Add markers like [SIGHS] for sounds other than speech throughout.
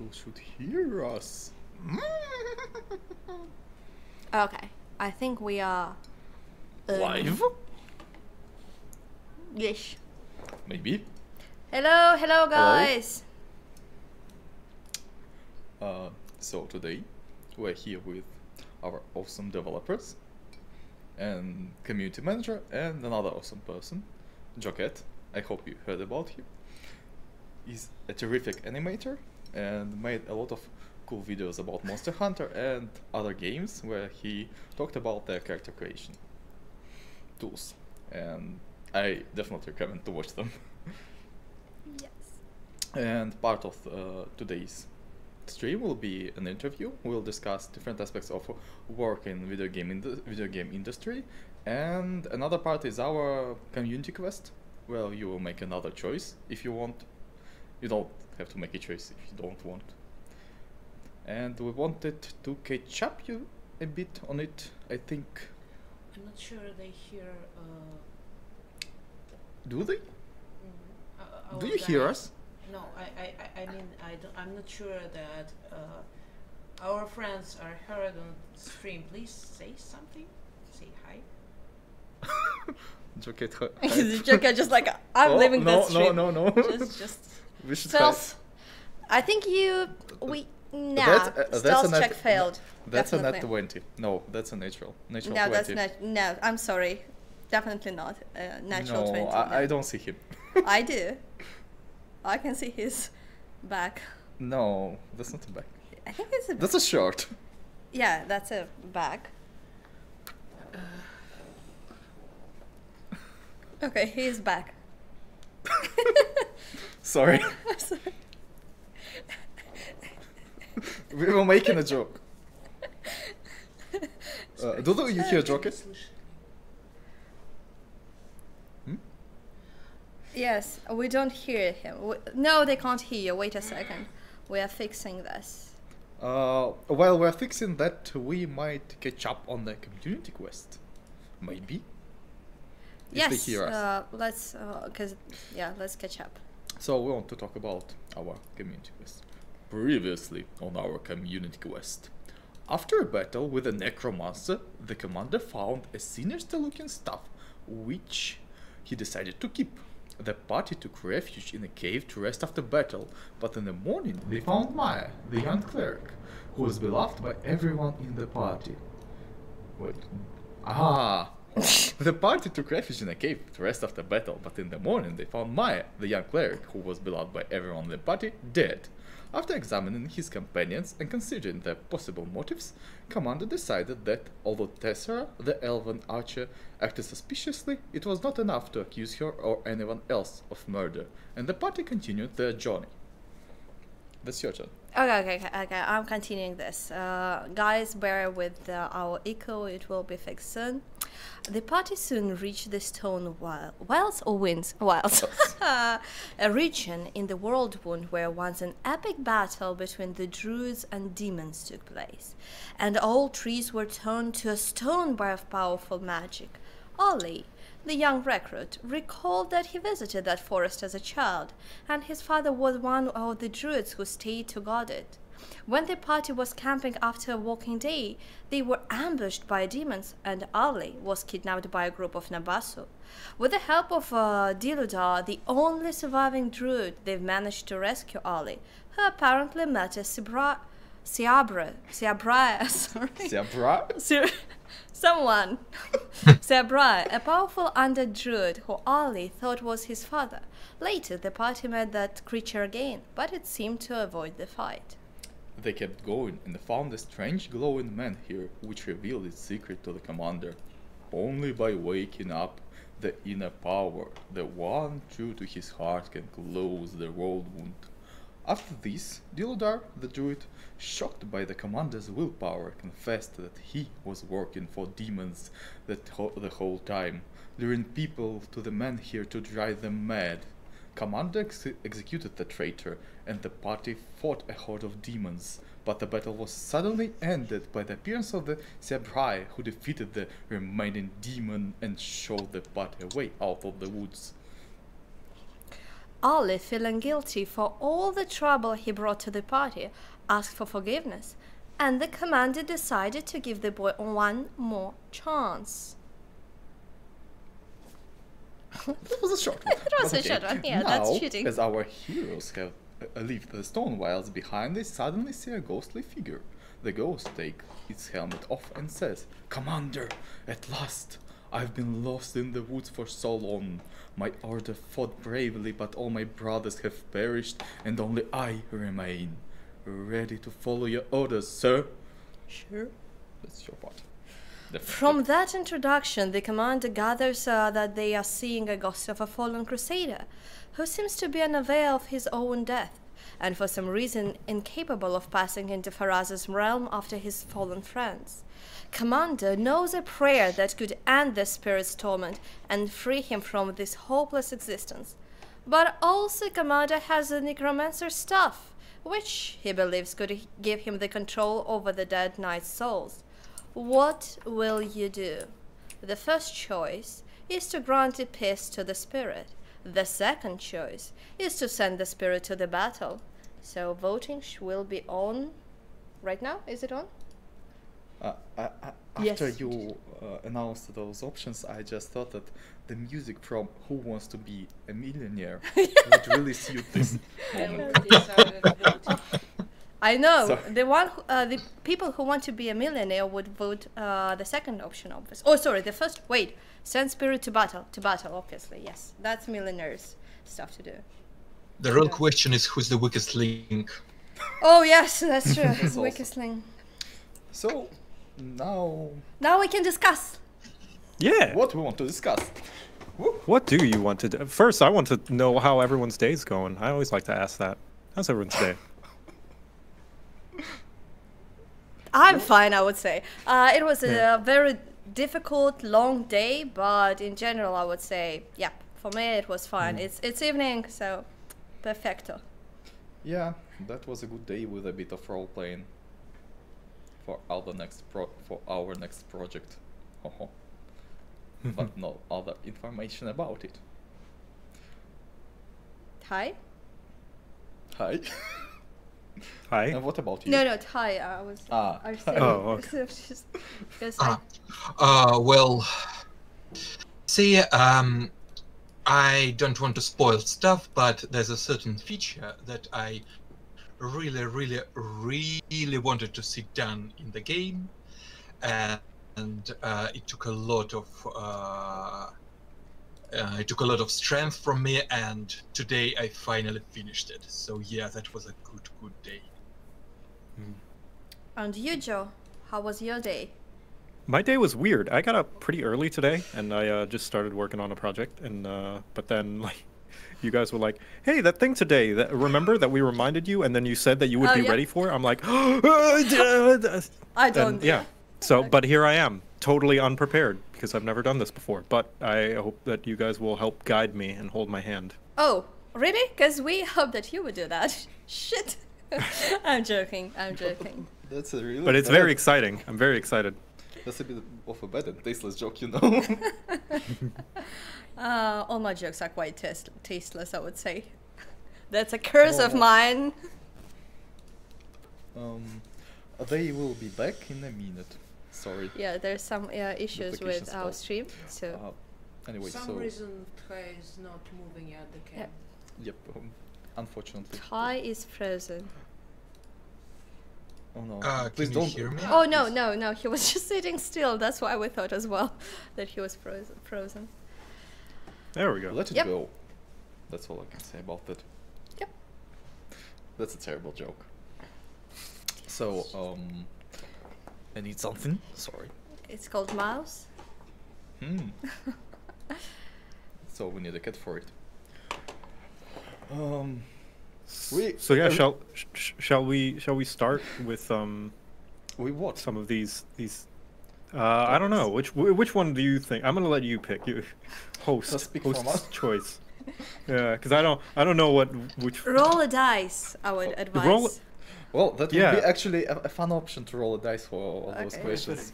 people should hear us. [LAUGHS] Okay, I think we are. um, Live? Yes. Maybe. Hello, hello, guys. Uh, so today we're here with our awesome developers and community manager and another awesome person, JoCat. I hope you heard about him. He's a terrific animator and made a lot of cool videos about Monster Hunter and other games where he talked about their character creation tools. And I definitely recommend to watch them. [LAUGHS] Yes. And part of uh, today's stream will be an interview. We'll discuss different aspects of work in video game in the video game industry. And another part is our community quest, where you will make another choice if you want. You don't have to make a choice if you don't want. And we wanted to catch up you a bit on it. I think. I'm not sure they hear. Uh, Do they? mm, uh, Do our you hear us? No, I, I, I- mean, I don't, I'm not sure that uh, our friends are heard on stream. Please say something. Say hi. JoCat, hi- Joker just like I'm Oh, leaving no, that stream? No, no, no. Just, just [LAUGHS] we should stealth. I think you we nah. That's- uh, that's stealth a check failed. That's a net definitely. 20. No, that's a natural. Natural No, 20. that's not. No, I'm sorry. Definitely not. Uh, natural no, 20. I, I don't see him. I [LAUGHS] do. I can see his back. No, that's not a back. I think it's a. That's a short. yeah, that's a back. [SIGHS] Okay, he's back. [LAUGHS] [LAUGHS] Sorry. we were making a joke. [LAUGHS] Uh, do you hear Joker? Hmm? Yes, we don't hear him. We, no, they can't hear you. Wait a second. We are fixing this. Uh, while we're fixing that, we might catch up on the community quest. Maybe. If yes, they hear us. Uh, let's, because, yeah, let's catch up. So we want to talk about our community quest. Previously on our community quest. After a battle with a necromancer, the commander found a sinister looking staff, which he decided to keep. The party took refuge in a cave to rest after battle, but in the morning they found Maya, the young cleric, who was beloved by everyone in the party. Wait. Ah! [LAUGHS] the party took refuge in a cave to rest after battle, but in the morning they found Maya, the young cleric, who was beloved by everyone in the party, dead. After examining his companions and considering their possible motives, Commander decided that although Tessera, the elven archer, acted suspiciously, it was not enough to accuse her or anyone else of murder, and the party continued their journey. That's your turn. Okay, okay, okay, okay. I'm continuing this. Uh, guys, bear with uh, our echo, it will be fixed soon. The party soon reached the stone wild, wilds or winds? Wilds. [LAUGHS] a region in the Worldwound where once an epic battle between the druids and demons took place, and all trees were turned to stone by a powerful magic. Ollie, the young recruit recalled that he visited that forest as a child, and his father was one of the druids who stayed to guard it. When the party was camping after a walking day, they were ambushed by demons, and Ali was kidnapped by a group of Nabasu. With the help of uh, Diludar, the only surviving druid, they've managed to rescue Ali, who apparently met a Sibra- Siabra, Siabra, [LAUGHS] sorry. Zebra? Sir- someone. [LAUGHS] Sabrai, a powerful undead druid who Ali thought was his father. Later, the party met that creature again, but it seemed to avoid the fight. They kept going and found a strange glowing man here, which revealed its secret to the commander. Only by waking up the inner power, the one true to his heart can close the Worldwound. After this, Dildar, the druid, shocked by the commander's willpower, confessed that he was working for demons that the whole time, luring people to the menhir to drive them mad. Commander ex- executed the traitor, and the party fought a horde of demons. But the battle was suddenly ended by the appearance of the Sebrai, who defeated the remaining demon and showed the party a way out of the woods. Ali, feeling guilty for all the trouble he brought to the party, asked for forgiveness, and the commander decided to give the boy one more chance. That was a short [LAUGHS] one. It was But a short okay. one, yeah, that's Now, cheating. As our heroes have uh, left the stone walls behind, they suddenly see a ghostly figure. The ghost takes its helmet off and says, Commander, at last! I've been lost in the woods for so long. My order fought bravely, but all my brothers have perished, and only I remain. Ready to follow your orders, sir? Sure. That's your part. From that introduction, the commander gathers uh, that they are seeing a ghost of a fallen crusader, who seems to be unaware of his own death, and for some reason incapable of passing into Pharasma's realm after his fallen friends. Commander knows a prayer that could end the spirit's torment and free him from this hopeless existence. But also, Commander has a necromancer's staff, which he believes could give him the control over the dead knight's souls. What will you do? The first choice is to grant a peace to the spirit. The second choice is to send the spirit to the battle. So voting will be on right now. Is it on? Uh, I, I, Yes. after you uh, announced those options, I just thought that the music from Who Wants to Be a Millionaire [LAUGHS] would really suit this [LAUGHS] moment. They decided voting. I know Sorry. the one, who, uh, the people who want to be a millionaire would vote uh, the second option, obviously. Oh, sorry, the first. Wait, send spirit to battle. To battle, obviously. Yes, that's millionaires stuff to do. The real Yeah. question is who's the weakest link? Oh yes, that's [LAUGHS] true. That's awesome. Weakest link. So, now, Now we can discuss. Yeah. what we want to discuss? Woo. What do you want to do? First, I want to know how everyone's day's going. I always like to ask that. How's everyone's day? I'm fine, I would say. Uh, it was a Yeah. very difficult, long day, but in general, I would say, yeah, for me it was fine. Mm. It's it's evening, so perfecto. Yeah, that was a good day with a bit of role playing for our next pro for our next project. [LAUGHS] But no other information about it. Hi. Hi. [LAUGHS] Hi. and what about you? No, no, Thai. I was. Ah. I was [LAUGHS] saying, Oh, okay. [LAUGHS] so just- because Ah, uh, well, see, um, I don't want to spoil stuff, but there's a certain feature that I really, really, really wanted to see done in the game, and uh, it took a lot of uh, it took a lot of strength from me, and today I finally finished it. So yeah, that was a good, good day. I, and you, Joe, how was your day? My day was weird. I got up pretty early today, and I uh, just started working on a project. And uh, but then [LAUGHS] like, you guys were like, "Hey, that thing today. That remember that we reminded you, and then you said that you would Oh, be yeah. ready for it." I'm like, [GASPS] "Oh, I don't. and, yeah. So, [LAUGHS] but here I am, totally unprepared because I've never done this before. But I hope that you guys will help guide me and hold my hand. Oh, really? Because we [LAUGHS] hope that you would do that. [LAUGHS] Shit. [LAUGHS] I'm joking. I'm joking. That's a really But it's bad- very exciting. I'm very excited. That's a bit of a bad and tasteless joke, you know. Uh, all my jokes are quite taste- tasteless, I would say. That's a curse of Oh. mine. um, they will be back in a minute. Sorry. Yeah, there's some uh, issues with application's our stream. So Uh, anyway, For some so reason, Trey is not moving at the Yeah. yep. Um, unfortunately. Thai is frozen. Oh no. Uh, Please can don't. hear me? Oh no, no, no! He was [LAUGHS] just sitting still. That's why we thought as well [LAUGHS] that he was frozen. Frozen. There we go. Let it Yep. go. That's all I can say about that. Yep. That's a terrible joke. So, um, I need something. Sorry. It's called mouse. Hmm. [LAUGHS] so we need a cat for it. Um. We, So yeah, uh, shall sh- sh- shall we shall we start with um we what? some of these these uh, I don't know which which one do you think I'm gonna let you pick you [LAUGHS] host Just pick from host's choice yeah because I don't I don't know what which Roll a dice. I would Oh, advise. roll- Well, that would be actually a, a fun option to roll a dice for all those questions.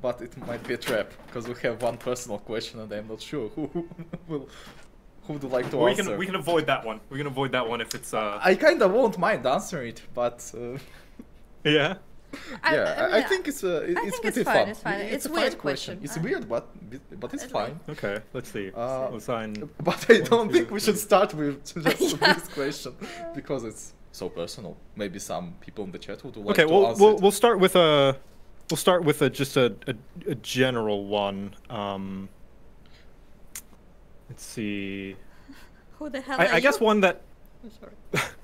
But it might be a trap because we have one personal question and I'm not sure who [LAUGHS] will who would like to we answer? can we can avoid that one. We can avoid that one if it's uh. I kind of won't mind answering it, but uh, [LAUGHS] yeah. I- yeah, I, I mean, think it's uh, it- I it's think it's pretty fine, fun. it's fine. It's, It's a a weird question. question. It's Uh, weird, but but it's it's fine. Okay. Let's see. Uh, we'll sign. [LAUGHS] But I don't two, think we should start with just Yeah. this question because it's so personal. Maybe some people in the chat would like Okay. to We'll answer we'll it. we'll start with a. We'll start with a just a a, a general one. Um. Let's see. Who the hell are I, I guess one that I'm sorry. [LAUGHS]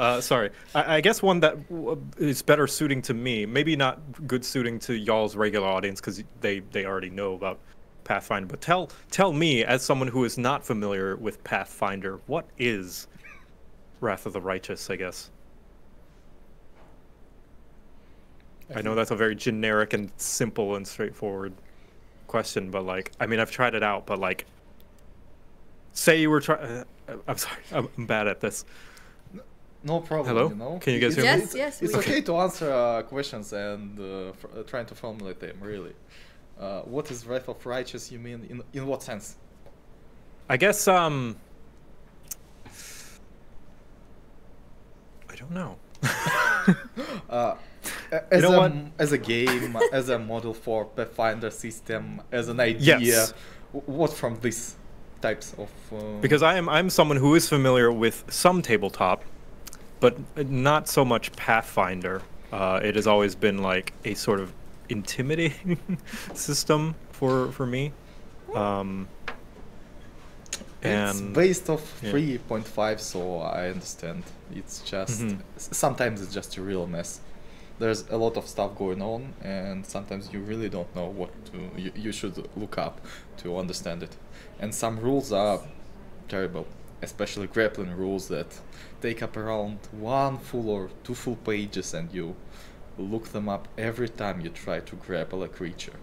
Uh, sorry. I, I guess one that w- is better suiting to me, maybe not good suiting to y'all's regular audience because they, they already know about Pathfinder. But tell tell me, as someone who is not familiar with Pathfinder, what is Wrath of the Righteous? I guess. I know that's a very generic and simple and straightforward question, but like, I mean, I've tried it out, but like, say you were trying. Uh, I'm sorry, I'm I'm bad at this. No problem. Hello? You know? Can you guys It's- hear me? Yes, yes, it's we okay to answer uh, questions and uh, f- uh, trying to formulate them. Really, uh, what is wrath of righteous? You mean in in what sense? I guess um don't know. [LAUGHS] Uh, as know a as a game, [LAUGHS] as a model for Pathfinder system, as an idea. Yes. What from these types of? Uh, because I am I'm someone who is familiar with some tabletop, but not so much Pathfinder. Uh, it has always been like a sort of intimidating [LAUGHS] system for for me. Um, it's and based off yeah. 3.5, so I understand. It's just Mhm. sometimes it's just a real mess. There's a lot of stuff going on, and sometimes you really don't know what to. You, you should look up to understand it. And some rules are terrible, especially grappling rules that take up around one full or two full pages, and you look them up every time you try to grapple a creature.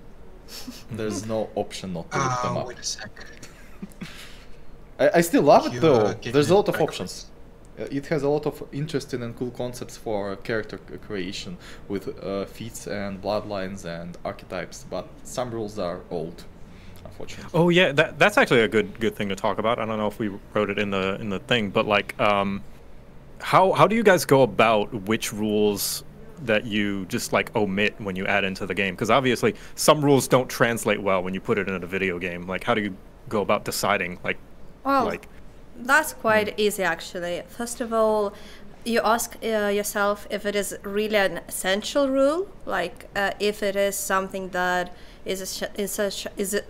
[LAUGHS] There's no option not to look them Ah, up. wait a sec. [LAUGHS] I, I still love it though. There's a lot of background. options. Uh, It has a lot of interesting and cool concepts for character creation with uh, feats and bloodlines and archetypes, but some rules are old, unfortunately. Oh yeah, that that's actually a good good thing to talk about. I don't know if we wrote it in the in the thing, but like, um, how how do you guys go about which rules that you just like omit when you add into the game? Because obviously some rules don't translate well when you put it in a video game. Like, how do you go about deciding like Well, like That's quite easy, actually. First of all, you ask uh, yourself if it is really an essential rule, like uh, if it is something that is es- is es- is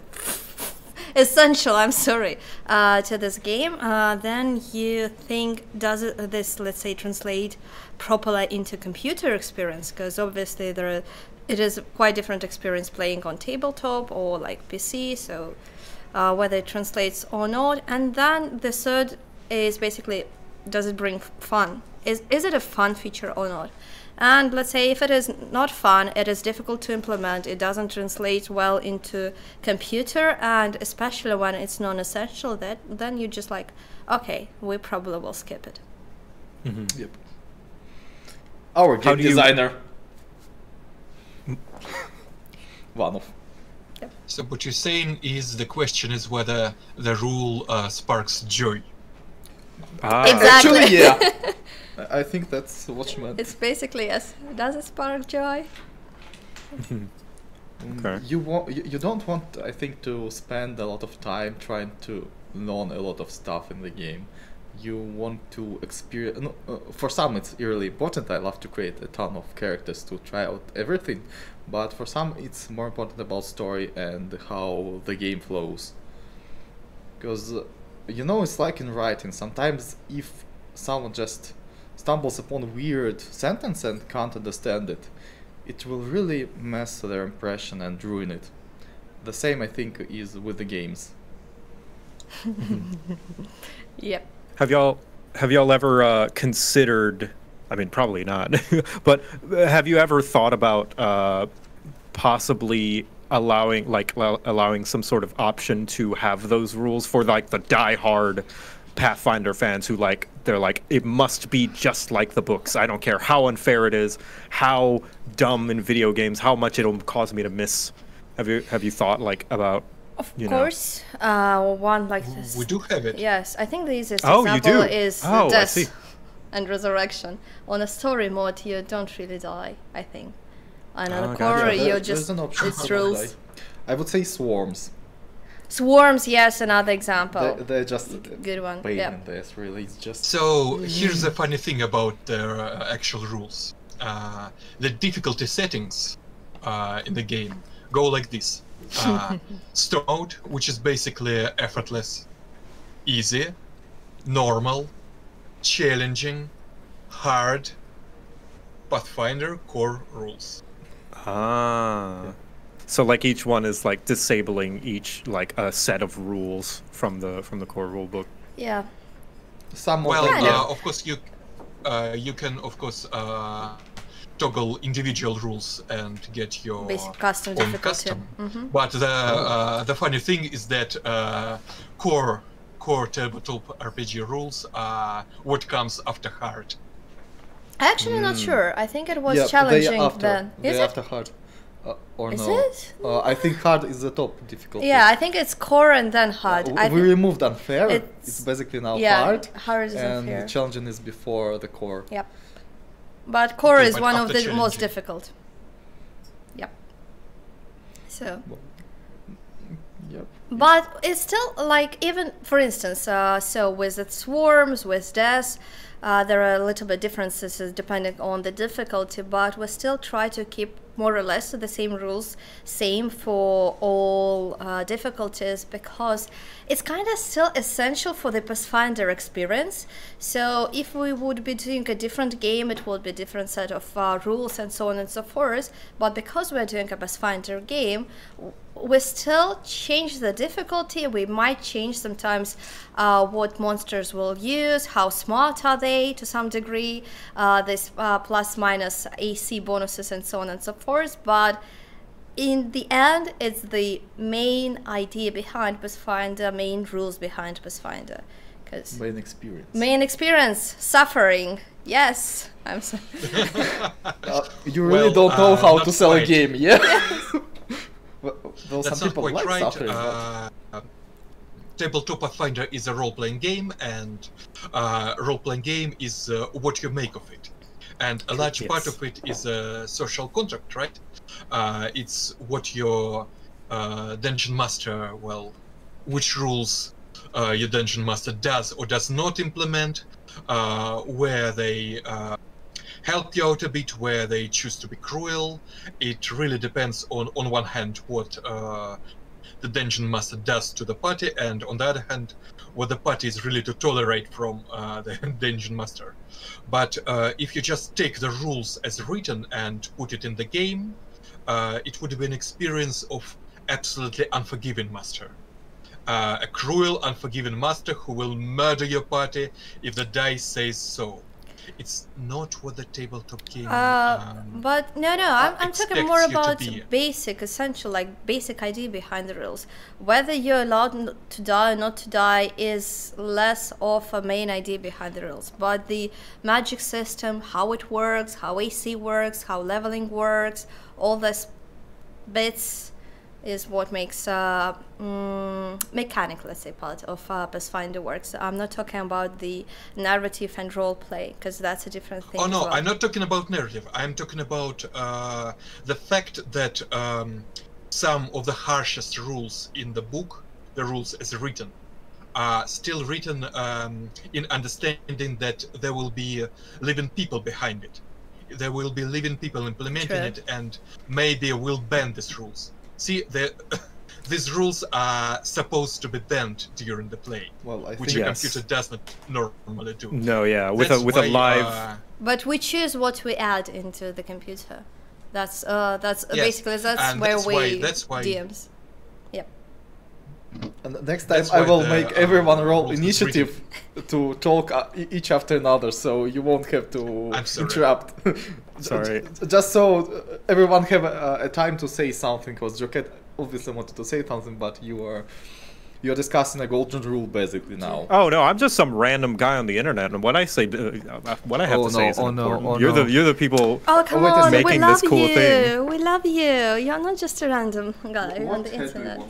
[LAUGHS] essential. I'm sorry uh, to this game. Uh, then you think does it, this let's say translate properly into computer experience? Because obviously there are, it is quite different experience playing on tabletop or like PC. So uh, whether it translates or not. And then the third is basically, does it bring fun? Is is it a fun feature or not? And let's say if it is not fun, it is difficult to implement. It doesn't translate well into computer, and especially when it's non-essential, that then you just like, okay, we probably will skip it. Yep. Our game designer. you- designer. [LAUGHS] One of. So what you're saying is the question is whether the rule uh, sparks joy. ah, Exactly. Actually, yeah. [LAUGHS] I I think that's what you meant. It's basically yes. Does it spark joy? [LAUGHS] Mm, Okay. You want you, you don't want I think to spend a lot of time trying to learn a lot of stuff in the game. You want to experience. No, uh, for some, it's really important. I love to create a ton of characters to try out everything, but for some, it's more important about story and how the game flows. Because uh, you know, it's like in writing. Sometimes, if someone just stumbles upon a weird sentence and can't understand it, it will really mess their impression and ruin it. The same, I think, is with the games. [LAUGHS] Yep. Have y'all have y'all ever uh, considered? I mean, probably not. [LAUGHS] but uh, have you ever thought about uh, possibly allowing like allow- allowing some sort of option to have those rules for like the die-hard Pathfinder fans who like they're like it must be just like the books. I don't care how unfair it is, how dumb in video games, how much it'll cause me to miss. Have you have you thought like about Of You know. course, uh, one like this. We do have it. Yes, I think the easiest Oh, you example do? is Oh, I death see. And resurrection. On a story mode, you don't really die. I think. And on Oh, a core, Yeah, you there- just an it's [LAUGHS] rules. I would say swarms. Swarms, yes, another example. They, they're just a Good one. pain Yeah. in this, really. It's just So here's the funny thing about their uh, actual rules. Uh, the difficulty settings uh, in the game go like this: uh, [LAUGHS] Story mode, which is basically effortless, easy, normal, challenging, hard, Pathfinder core rules. Ah. So like each one is like disabling each like a set of rules from the from the core rulebook. Yeah. some Well, of uh, of. of course you uh, you can of course uh, toggle individual rules and get your Basic custom own difficulty. custom. hmm But the uh, the funny thing is that uh, core core tabletop RPG rules are what comes after hard. I actually, not sure. I think it was yeah, challenging they after, then. they Is it? after hard. Uh, or Is no? it? Uh, I think hard is the top difficulty. Yeah, I think it's core and then hard. Uh, we thi- removed unfair. It's, it's- basically now yeah, hard. hard is and unfair. the challenging is before the core. Yep. But core Okay, is but one of the most difficult. Yep. So, Yep. But it's still like even for instance, uh, so with the swarms, with death, uh, there are a little bit differences depending on the difficulty, but we still try to keep more or less the same rules, same for all uh, difficulties because it's kind of still essential for the Pathfinder experience. So if we would be doing a different game, it would be different set of uh, rules and so on and so forth. But because we're doing a Pathfinder game, we still change the difficulty. We might change sometimes uh, what monsters will use, how smart are they to some degree, uh, this uh, plus minus AC bonuses and so on and so forth. But in the end, it's the main idea behind Pathfinder, main rules behind Pathfinder. Because Main experience. main experience, suffering. Yes, I'm sorry. [LAUGHS] [LAUGHS] Uh, you really Well, don't know uh, how to sell quite. a game, yeah? Well, well, That's some not people quite like right. suffering, but Uh, Tabletop Pathfinder is a role-playing game, and uh, role-playing game is uh, what you make of it. And a large part of it is a social contract, right? Uh, it's what your uh, dungeon master, well, which rules uh, your dungeon master does or does not implement, uh, where they uh, help you out a bit, where they choose to be cruel. It really depends on, on one hand, what uh, the dungeon master does to the party, and on the other hand, what the party is really to tolerate from uh, [LAUGHS] the dungeon master. But uh, if you just take the rules as written and put it in the game, uh, it would be an experience of absolutely unforgiving master. Uh, a cruel, unforgiving master who will murder your party if the dice says so. It's not what the tabletop game. Uh, um, but no, no, I'm, I'm talking more about basic, essential, like basic idea behind the rules. Whether you're allowed to die or not to die is less of a main idea behind the rules. But the magic system, how it works, how AC works, how leveling works, all these bits is what makes uh, mm, mechanic, let's say, part of uh, Pathfinder works. I'm not talking about the narrative and role play because that's a different thing. Oh no, well. I'm not talking about narrative. I'm talking about uh, the fact that um, some of the harshest rules in the book, the rules as written, are still written um, in understanding that there will be living people behind it. There will be living people implementing True. it, and maybe will bend these rules. See, the, [COUGHS] these rules are supposed to be bent during the play, well, I which think a Yes. computer does not normally do. No, yeah, with That's a with why, a live. uh, But we choose what we add into the computer. That's uh, that's uh, Yes, basically that's and where that's we why- that's why- DMs. And next time I will the, make uh, everyone roll initiative to talk uh, each after another, so you won't have to interrupt. [LAUGHS] Sorry. Just so uh, everyone have a, a time to say something, because JoCat obviously wanted to say something, but you are you're discussing a golden rule basically now. Oh no, I'm just some random guy on the internet, and what I say, uh, what I have Oh, to say isn't oh, no, important. oh, you're no. the you're the people. Oh come wait a on, second. we Making love this cool you. thing. We love you. You're not just a random guy on the head do you internet.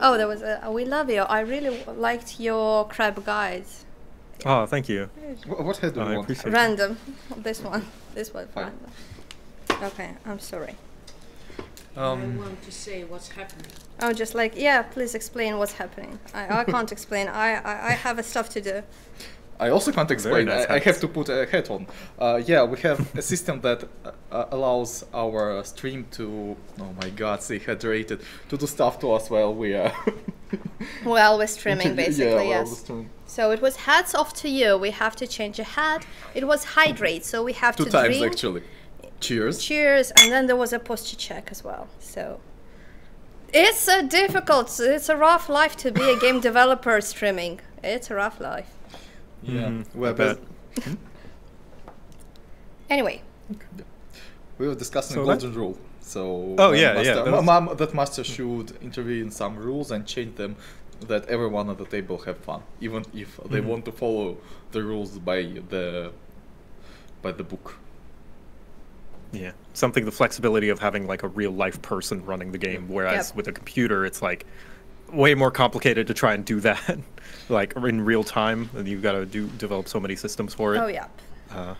Oh, there was a. We love you. I really liked your crap guides. Oh, thank you. Wh- What head do I you want? appreciate it. Random. This one. This one. Fine. Random. Okay, I'm sorry. I Um, want to say what's happening. I'm just like, yeah, please explain what's happening. I, I can't [LAUGHS] explain. I, I, I have a stuff to do. I also can't explain. nice I, I have to put a hat on. Uh, yeah, we have a system that uh, uh, allows our stream to, oh my god, say hydrated, to do stuff to us while we are. [LAUGHS] While we're streaming, basically, while yes. streaming. So it was hats off to you. We have to change a hat. It was hydrate, so we have Two to times drink. actually. Cheers. Cheers, and then there was a posture check as well. So it's a difficult, it's a rough life to be a game developer streaming. It's a rough life. Yeah. Mhm, We're I Anyway, we were discussing So the that- golden rule. So Oh, yeah, master, yeah, that ma- ma- that master should intervene some rules and change them that everyone at the table have fun, even if they Mhm. want to follow the rules by the by the book. Yeah, something the flexibility of having like a real life person running the game, whereas Yep. with a computer, it's like way more complicated to try and do that, [LAUGHS] like in real time, and you've got to do develop so many systems for it. oh yeah. Uh,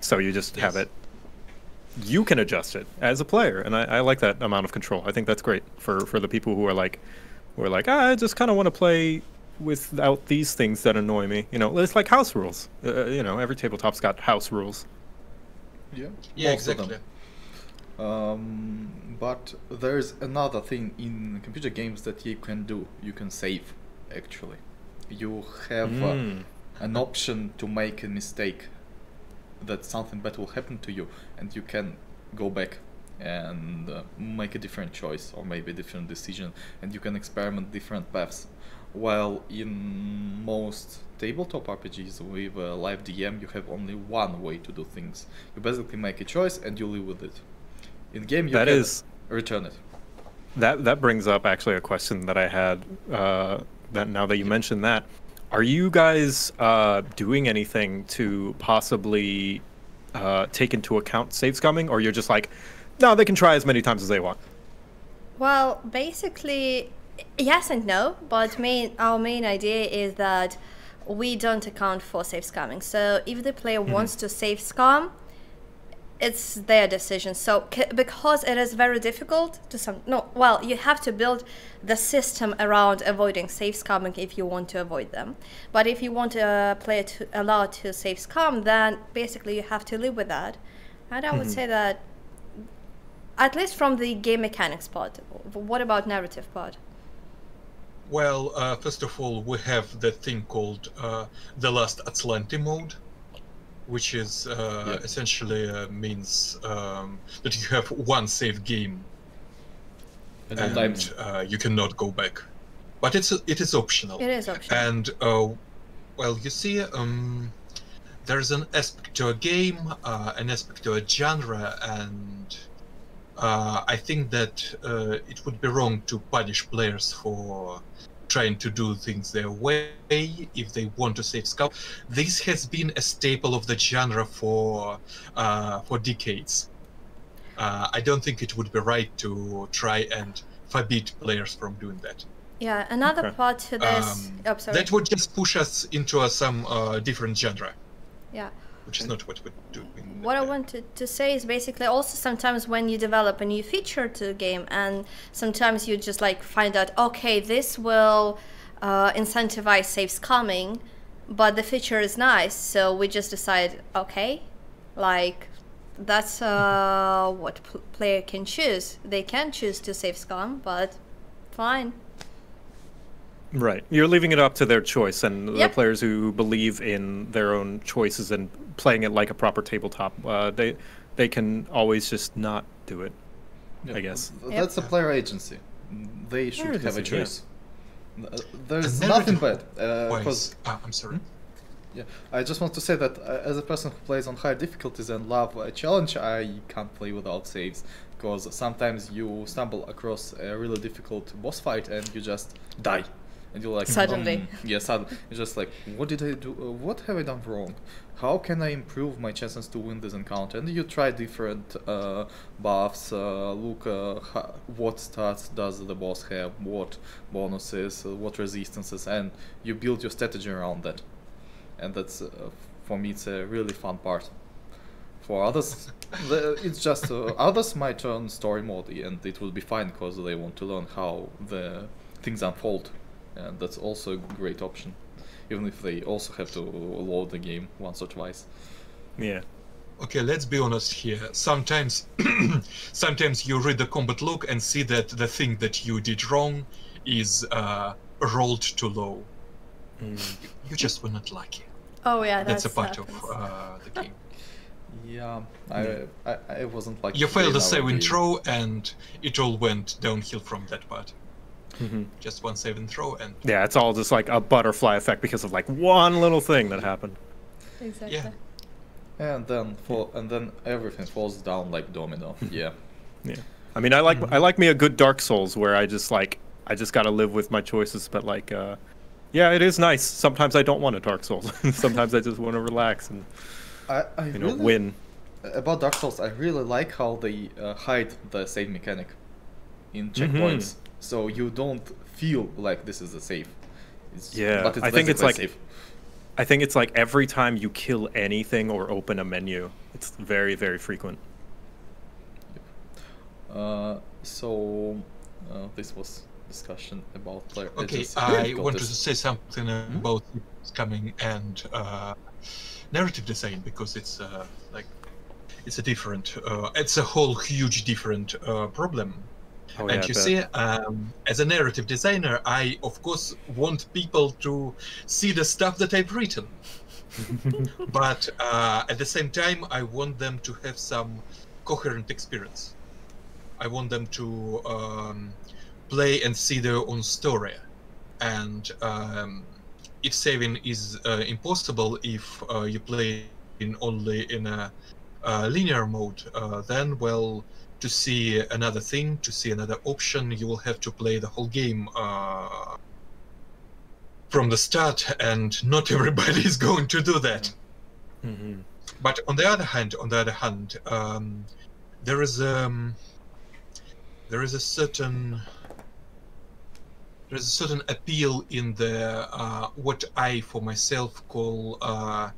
so you just have it. You can adjust it as a player, and I, I like that amount of control. I think that's great for for the people who are like, who are like, ah, I just kind of want to play without these things that annoy me. You know, it's like house rules. Uh, you know, every tabletop's got house rules. Yeah. Yeah, most of them. exactly. Um, but there's another thing in computer games that you can do. You can save, actually. You have uh, Mm. an option to make a mistake, that something bad will happen to you, and you can go back and uh, make a different choice or maybe a different decision, and you can experiment different paths. While in most tabletop RPGs with a live DM, you have only one way to do things. You basically make a choice and you live with it. In the game, you That can is- return it. That that brings up actually a question that I had. Uh, that now that you mentioned that, are you guys uh, doing anything to possibly uh, take into account save scumming, or you're just like, no, they can try as many times as they want. Well, basically, yes and no. But main our main idea is that we don't account for save scumming. So if the player wants to save scum, it's their decision. So c- because it is very difficult to some no, well, you have to build the system around avoiding save scumming if you want to avoid them. But if you want a player to allow to save scum, then basically you have to live with that. And I would say that at least from the game mechanics part. What about narrative part? Well, uh, first of all, we have the thing called uh, the Last Azlanti mode, which is uh, Yeah. essentially uh, means um, that you have one save game And and sometimes uh, you cannot go back. But it's it is optional. It is optional. And uh, well, you see, um, there's an aspect to a game, uh, an aspect to a genre, and uh, I think that uh, it would be wrong to punish players for trying to do things their way if they want to save scum. This has been a staple of the genre for uh, for decades. Uh, I don't think it would be right to try and forbid players from doing that. Yeah, another Okay. part to this. Um, oh, sorry. That would just push us into a, some uh, different genre, yeah. Which is not what we're doing. What I wanted to say is basically also sometimes when you develop a new feature to the game, and sometimes you just like find out, okay, this will uh, incentivize save scumming, but the feature is nice, so we just decide, okay, like that's uh, what pl- player can choose. They can choose to save scum, but fine. Right. You're leaving it up to their choice, and the players who believe in their own choices and playing it like a proper tabletop, uh, they they can always just not do it. Yeah, I guess. th- Yep. That's a player agency. They should Player have a agency, yeah. choice. Uh, There's nothing narrative bad. Wise- Because ah, I'm sorry. yeah, I just want to say that uh, as a person who plays on higher difficulties and love a challenge, I can't play without saves. Because sometimes you stumble across a really difficult boss fight and you just die. And you're like Suddenly. um, yeah, suddenly just like what did I do? Uh, what have I done wrong? How can I improve my chances to win this encounter? And you try different uh, buffs. Uh, look, uh, ho- what stats does the boss have? What bonuses? Uh, what resistances? And you build your strategy around that. And that's uh, for me, it's a really fun part. For others, [LAUGHS] the, it's just uh, others might turn story mode and it will be fine because they want to learn how the things unfold, and that's also a great option, even if they also have to load the game once or twice. Yeah. Okay, let's be honest here. Sometimes, [CLEARS THROAT] sometimes you read the combat log and see that the thing that you did wrong is uh, rolled too low. You just were not lucky. Oh yeah, That's, that's, a part happens. of uh, the game. [LAUGHS] Yeah, I, I, I wasn't like You failed a in our save and throw, and it all went downhill from that part. Mhm. Just one save and throw, and Yeah, it's all just like a butterfly effect because of like one little thing that happened. Exactly. yeah. and then fall, and then everything falls down like domino. [LAUGHS] yeah. Yeah. I mean, I like I like me a good Dark Souls where I just like I just got to live with my choices, but like uh yeah, it is nice. Sometimes I don't want a Dark Souls. [LAUGHS] Sometimes I just want to relax and I, I you know really, win. About Dark Souls, I really like how they uh, hide the save mechanic in Mm-hmm. Checkpoints, so you don't feel like this is a save. It's, Yeah, but it's I think it's like- save. I think it's like every time you kill anything or open a menu, it's very very frequent. Uh, so uh, this was discussion about player. okay. I [LAUGHS] Got wanted this. to say something about coming and uh, narrative design because it's uh, like it's a different, uh, it's a whole huge different uh, problem. Oh, and yeah, you see, um, as a narrative designer, I of course want people to see the stuff that I've written. [LAUGHS] but uh, at the same time, I want them to have some coherent experience. I want them to um, play and see their own story. And um, if saving is uh, impossible, if uh, you play in only in a uh, linear mode, uh, then well, to see another thing, to see another option, you will have to play the whole game uh, from the start, and not [LAUGHS] everybody is going to do that. Mhm. But on the other hand, on the other hand, um, there is um, there is a certain there is a certain appeal in the uh, what I for myself call uh,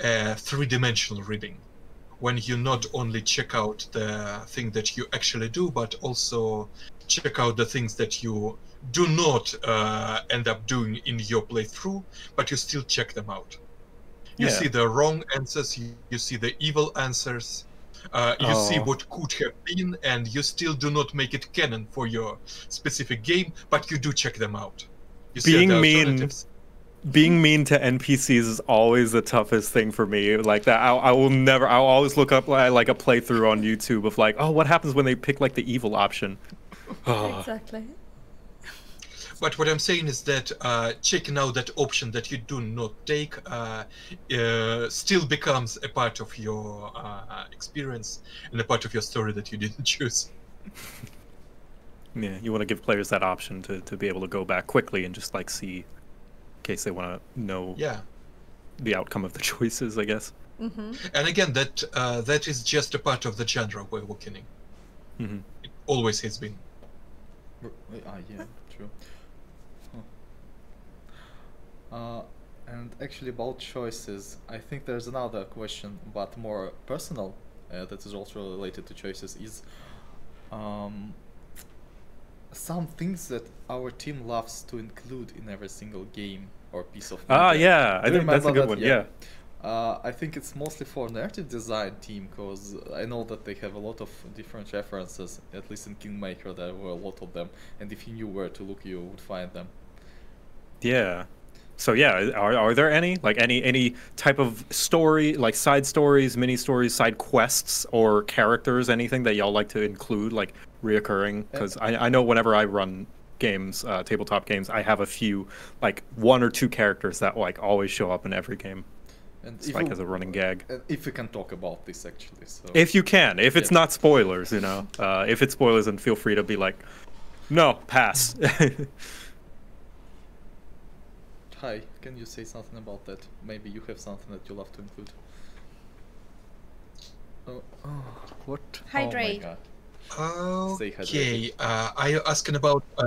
a three-dimensional reading, when you not only check out the thing that you actually do, but also check out the things that you do not uh, end up doing in your playthrough, but you still check them out. You Yeah. see the wrong answers, you, you see the evil answers, uh, you see Oh. what could have been, and you still do not make it canon for your specific game, but you do check them out. You see Being mean. Being mean to NPCs is always the toughest thing for me. Like that, I, I will never. I'll always look up like, like a playthrough on YouTube of like, oh, what happens when they pick like the evil option? [LAUGHS] Oh, Exactly. But what I'm saying is that uh, checking out that option that you do not take uh, uh, still becomes a part of your uh, experience and a part of your story that you didn't [LAUGHS] choose. [LAUGHS] yeah. You want to give players that option to to be able to go back quickly and just like see, in case they want to know Yeah. the outcome of the [LAUGHS] choices. I guess. Mm-hmm. And again, that uh, that is just a part of the genre we're working in. hmm It always has been. R- Ah, yeah, true. Huh. Uh, and actually, about choices, I think there's another question, but more personal, uh, that is also related to choices. Is um, some things that our team loves to include in every single game or piece of. Ah, media. yeah. I Do think that's a good that? one. Yeah. Uh, I think it's mostly for narrative design team because I know that they have a lot of different references. At least in Kingmaker, there were a lot of them, and if you knew where to look, you would find them. Yeah. So yeah, are, are there any like any any type of story like side stories, mini stories, side quests, or characters, anything that y'all like to include like reoccurring? Because I, I know whenever I run games, uh, tabletop games, I have a few like one or two characters that like always show up in every game. And It's like you- as a running gag. uh, If we can talk about this actually, so If you can, if it's Yeah. not spoilers, you know, uh, if it's spoilers, then feel free to be like, no, pass. [LAUGHS] Hi, can you say something about that? Maybe you have something that you love to include. Oh, oh what? Hydrate. Oh my god. Stay Okay, hydrated. uh, are you asking about? Uh,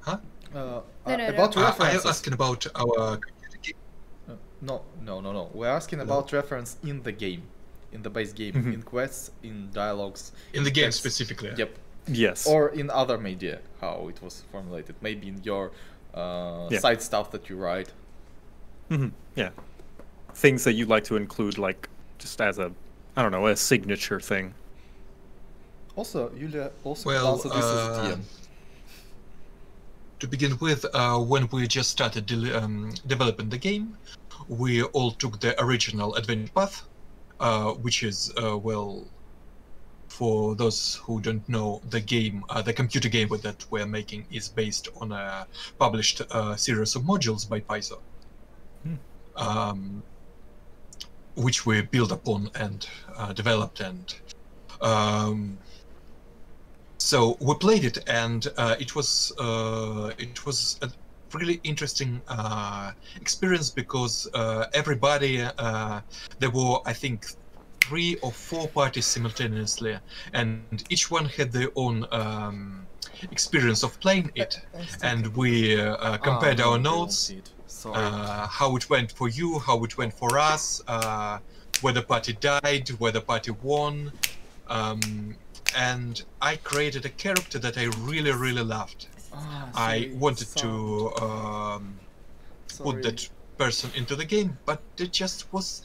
huh? Uh, No, uh, no, no. about Uh, are you asking about our? Uh, no, no, no, no. We're asking Hello? about reference in the game, in the base game, Mhm. in quests, in dialogues. In the game specifically. Yep. Yes. Or in other media, how it was formulated. Maybe in your uh, Yeah. side stuff that you write. Mhm, Yeah. Things that you'd like to include, like just as a, I don't know, a signature thing. Also, Julia also Well, answered this as uh, DM. To begin with, uh, when we just started de- um, developing the game, we all took the original adventure path, uh, which is uh, well, for those who don't know, the game, uh, the computer game that we're making is based on a published uh, series of modules by Paizo, Hmm. um, which we built upon and uh, developed and. Um, so we played it, and uh, it was uh, it was a really interesting uh, experience because uh, everybody uh, there were I think three or four parties simultaneously, and each one had their own um, experience of playing it, and we uh, uh, compared no, our notes it. Uh, how it went for you, how it went for us, uh, whether party died, whether party won. Um, and I created a character that I really, really loved. Ah, I wanted to um, put that person into the game, but there just was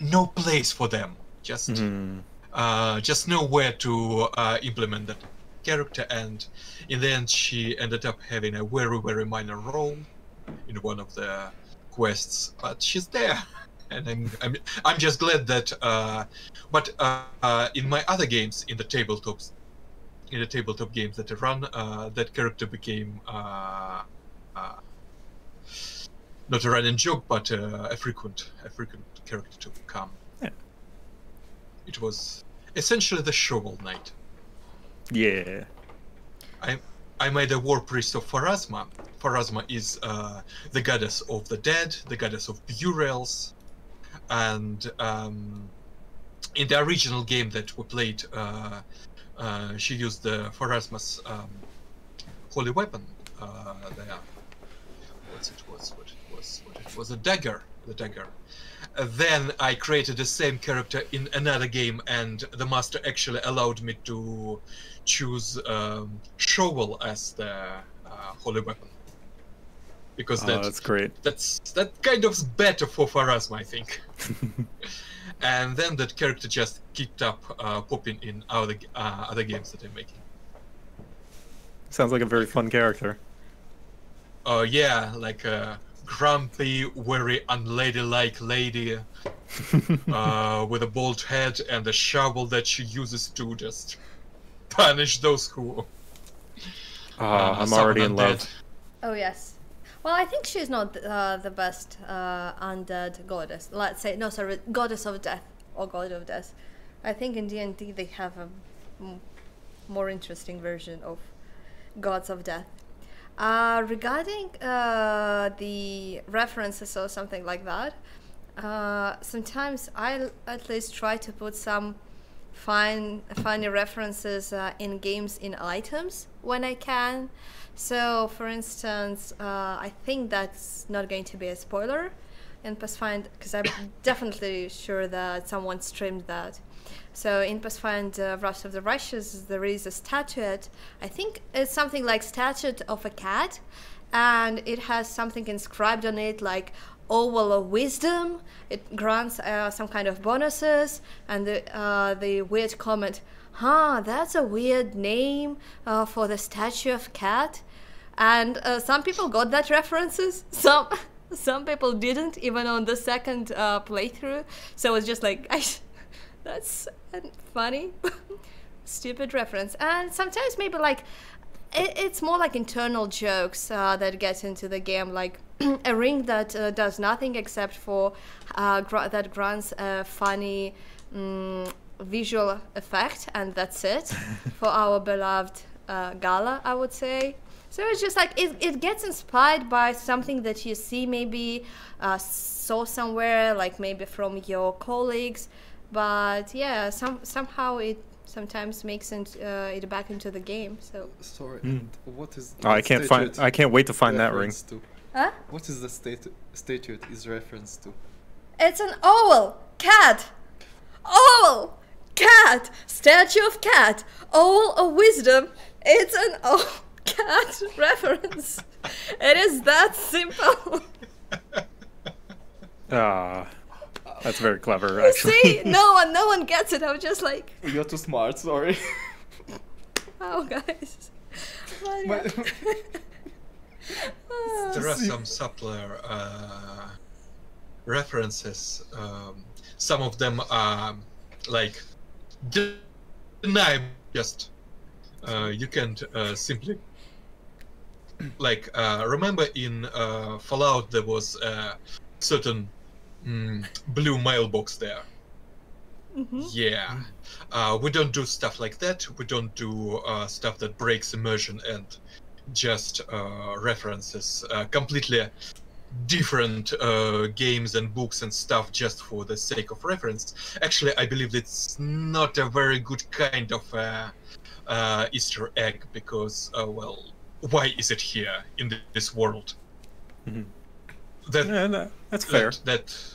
no place for them. Just, Mhm. uh, just nowhere to uh, implement that character. And in the end, she ended up having a very, very minor role in one of the quests, but she's there. [LAUGHS] And I'm, I'm, I'm just glad that. Uh, but uh, in my other games, in the tabletops, in the tabletop games that I run, uh, that character became uh, uh, not a running joke, but uh, a frequent, a frequent character to come. It was essentially the Shovel Knight. Yeah. I I made a war priest of Pharasma. Pharasma is uh, the goddess of the dead, the goddess of burials, and um, in the original game that we played, uh, uh, she used the Pharasma's um, holy weapon. Uh, there, what's it was? What it was? What it was? A dagger. The dagger. Uh, then I created the same character in another game, and the master actually allowed me to choose um, shovel as the uh, holy weapon because Oh, that, that's great. that's that kind of better for Pharasma, I think. [LAUGHS] and then that character just kept up uh, popping in other uh, other games that I'm making. Sounds like a very fun character. Oh yeah, like a grumpy, very unladylike lady [LAUGHS] uh, with a bald head and a shovel that she uses to just punish those who. Oh, uh, I'm already in love. Oh yes. Well, I think she's not uh, the best uh, undead goddess. Let's say no, sorry, goddess of death or god of death. I think in D and D they have a m- more interesting version of gods of death. Uh, regarding uh, the references or something like that, uh, sometimes I at least try to put some fine funny references uh, in games in items when I can. So, for instance, uh, I think that's not going to be a spoiler in Pathfinder because I'm [COUGHS] definitely sure that someone streamed that. So in Pathfinder Wrath of the Righteous, there is a statuette. I think it's something like statue of a cat, and it has something inscribed on it like oval of wisdom. It grants uh, some kind of bonuses, and the uh, the weird comment, "Huh, that's a weird name uh, for the statue of cat." And uh, some people got that references. [LAUGHS] Some some people didn't, even on the second uh, playthrough. So it's just like, [LAUGHS] I, that's funny, [LAUGHS] stupid reference. And sometimes maybe like it, it's more like internal jokes uh, that get into the game, like [CLEARS THROAT] a ring that uh, does nothing except for uh, gr- that grants a funny mm, visual effect, and that's it [LAUGHS] for our beloved uh, Gala, I would say. So it's just like it, it gets inspired by something that you see, maybe uh, saw somewhere, like maybe from your colleagues. But yeah, some somehow it sometimes makes it, uh, it back into the game. So Sorry, and what is? Oh, I can't find. I can't wait to find that ring. to? huh? What is the state statute is reference to? It's an owl, cat, owl, cat, statue of cat, owl of wisdom. It's an owl, [LAUGHS] cat reference. It is that simple. [LAUGHS] Ah, that's very clever. [LAUGHS] Actually. See, no one, no one gets it. I was just like, You're too smart. Sorry. [LAUGHS] oh, guys. My-. [LAUGHS] There are some subtler uh, references. Um, some of them are like de- deny just. Uh, you can't uh, simply like uh, remember in uh, Fallout there was a certain mm, blue mailbox there. Mhm. Yeah, uh, we don't do stuff like that. We don't do uh, stuff that breaks immersion and just uh, references uh, completely different uh, games and books and stuff just for the sake of reference. Actually, I believe it's not a very good kind of uh, uh, Easter egg because, uh, well, why is it here in this world? Mhm. That Yeah, no, that's fair. that, that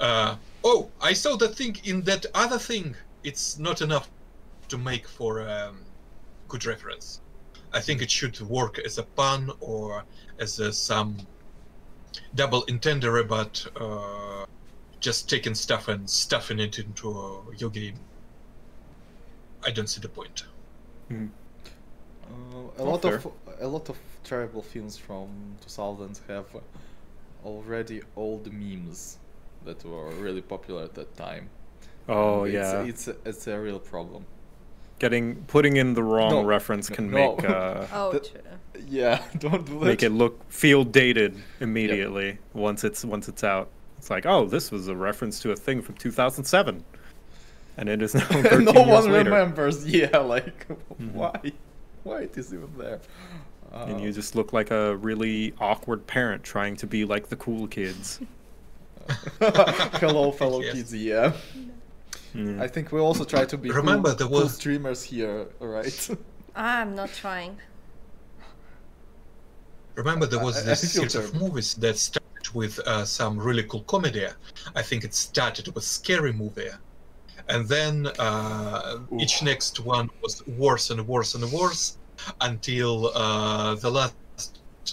uh, oh i saw that thing in that other thing. It's not enough to make for um, good reference. I think it should work as a pun or as a, some double entendre but uh, just taking stuff and stuffing it into uh, your game. I don't see the point. Uh, a Oh, lot fair. of a lot of terrible films from 2000s have already old memes that were really popular at that time. Oh it's, yeah, it's a, it's a real problem. getting putting in the wrong No, reference can no. make [LAUGHS] uh, Oh, The- true. Yeah, [LAUGHS] don't do that. make it look feel dated immediately once it's once it's out. It's like, oh, this was a reference to a thing from 2007, and it is [LAUGHS] now 13 no years one later. remembers. Yeah, like Mhm. why? Why it is even there? And you Uh, just look like a really awkward parent trying to be like the cool kids. [LAUGHS] Hello, fellow Yes. kids. Yeah, Mm. I think we also try to be Remember, cool, there cool was- streamers here, right? I'm not trying. Remember, there was I- I this feel series of movies that started with uh, some really cool comedy. I think it started with scary movie, and then uh, each next one was worse and worse and worse until uh, the last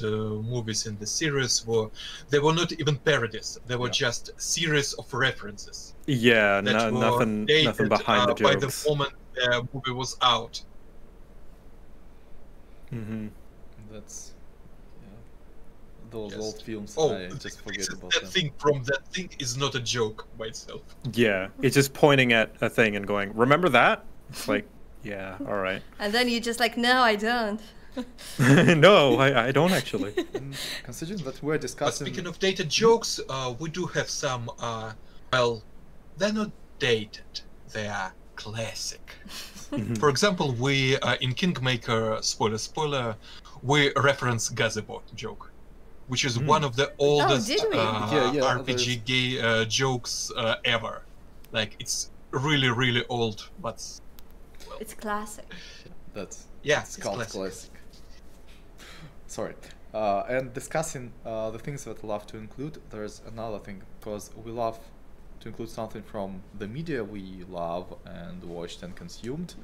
movies in the series were they were not even parodies. They were Yeah. just series of references Yeah, no, nothing, dated, nothing behind uh, the by the moment the movie was out. Mm-hmm. That's yeah. Those Yes. old films. Oh, I just forget about that them. thing from that thing is not a joke by itself. Yeah, it's just pointing at a thing and going, "Remember that?" It's like, yeah, all right. And then you just like, no, I don't. [LAUGHS] no, I, I don't actually. And considering that we're But discussing. speaking of dated jokes, uh, we do have some. Uh, well, they're not dated; they are classic. Mhm. For example, we uh, in Kingmaker, spoiler, spoiler, we reference Gazebo joke, which is Hmm. one of the oldest did we? uh, Yeah, yeah, RPG gay, uh, jokes uh, ever. Like it's really, really old, but It's classic. That's yeah, it's it's called classic. classic. Sorry. Uh, and discussing uh, the things that we love to include, there's another thing because we love to include something from the media we love and watched and consumed.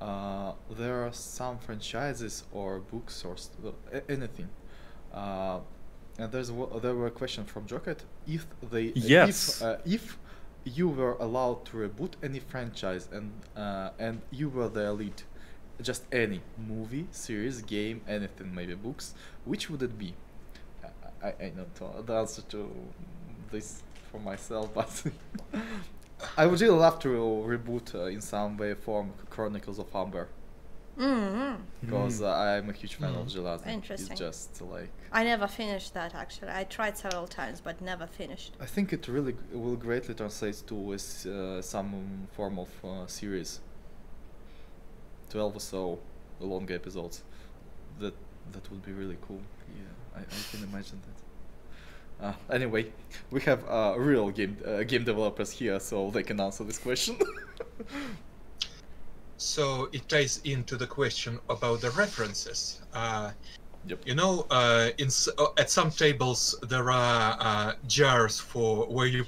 Uh, there are some franchises or books or st- anything. Uh, and there's there were a question from JoCat if they Yes. if, uh, if you were allowed to reboot any franchise and uh, and you were the lead just any movie, series, game, anything, maybe books, which would it be? I, I, I know the answer to this for myself, [LAUGHS] but I would really love to reboot uh, in some way form Chronicles of Amber. Mm-hmm. Because mm-hmm. uh, I'm a huge fan mm. of Zelazny. Interesting. It's just like I never finished that actually. I tried several times but never finished. I think it really g- will greatly translate to uh, uh some form of uh, series 12 or so long episodes. That that would be really cool. Yeah, I, I can imagine that. Uh, [LAUGHS] anyway, we have uh, real game uh, game developers here, so they can answer this question. [LAUGHS] so it ties into the question about the references. Uh, yep. You know, uh, in uh, at some tables there are jars for where you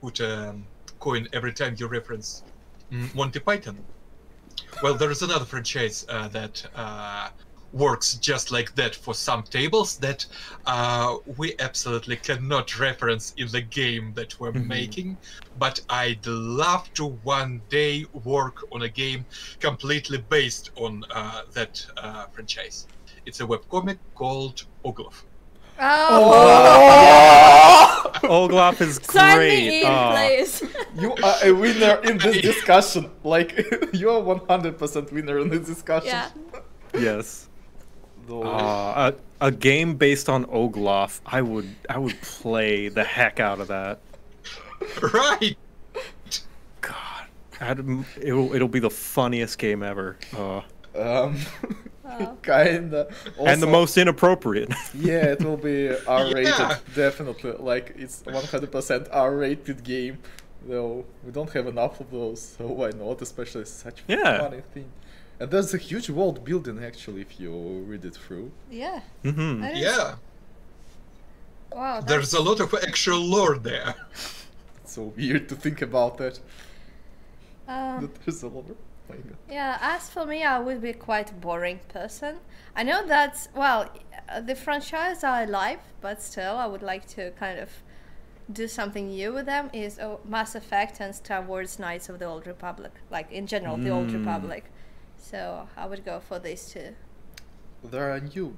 put a coin every time you reference mm, Monty Python. Well, there is another franchise uh, that uh, works just like that for some tables that uh, we absolutely cannot reference in the game that we're Mhm. making. But I'd love to one day work on a game completely based on uh, that uh, franchise. It's a webcomic called Oglaf. Oh, [LAUGHS] Oglaf is [LAUGHS] sign great. me in, Aw. please. you are a winner in this [LAUGHS] discussion. Like you are 100% winner in this discussion. yeah. yes. Though- Uh, a, a game based on Oglaf, I would I would play the heck out of that. right. God, I'd, it'll it'll be the funniest game ever. Uh, um, Oh. [LAUGHS] kinda. and the most inappropriate. Yeah, it will be [LAUGHS] R-rated, Yeah. definitely. Like it's 100% R-rated game. Though we don't have enough of those, so why not? Especially such a Yeah. funny thing. And there's a huge world building actually if you read it through. Yeah. hmm That is- Yeah. Wow. There's a lot of actual lore there. It's [LAUGHS] so weird to think about that. Um, That there's a lot. Of, my God. Yeah, as for me, I would be quite a boring person. I know that, well, uh, the franchise are alive, but still, I would like to kind of do something new with them. Is oh, Mass Effect and Star Wars Knights of the Old Republic, like in general, the Old Mm. Republic. So I would go for these two. There are new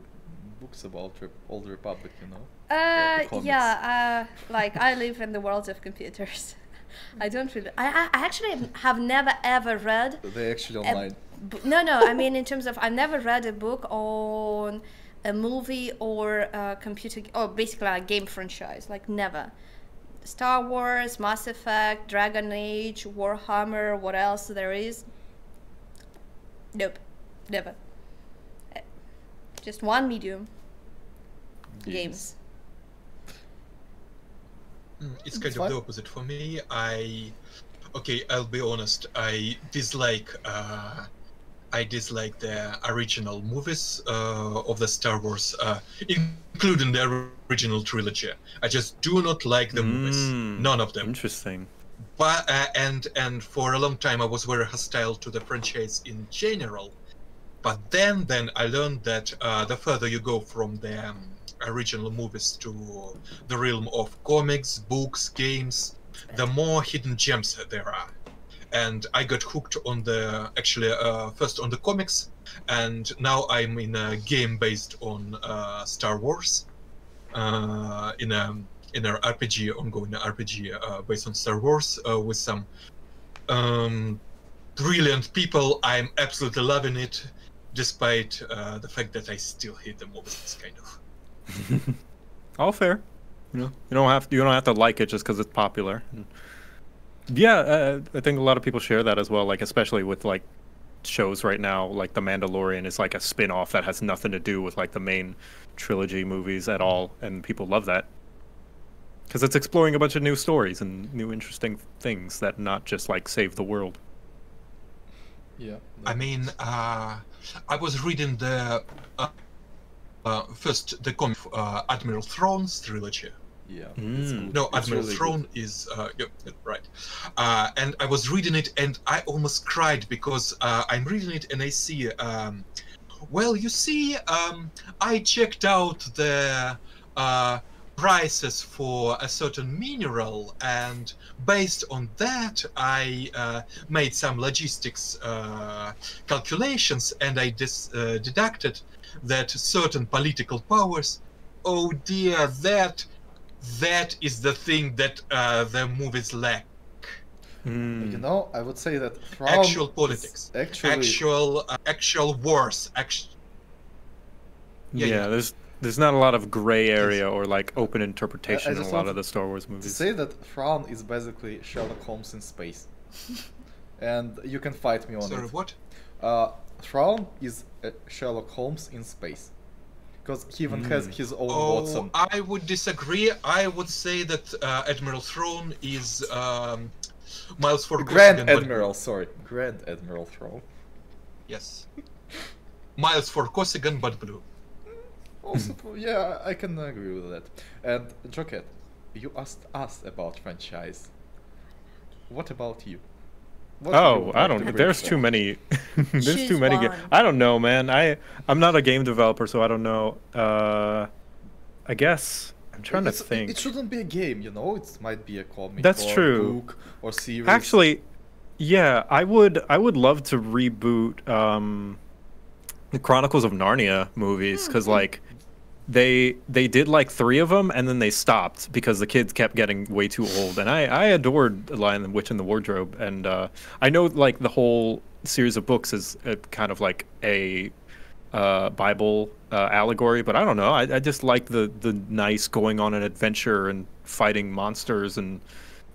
books about Rep- Old Republic, you know. Uh, yeah, uh, like I live in the world of computers. [LAUGHS] I don't really. I, I actually have never ever read They actually online. no, no. I mean, in terms of, I've never read a book on a movie or a computer, or basically a game franchise. Like never. Star Wars, Mass Effect, Dragon Age, Warhammer. What else there is? Nope, never. Eh, Just one medium. Games. Mm, It's It's kind of fine. the opposite for me. I, okay, I'll be honest. I dislike, uh, I dislike the original movies uh, of the Star Wars, uh, including the original trilogy. I just do not like the movies. Mm, None of them. Interesting. But uh, and and for a long time I was very hostile to the franchise in general. But then then I learned that uh, the further you go from the um, original movies to the realm of comics, books, games, the more hidden gems there are. And I got hooked on the actually uh, first on the comics, and now I'm in a game based on uh, Star Wars, uh, in a in an RPG, ongoing RPG uh, based on Star Wars uh, with some um, brilliant people. I'm absolutely loving it, despite uh, the fact that I still hate the movies, kind of. [LAUGHS] All fair. You know, you don't have to, you don't have to like it just because it's popular. And- yeah, uh, I think a lot of people share that as well. Like especially with like shows right now, like The Mandalorian is like a spin-off that has nothing to do with like the main trilogy movies at all, and people love that because it's exploring a bunch of new stories and new interesting things that not just like save the world. Yeah. I mean, uh, I was reading the uh, first the comic uh, Admiral Thrawn's trilogy. Yeah. Mm. No, Admiral really Thrawn good. is uh, yeah, yeah, right. Uh, and I was reading it, and I almost cried because uh, I'm reading it, and I see. Um, well, you see, um, I checked out the uh, prices for a certain mineral, and based on that, I uh, made some logistics uh, calculations, and I dis- uh, deducted that certain political powers. Oh dear, that that is the thing that uh, the movies lack. Mm. You know, I would say that Thrawn Actual politics. Actually, Actual, uh, actual wars. Act- yeah, yeah, yeah. there's there's not a lot of gray area or like open interpretation in a lot of the Star Wars to movies. say that Thrawn is basically Sherlock Holmes in space, [LAUGHS] and you can fight me on Sorry, it. what? Uh, Thrawn is uh, Sherlock Holmes in space. Because he even has his own Oh, Watson. I would disagree. I would say that uh, Admiral Thrawn is um, Miles Ford. Grand Admiral, sorry. Grand Admiral Thrawn. Yes. Miles Vorkosigan, but blue. Also, [LAUGHS] yeah, I can agree with that. And JoCat, you asked us about franchise. What about you? What Oh, I don't. to [LAUGHS] There's too many. there's Choose too many. Ga- I don't know, man. I I'm not a game developer, so I don't know. Uh, I guess I'm trying It's- to think. It shouldn't be a game, you know. It might be a comic. That's or true. Book or series. Actually, yeah, I would. I would love to reboot um, the Chronicles of Narnia movies because Hmm. like they they did like three of them and then they stopped because the kids kept getting way too old. And I I adored Lion the Witch and the Wardrobe, and uh, I know like the whole series of books is uh kind of like a uh, Bible uh, allegory, but I don't know. I, I just like the the nice going on an adventure and fighting monsters and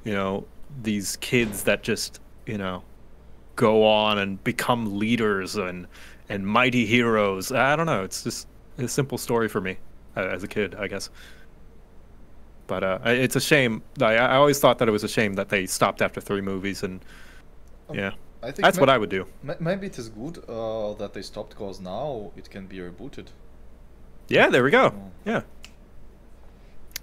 you know these kids that just you know go on and become leaders and and mighty heroes. I don't know. It's just a simple story for me uh, as a kid, I guess. But uh, it's a shame. I, I always thought that it was a shame that they stopped after three movies, and Um, yeah, I think that's what I would do. Maybe it is good uh, that they stopped because now it can be rebooted. Yeah, there we go. Oh. Yeah.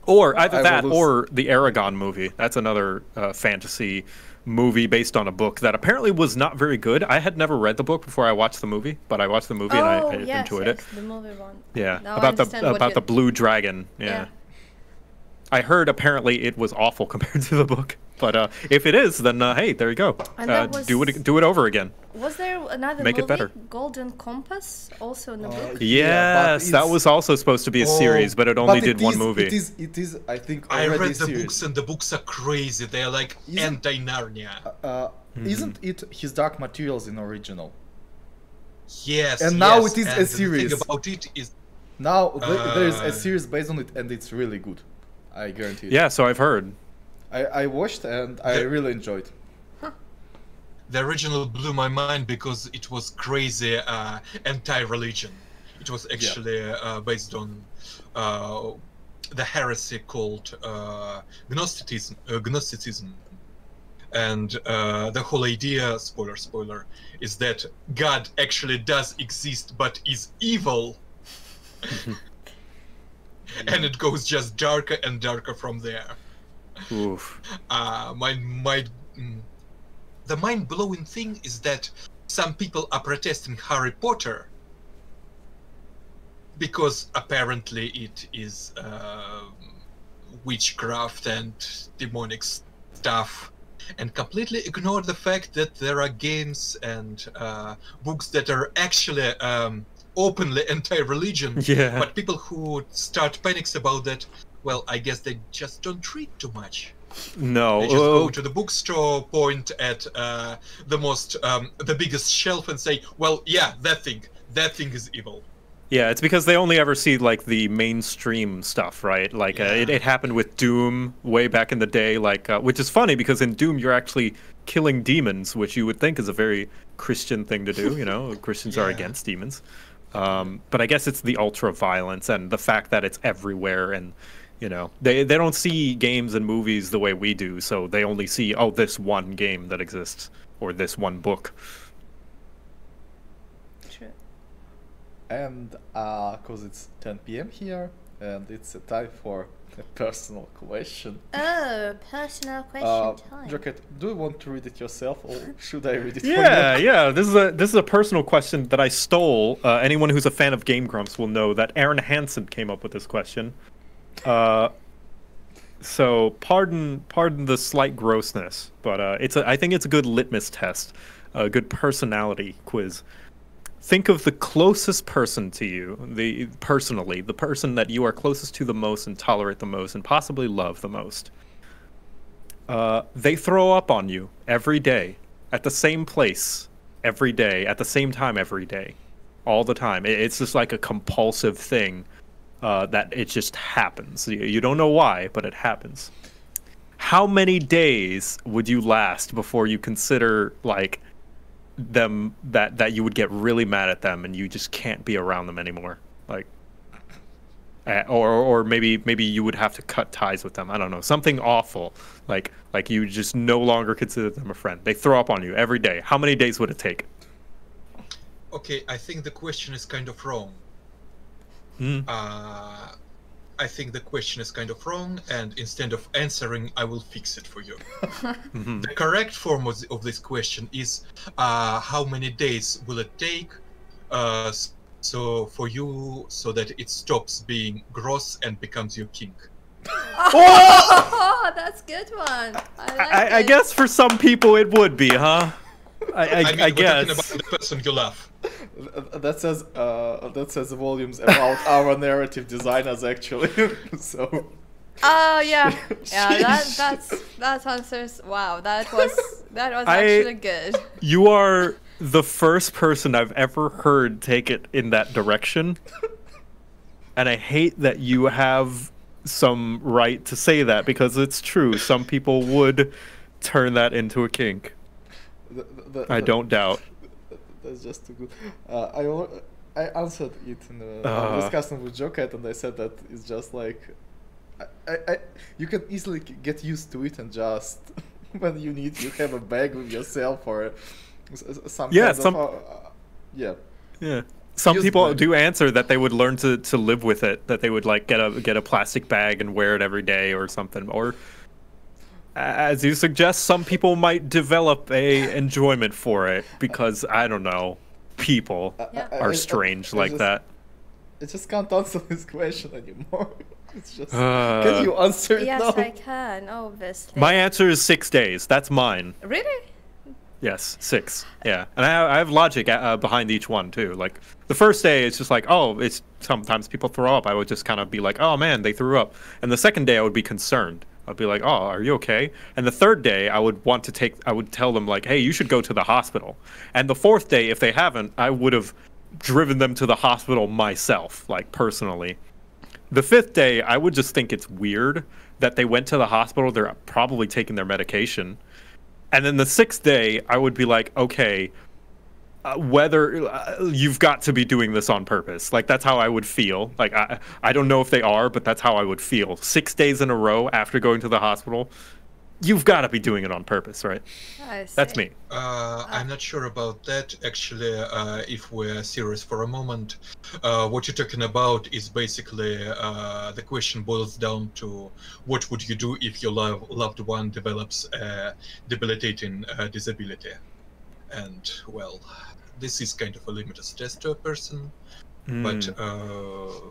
Or either I that lose- or the Eragon movie. That's another uh, fantasy movie based on a book that apparently was not very good. I had never read the book before I watched the movie, but I watched the movie and I, oh, I yes, enjoyed yes, it. the movie one. Yeah, Now about the about you- the blue dragon. Yeah. Yeah. I heard apparently it was awful [LAUGHS] compared to the book, but uh, if it is, then uh, hey, there you go. And Uh, that Do it do it over again. Was there another Make it movie, better. Golden Compass, also in the Uh, book? Yeah, Yes, that was also supposed to be a series, Oh, but it only But did it one is- movie. It is, it is, I think, I read the series. books and the books are crazy. They are like anti-Narnia. Uh, Mm-hmm. Isn't it his Dark Materials in original? Yes. And now yes, it is a and series. The thing about it is Now th- there is a series based on it, and it's really good. I guarantee. it. Yeah, so I've heard. I, I watched and I The- really enjoyed. the original blew my mind because it was crazy uh, anti-religion. It was actually uh, based on uh, the heresy called uh, Gnosticism. Uh, Gnosticism. And uh, the whole idea, spoiler, spoiler, is that God actually does exist but is evil. [LAUGHS] and it goes just darker and darker from there. Oof. Uh, my, my, mm, the mind blowing thing is that some people are protesting Harry Potter because apparently it is uh, witchcraft and demonic stuff, and completely ignore the fact that there are games and uh, books that are actually um, openly [LAUGHS] anti-religion. Yeah. But people who start panics about that, well, I guess they just don't read too much. No. They just oh, go to the bookstore, point at uh, the most, um, the biggest shelf, and say, "Well, yeah, that thing, that thing is evil." Yeah, it's because they only ever see like the mainstream stuff, right? Like uh, it, it happened with Doom way back in the day, like uh, which is funny because in Doom you're actually killing demons, which you would think is a very Christian thing to do. You know, [LAUGHS] Christians are against demons, um, but I guess it's the ultra violence and the fact that it's everywhere, and you know they they don't see games and movies the way we do, so they only see oh this one game that exists or this one book. True. And because it's 10 p.m. here, and it's a time for a personal question. Oh, personal question Uh, time. JoCat, do you want to read it yourself, or should I read it Yeah, for you? yeah. This is a this is a personal question that I stole. Uh, anyone who's a fan of Game Grumps will know that Arin Hanson came up with this question. Uh, so pardon pardon the slight grossness, but uh, it's a, I think it's a good litmus test, a good personality quiz. Think of the closest person to you, the personally, the person that you are closest to the most and tolerate the most and possibly love the most. Uh, they throw up on you every day at the same place every day at the same time every day all the time it's just like a compulsive thing uh, that it just happens you, don't know why but it happens how many days would you last before you consider like them that that you would get really mad at them and you just can't be around them anymore. Like or or maybe maybe you would have to cut ties with them. I don't know. Something awful. Like like you just no longer consider them a friend. They throw up on you every day. How many days would it take? Okay, I think the question is kind of wrong. Hmm. Uh, I think the question is kind of wrong, and instead of answering, I will fix it for you. [LAUGHS] Mhm. The correct form of, of this question is uh, how many days will it take uh, so for you so that it stops being gross and becomes your kink? Oh, [LAUGHS] [LAUGHS] that's good one. I, like I, I guess for some people it would be, huh? I, I, I mean, I we're talking guess. about the person you love. That says uh, that says volumes about [LAUGHS] our narrative designers actually. [LAUGHS] so Oh yeah, [LAUGHS] yeah. That Sheesh. that's that answers. Wow, that was that was I- actually good. You are the first person I've ever heard take it in that direction. And I hate that you have some right to say that because it's true. Some people would turn that into a kink. Th- th- I don't doubt. That's just too good. Uh, I I answered it in the I Uh. was discussing with JoCat, and I said that it's just like, I, I, you can easily get used to it and just [LAUGHS] when you need you have a bag with yourself or some Yeah, of, some- uh, uh, yeah. Yeah. Some Use people do answer that they would learn to, to live with it, that they would like get a get a plastic bag and wear it every day or something. Or as you suggest, some people might develop a enjoyment for it because I don't know, people I- Yeah. I- I- are I- strange I like just- that. I just can't answer [LAUGHS] this question anymore. [LAUGHS] It's just Uh, can you answer it Yes, now? I can. Obviously. My answer is six days. That's mine. really? Yes, six. Yeah, and I, I have logic uh, behind each one too. Like the first day, it's just like, oh, it's sometimes people throw up. I would just kind of be like, oh man, they threw up. And the second day, I would be concerned. I'd be like, oh, are you okay? And the third day, I would want to take. I would tell them like, hey, you should go to the hospital. And the fourth day, if they haven't, I would have driven them to the hospital myself, like personally. The fifth day, I would just think it's weird that they went to the hospital. They're probably taking their medication. And then the sixth day, I would be like, okay, uh, whether uh, you've got to be doing this on purpose. Like that's how I would feel. Like I, I don't know if they are, but that's how I would feel. Six days in a row after going to the hospital, you've got to be doing it on purpose, right? That's me. Uh, I'm not sure about that. Actually, uh, if we're serious for a moment, uh, what you're talking about is basically uh, the question boils down to what would you do if your love, loved one develops a debilitating uh, disability? And well, this is kind of a litmus test to a person, but Mm. uh,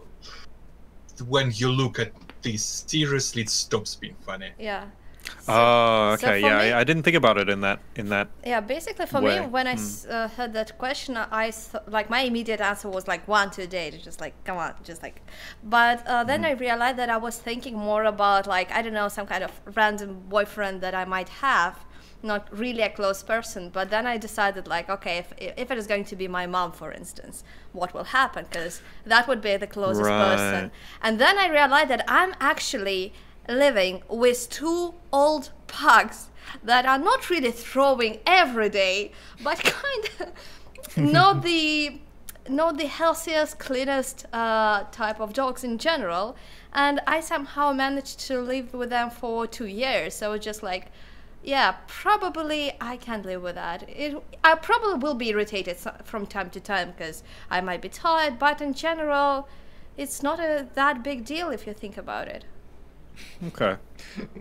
when you look at this seriously, it stops being funny. Yeah. So- Oh, okay. for yeah, me- I, I didn't think about it in that in that. Yeah, basically for way. me, when I Hmm. s- uh, heard that question, I th- like my immediate answer was like one two days, just like come on, just like. But uh, then I realized that I was thinking more about like I don't know some kind of random boyfriend that I might have, not really a close person. But then I decided like okay, if if it is going to be my mom, for instance, what will happen? Because that would be the closest person. And then I realized that I'm actually living with two old pugs that are not really throwing every day, but [LAUGHS] kind of [LAUGHS] not the not the healthiest, cleanest uh, type of dogs in general. And I somehow managed to live with them for two years. So just like, yeah, probably I can't live with that. It, I probably will be irritated from time to time because I might be tired, but in general, it's not a that big deal if you think about it. Okay.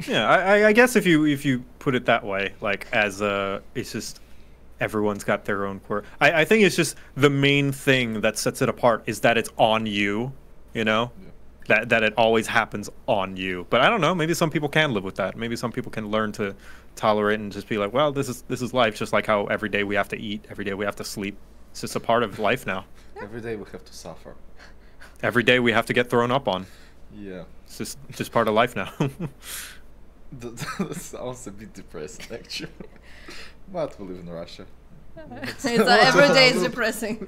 Yeah, I, I- guess if you if you put it that way, like as a, it's just everyone's got their own quirk. I, I think it's just the main thing that sets it apart is that it's on you, you know, that that it always happens on you. But I don't know. Maybe some people can live with that. Maybe some people can learn to tolerate and just be like, well, this is this is life. Just like how every day we have to eat, every day we have to sleep. It's just a part of life now. Every day we have to suffer. [LAUGHS] Every day we have to get thrown up on. Yeah. It's just just part of life now. [LAUGHS] That, [LAUGHS] that sounds a bit depressing, actually. but we live in Russia. it's uh, every day is depressing.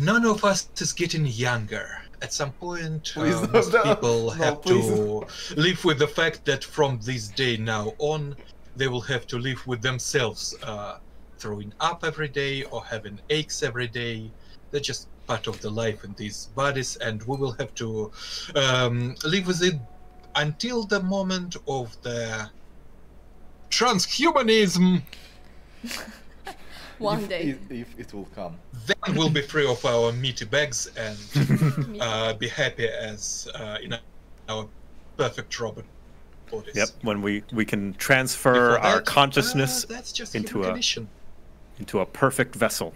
None of us is getting younger. At some point, Please, uh, no, most no, people no, have please. to live with the fact that from this day now on, they will have to live with themselves uh, throwing up every day or having aches every day. They're just part of the life in these bodies, and we will have to um, live with it until the moment of the transhumanism. [LAUGHS] One if, day. If, if it will come. Then we'll be free of our meaty bags and [LAUGHS] uh, be happy as uh, in our perfect robot bodies. Yep. When we we can transfer Before our consciousness uh, that's just into a- condition. into a perfect vessel.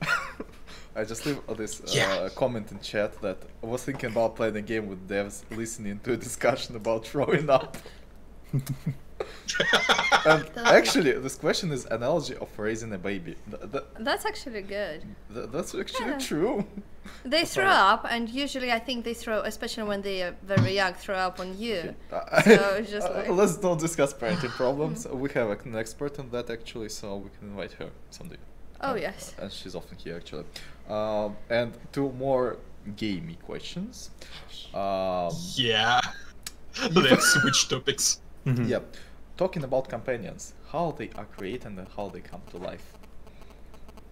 [LAUGHS] I just leave this uh, Yeah. comment in chat that I was thinking about playing a game with devs listening to a discussion about throwing up. [LAUGHS] [LAUGHS] and actually, this question is analogy of raising a baby. Th- th- That's actually good. th- that's actually Yeah. true. They throw Sorry. up, and usually I think they throw, especially when they are very young, throw up on you. Uh, So [LAUGHS] it's just uh, like- let's not discuss parenting [LAUGHS] problems. we have an expert on that actually, so we can invite her someday. Oh Uh, yes. and she's often here actually. Um, and two more gamey questions. Um, Yeah. Let's switch topics. Mhm. yeah, talking about companions, how they are created and how they come to life.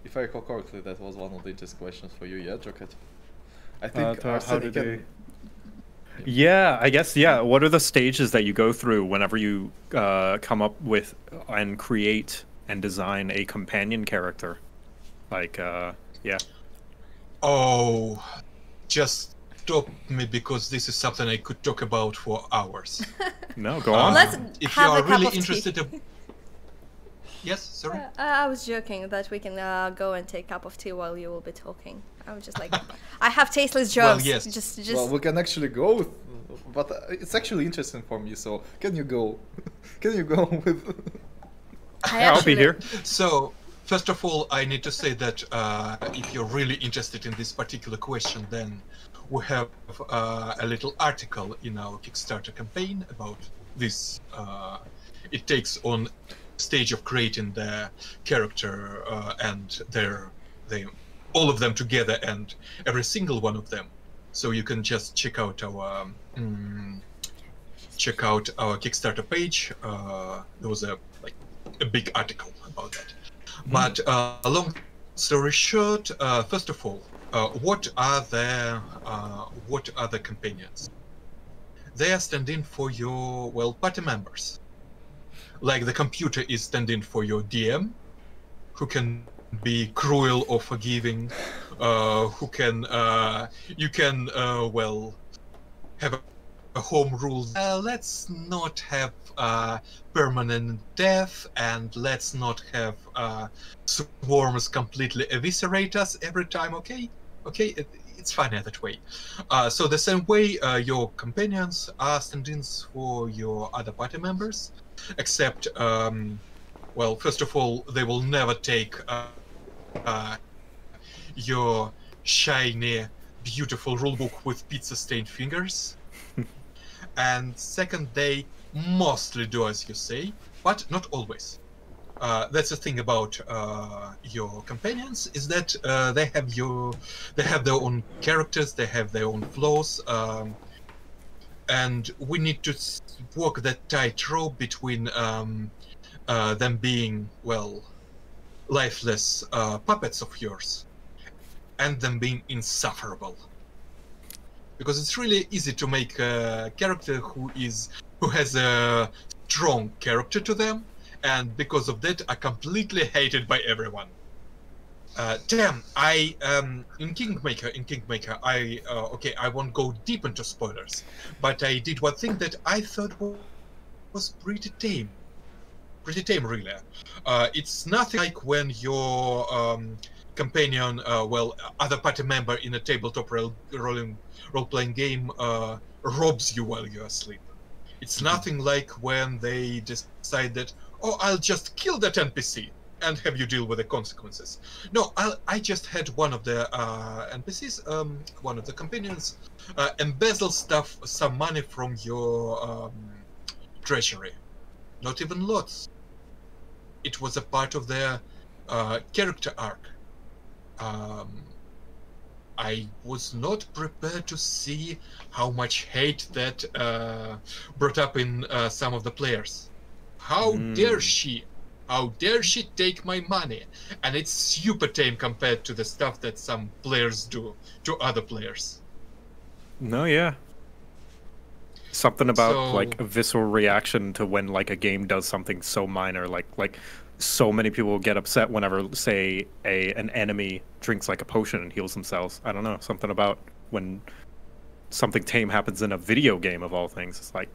If I recall correctly, that was one of the interesting questions for you, yeah, JoCat? I think Uh, to- how Arsene did can- they- Yeah, I guess. Yeah. What are the stages that you go through whenever you uh, come up with and create and design a companion character? Like, uh, yeah. Oh, just stop me because this is something I could talk about for hours. [LAUGHS] No, go Uh, on. Let's if have you a are cup really interested, ab- [LAUGHS] yes, sorry. Uh, I was joking that we can uh, go and take a cup of tea while you will be talking. I was just like, [LAUGHS] I have tasteless Well, jokes. yes. Just, just. Well, we can actually go, but uh, it's actually interesting for me. So, can you go? can you go with? I Yeah, I'll be here. So, first of all, I need to say that uh, if you're really interested in this particular question, then we have uh, a little article in our Kickstarter campaign about this. Uh, it takes on stage of creating the character uh, and their they all of them together and every single one of them. So you can just check out our um, check out our Kickstarter page. Uh, there was a like a big article about that. But uh, long story short, uh, first of all, uh, what are the uh, what are the companions? They are standing for your well party members. Like the computer is standing for your DM, who can be cruel or forgiving, uh, who can uh, you can uh, well have a, home rule. Uh, let's not have permanent death, and let's not have swarms completely eviscerate us every time. Okay, okay, it, it's fine that way. Uh, so the same way, uh, your companions are stand-ins for your other party members, except, um, well, first of all, they will never take uh, uh, your shiny, beautiful rulebook with pizza-stained fingers. [LAUGHS] and second, they mostly do as you say, but not always. Uh, that's the thing about uh, your companions is that uh, they have your they have their own characters they have their own flaws um, and we need to walk that tightrope between um, uh, them being well lifeless uh, puppets of yours and them being insufferable. Because it's really easy to make a character who is who has a strong character to them and because of that are completely hated by everyone. Uh, damn i um in kingmaker in kingmaker i uh, okay i won't go deep into spoilers but i did one thing that i thought was pretty tame. Pretty tame really. Uh, it's nothing like when your um, companion uh, well other party member in a tabletop role rolling role-playing game uh, robs you while you're asleep. It's nothing like when they decide that oh i'll just kill that npc and have you deal with the consequences. No i i just had one of the uh, npcs um, one of the companions uh, embezzle stuff some money from your um, treasury. Not even lots. It was a part of their uh, character arc. Um, I was not prepared to see how much hate that uh, brought up in uh, some of the players. How dare Mm. she How dare she take my money? And it's super tame compared to the stuff that some players do to other players. No, yeah. Something about So- like a visceral reaction to when like a game does something so minor, like like so many people get upset whenever say a an enemy drinks like a potion and heals themselves. I don't know, something about when something tame happens in a video game of all things. It's like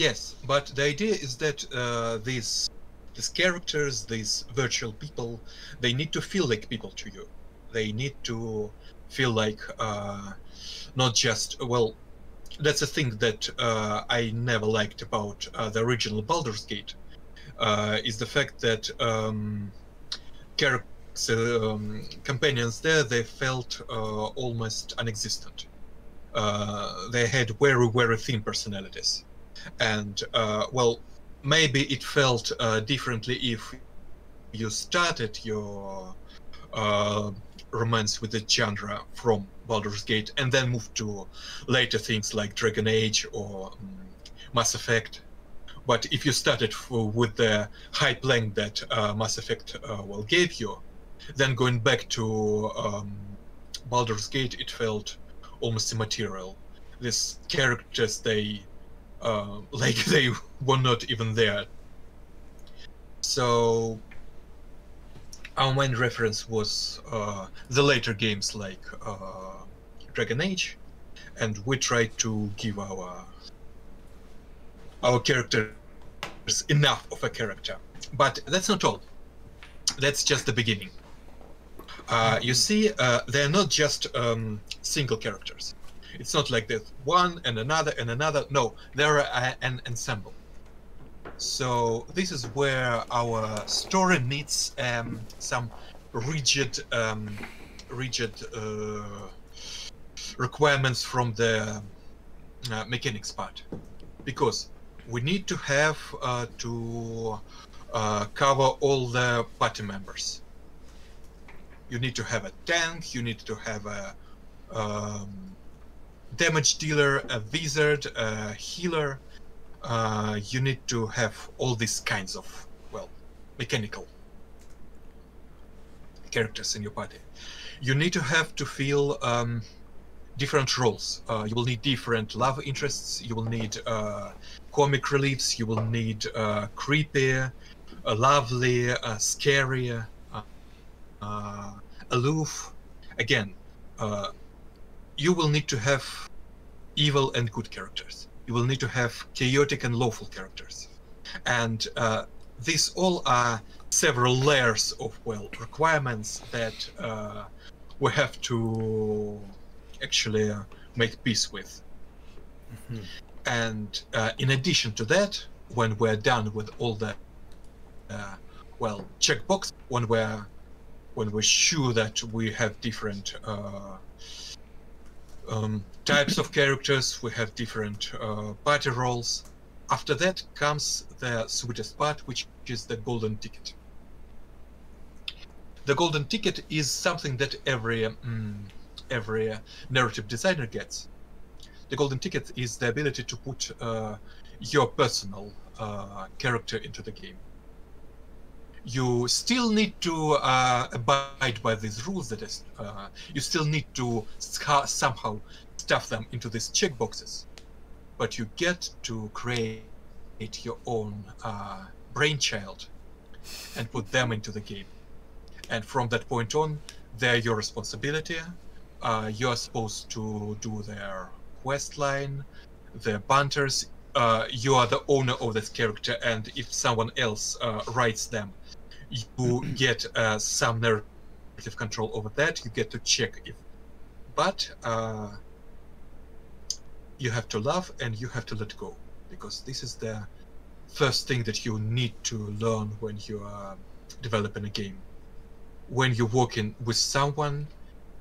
Yes, but the idea is that uh, these these characters, these virtual people, they need to feel like people to you. They need to feel like uh, not just well. That's a thing that uh, I never liked about uh, the original Baldur's Gate, uh, is the fact that um, characters, um, companions there, they felt uh, almost non-existent. They had very, very thin personalities and uh, well maybe it felt uh, differently if you started your uh, romance with the genre from Baldur's Gate and then moved to later things like Dragon Age or um, Mass Effect. But if you started with the high plank that uh, Mass Effect uh, well gave you, then going back to um, Baldur's Gate, it felt almost immaterial. These characters, they uh, [LAUGHS] like they were not even there. So our main reference was uh, the later games like uh, Dragon Age, and we tried to give our our characters enough of a character. But that's not all. That's just the beginning. Uh, you see, uh, they're not just um, single characters. It's not like that one and another and another. No, they're a, an ensemble. So this is where our story meets um, some rigid, um, rigid uh, requirements from the uh, mechanics part, because we need to have uh, to uh, cover all the party members. You need to have a tank. You need to have a um, damage dealer, a wizard, a healer. Uh, you need to have all these kinds of, well, mechanical characters in your party. You need to have to feel um, different roles. Uh, you will need different love interests. You will need uh, comic reliefs. You will need uh, creepy, uh, lovely, uh, scary, uh, aloof. Again, you will need to have evil and good characters. You will need to have chaotic and lawful characters. And uh, these all are several layers of, well, requirements that uh, we have to actually uh, make peace with. And uh, in addition to that, when we're done with all the, uh, well, checkbox, when we're when we're sure that we have different uh, um, types of characters, we have different uh, party roles. After that comes the sweetest part, which is the golden ticket. The golden ticket is something that every mm, every narrative designer gets. The golden ticket is the ability to put uh, your personal uh, character into the game. You still need to uh, abide by these rules. That is, uh, you still need to somehow stuff them into these checkboxes, but you get to create your own uh, brainchild and put them into the game. And from that point on, they're your responsibility. Uh, you're supposed to do their quest line, their banters. Uh, you are the owner of this character, and if someone else uh, writes them, you get uh, some narrative control over that. You get to check if, but uh, you have to love and you have to let go because this is the first thing that you need to learn when you are developing a game. When you're working with someone,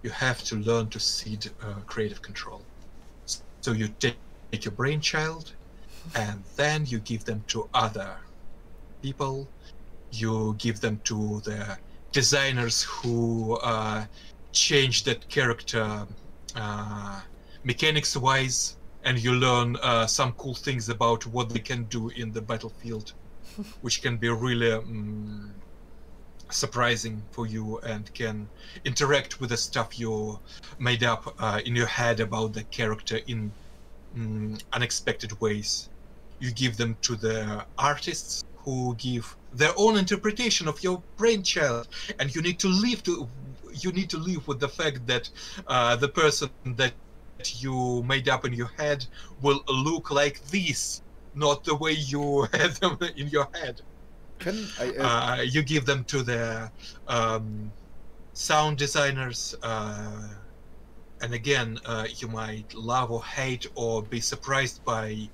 you have to learn to cede uh, creative control. So you take your brainchild, and then you give them to other people. You give them to the designers who uh, change that character uh, mechanics-wise and you learn uh, some cool things about what they can do in the battlefield, [LAUGHS] which can be really um, surprising for you and can interact with the stuff you made up uh, in your head about the character in mm, unexpected ways. You give them to the artists who give their own interpretation of your brainchild, and you need to live to you need to live with the fact that uh, the person that you made up in your head will look like this, not the way you [LAUGHS] had them in your head. Can I? Uh, Uh, you give them to the um, sound designers, uh, and again, uh, you might love or hate or be surprised by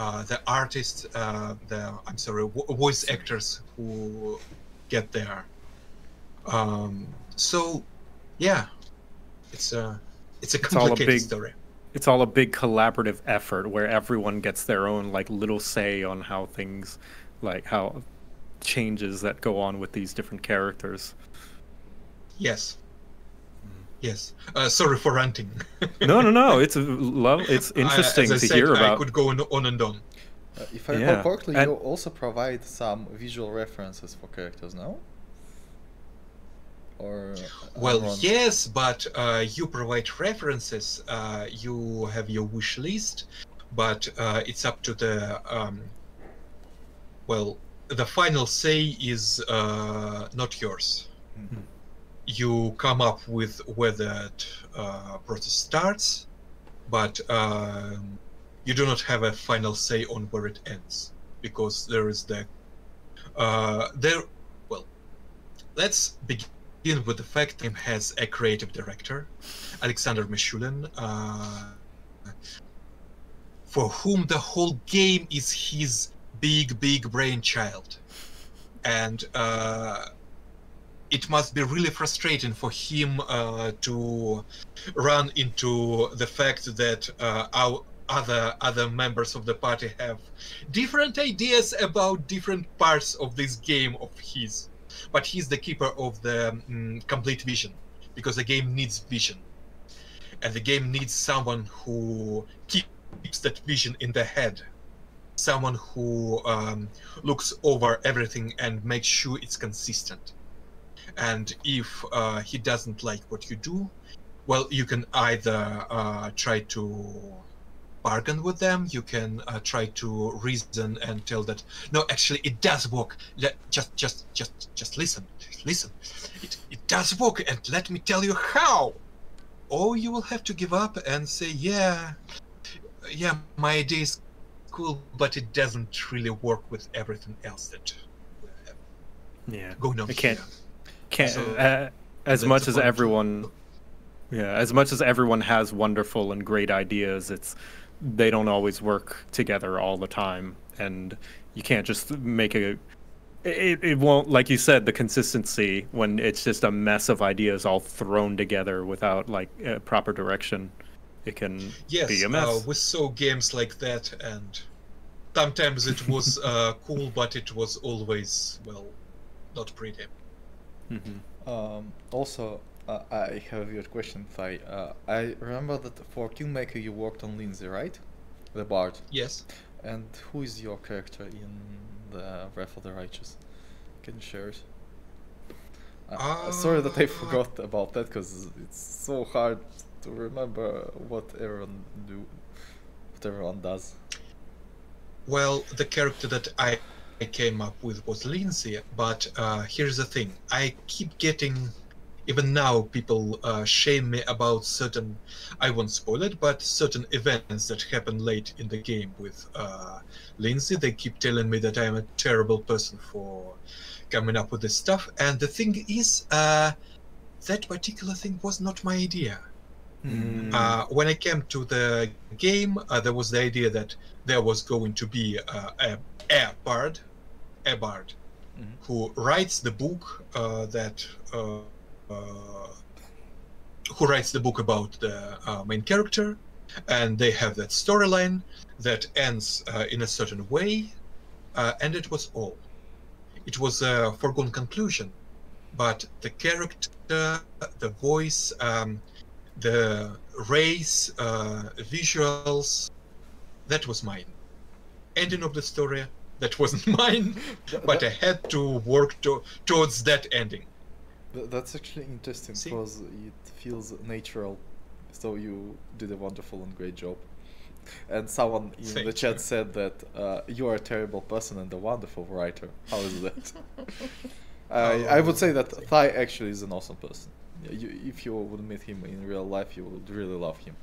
uh, the artists, uh, the I'm sorry, voice actors who get there. Um, so, yeah, it's a it's a It's all a complicated big- story. It's all a big collaborative effort where everyone gets their own like little say on how things, like how changes that go on with these different characters. Yes. Yes. Uh, sorry for ranting. [LAUGHS] No, no, no. It's a love. It's I- interesting as I to said, hear I could go on, on and on. uh, if I recall correctly, and- you also provide some visual references for characters, no? Or Well, wrong? yes, but uh, you provide references. Uh, you have your wish list, but uh, it's up to the. Um, well, the final say is uh, not yours. Mhm. You come up with where that uh, process starts, but um, you do not have a final say on where it ends because there is the. Uh, there, well, let's begin with the fact that has a creative director, Alexander Mishulin, uh, for whom the whole game is his big, big brainchild. And uh, it must be really frustrating for him uh, to run into the fact that uh, our other other members of the party have different ideas about different parts of this game of his. But he's the keeper of the mm, complete vision because the game needs vision. And the game needs someone who keeps that vision in the head. Someone who um, looks over everything and makes sure it's consistent and if uh, he doesn't like what you do well you can either uh, try to bargain with them you can uh, try to reason and tell that no actually it does work let just just just just listen just listen it, it does work and let me tell you how or you will have to give up and say yeah yeah my idea is cool but it doesn't really work with everything else that yeah. going on It can't. here. Can't. So, uh, as much as everyone. Yeah, as much as everyone has wonderful and great ideas, it's they don't always work together all the time, and you can't just make a. It, it won't, like you said, the consistency when it's just a mess of ideas all thrown together without like uh, proper direction. It can yes be a uh, mess. we saw games like that and sometimes it was uh, cool but it was always well not pretty Mhm. Um, also, uh, I have a weird question, Thai. Uh, I remember that for Kingmaker you worked on Linzi, right? The bard. yes And who is your character in the Wrath of the Righteous? Can you share it? Uh, uh, sorry that I forgot about that because it's so hard to remember what everyone do, what everyone does. Well, the character that I, I came up with was Linzi, but uh, here's the thing: I keep getting, even now, people uh, shame me about certain, I won't spoil it, but certain events that happen late in the game with uh, Linzi. They keep telling me that I am a terrible person for coming up with this stuff, and the thing is, uh, that particular thing was not my idea. Mm. Uh, when I came to the game, uh, there was the idea that there was going to be uh, a, a bard, a bard, Mhm. who writes the book uh, that uh, uh, who writes the book about the uh, main character, and they have that storyline that ends uh, in a certain way, uh, and it was all. It was a foregone conclusion, but the character, the voice. Um, the race, uh, visuals, that was mine. Ending of the story, that wasn't [LAUGHS] mine, but I had to work to, towards that ending. That's actually interesting See? because it feels natural. So you did a wonderful and great job. And someone in the chat you. said that uh, you are a terrible person and a wonderful writer. How is that? [LAUGHS] I, I would say that Thai actually is an awesome person. You, if you would meet him in real life, you would really love him.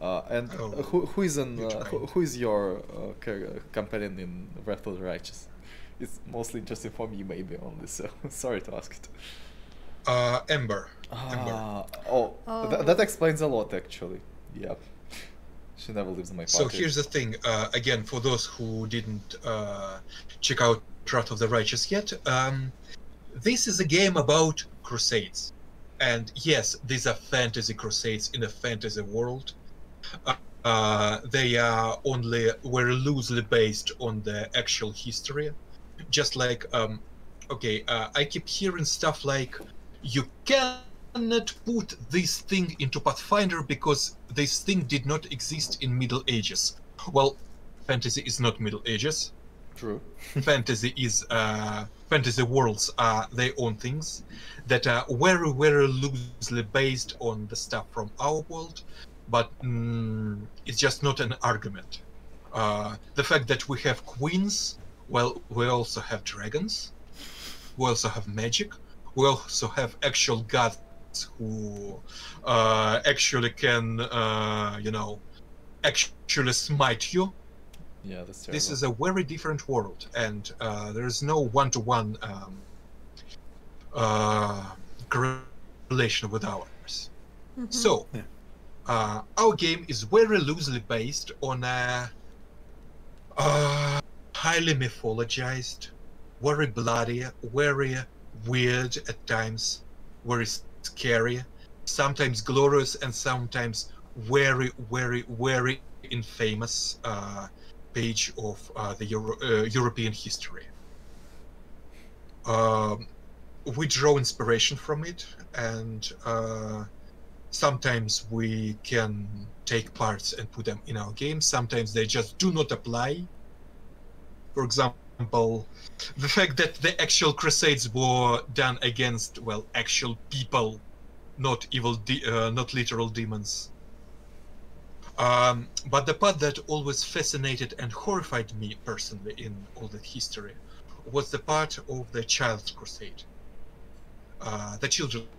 Uh, and Oh, uh, who, who is an, uh, who, who is your uh, companion in Wrath of the Righteous? It's mostly interesting for me, maybe only. So [LAUGHS] sorry to ask it. Uh, Ember. Ember. Ah, oh, Oh. That, that explains a lot actually. Yeah. She never lives in my party. So here's the thing. Uh, again, for those who didn't uh, check out Wrath of the Righteous yet, um, this is a game about crusades, and yes, these are fantasy crusades in a fantasy world. Uh, uh, they are only very loosely based on the actual history, just like um, okay, uh, I keep hearing stuff like you cannot put this thing into Pathfinder because this thing did not exist in Middle Ages. Well, fantasy is not Middle Ages. True. [LAUGHS] fantasy is uh, fantasy worlds are their own things that are very very loosely based on the stuff from our world, but mm, it's just not an argument. Uh, the fact that we have queens, well, we also have dragons, we also have magic, we also have actual gods who uh, actually can, uh, you know, actually smite you Yeah, that's terrible. this is a very different world and uh, there is no one-to-one um, uh, correlation with ours Mhm. so Yeah. Uh, our game is very loosely based on a uh, highly mythologized very bloody very weird at times very scary sometimes glorious and sometimes very very very infamous uh, page of uh, the Euro- uh, European history. Um, we draw inspiration from it, and uh, sometimes we can take parts and put them in our game. Sometimes they just do not apply. For example, the fact that the actual crusades were done against well, actual people, not evil, de- uh, not literal demons. Um, but the part that always fascinated and horrified me personally in all that history was the part of the Child's Crusade. Uh, the Children's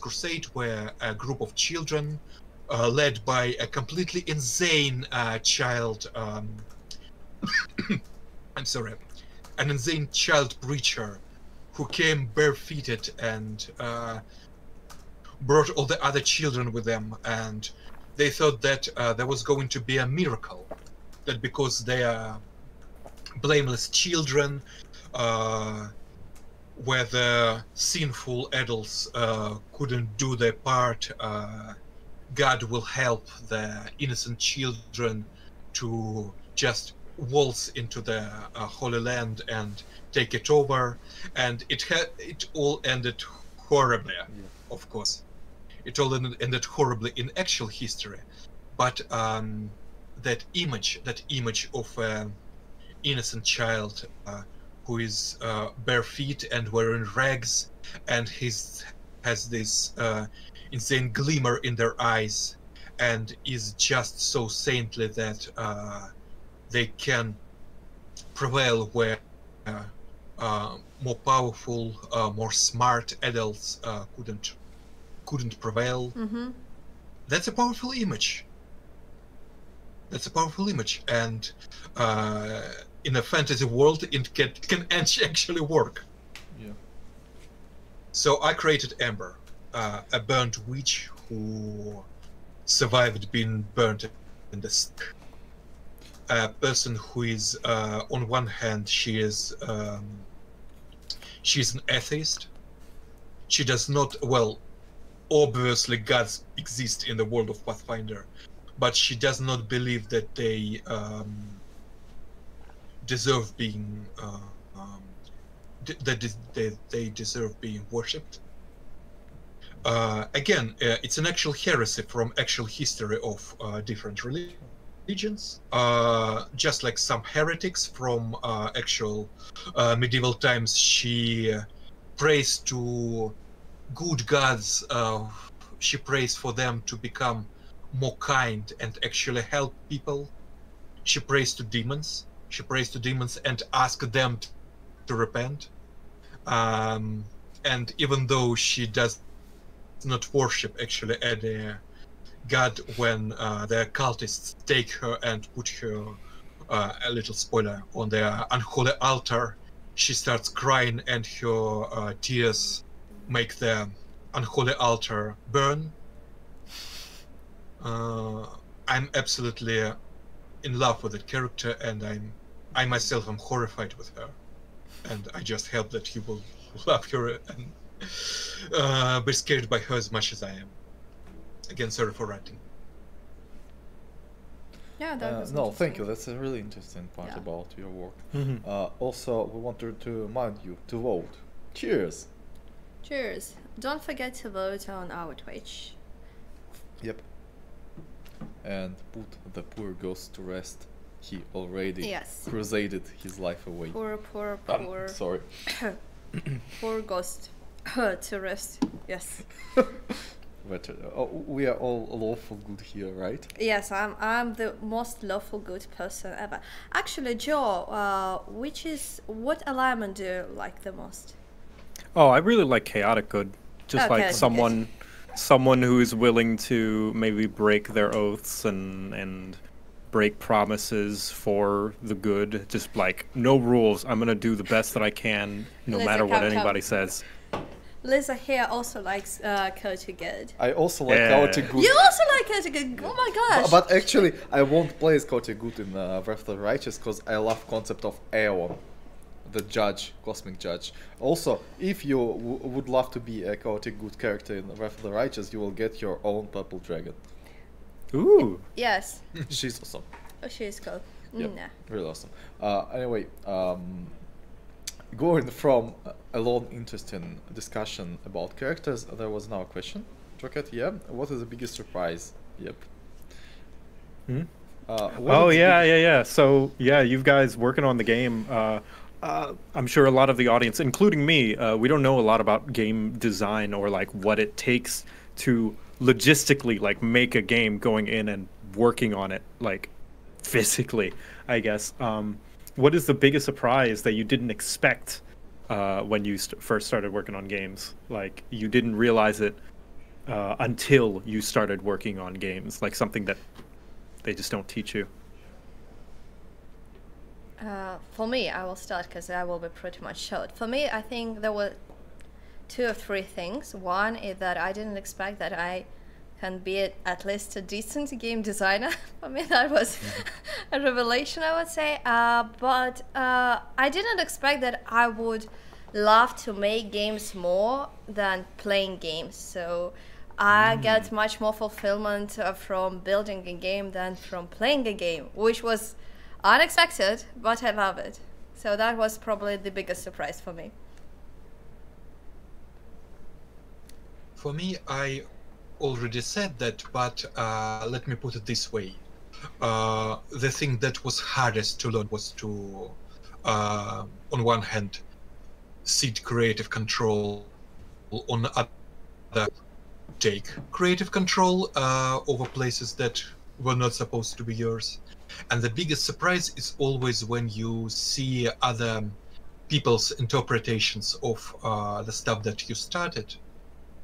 Crusade, where a group of children, uh, led by a completely insane uh, child, um, [COUGHS] I'm sorry, an insane child preacher who came barefooted and uh, brought all the other children with them. And they thought that uh, there was going to be a miracle that because they are blameless children uh, where the sinful adults uh, couldn't do their part uh, god will help the innocent children to just waltz into the uh, holy land and take it over. And it had it all ended horribly of course. It all ended, horribly in actual history. But um, that image that image of an innocent child uh, who is uh, bare feet and wearing rags and he's has this uh, insane glimmer in their eyes and is just so saintly that uh, they can prevail where uh, uh, more powerful uh, more smart adults uh, couldn't couldn't prevail Mm-hmm. that's a powerful image that's a powerful image and uh, in a fantasy world it can, can [LAUGHS] actually work Yeah. so i created Ember uh, a burnt witch who survived being burnt in the stake a person who is uh, on one hand she is um, she is an atheist she does not well obviously gods exist in the world of pathfinder but she does not believe that they um, deserve being uh, um, that they, they deserve being worshipped uh, again uh, it's an actual heresy from actual history of uh, different religions uh, just like some heretics from uh, actual uh, medieval times. She prays to good gods. She prays for them to become more kind and actually help people. She prays to demons. She prays to demons and asks them to repent. Um, and even though she does not worship actually any god when uh, the cultists take her and put her uh, a little spoiler on their unholy altar she starts crying and her uh, tears make the unholy altar burn uh, i'm absolutely in love with that character and i'm i myself am horrified with her and i just hope that you will [LAUGHS] love her and uh, be scared by her as much as i am again sorry for ranting Yeah, that Uh, was no, thank you. That's a really interesting part Yeah. about your work. Mhm. Uh, also, we wanted to remind you to vote. Cheers. Cheers. Don't forget to vote on our Twitch. Yep. And put the poor ghost to rest. He already Yes. crusaded his life away. Poor, poor, Um, poor, [COUGHS] sorry. [COUGHS] poor ghost. [COUGHS] to rest. Yes. [LAUGHS] But uh, oh, we are all lawful good here, right? Yes, I'm. I'm the most lawful good person ever. Actually, Joe, uh, which is what alignment do you like the most? Oh, I really like chaotic good. Just Okay, like good. someone someone who is willing to maybe break their oaths and and break promises for the good. Just like no rules. I'm gonna do the best that I can, no Let's matter what come- come. anybody says. Lisa here also likes uh, chaotic good. I also like Yeah. chaotic good. You also like chaotic good. Oh my gosh. Bu- But actually, I won't play as chaotic good in uh, Wrath of the Righteous because I love concept of Aeon, the judge, cosmic judge. Also, if you w- would love to be a chaotic good character in Wrath of the Righteous, you will get your own purple dragon. Ooh. yes. [LAUGHS] She's awesome. Oh, she's cool. Yep, Nah. really awesome. Uh, anyway, um, going from a long, interesting discussion about characters, there was now a question. Rocket, yeah. What is the biggest surprise? Yep. Hmm? Uh, Oh yeah, big- yeah, yeah. So yeah, you guys working on the game. Uh, uh, I'm sure a lot of the audience, including me, uh, we don't know a lot about game design or like what it takes to logistically like make a game going in and working on it like physically. I guess. Um, what is the biggest surprise that you didn't expect uh, when you st- first started working on games? Like you didn't realize it uh, until you started working on games, like something that they just don't teach you. Uh, for me, I will start because I will be pretty much short. For me, I think there were two or three things. One is that I didn't expect that I can be at, at least a decent game designer. [LAUGHS] For me, that was [LAUGHS] a revelation, I would say. Uh, but uh, I didn't expect that I would love to make games more than playing games. So I get much more fulfillment uh, from building a game than from playing a game, which was unexpected, but I love it. So that was probably the biggest surprise for me. For me, I already said that, but uh, let me put it this way. Uh, the thing that was hardest to learn was to, uh, on one hand, cede creative control, on the other, take creative control uh, over places that were not supposed to be yours. And the biggest surprise is always when you see other people's interpretations of uh, the stuff that you started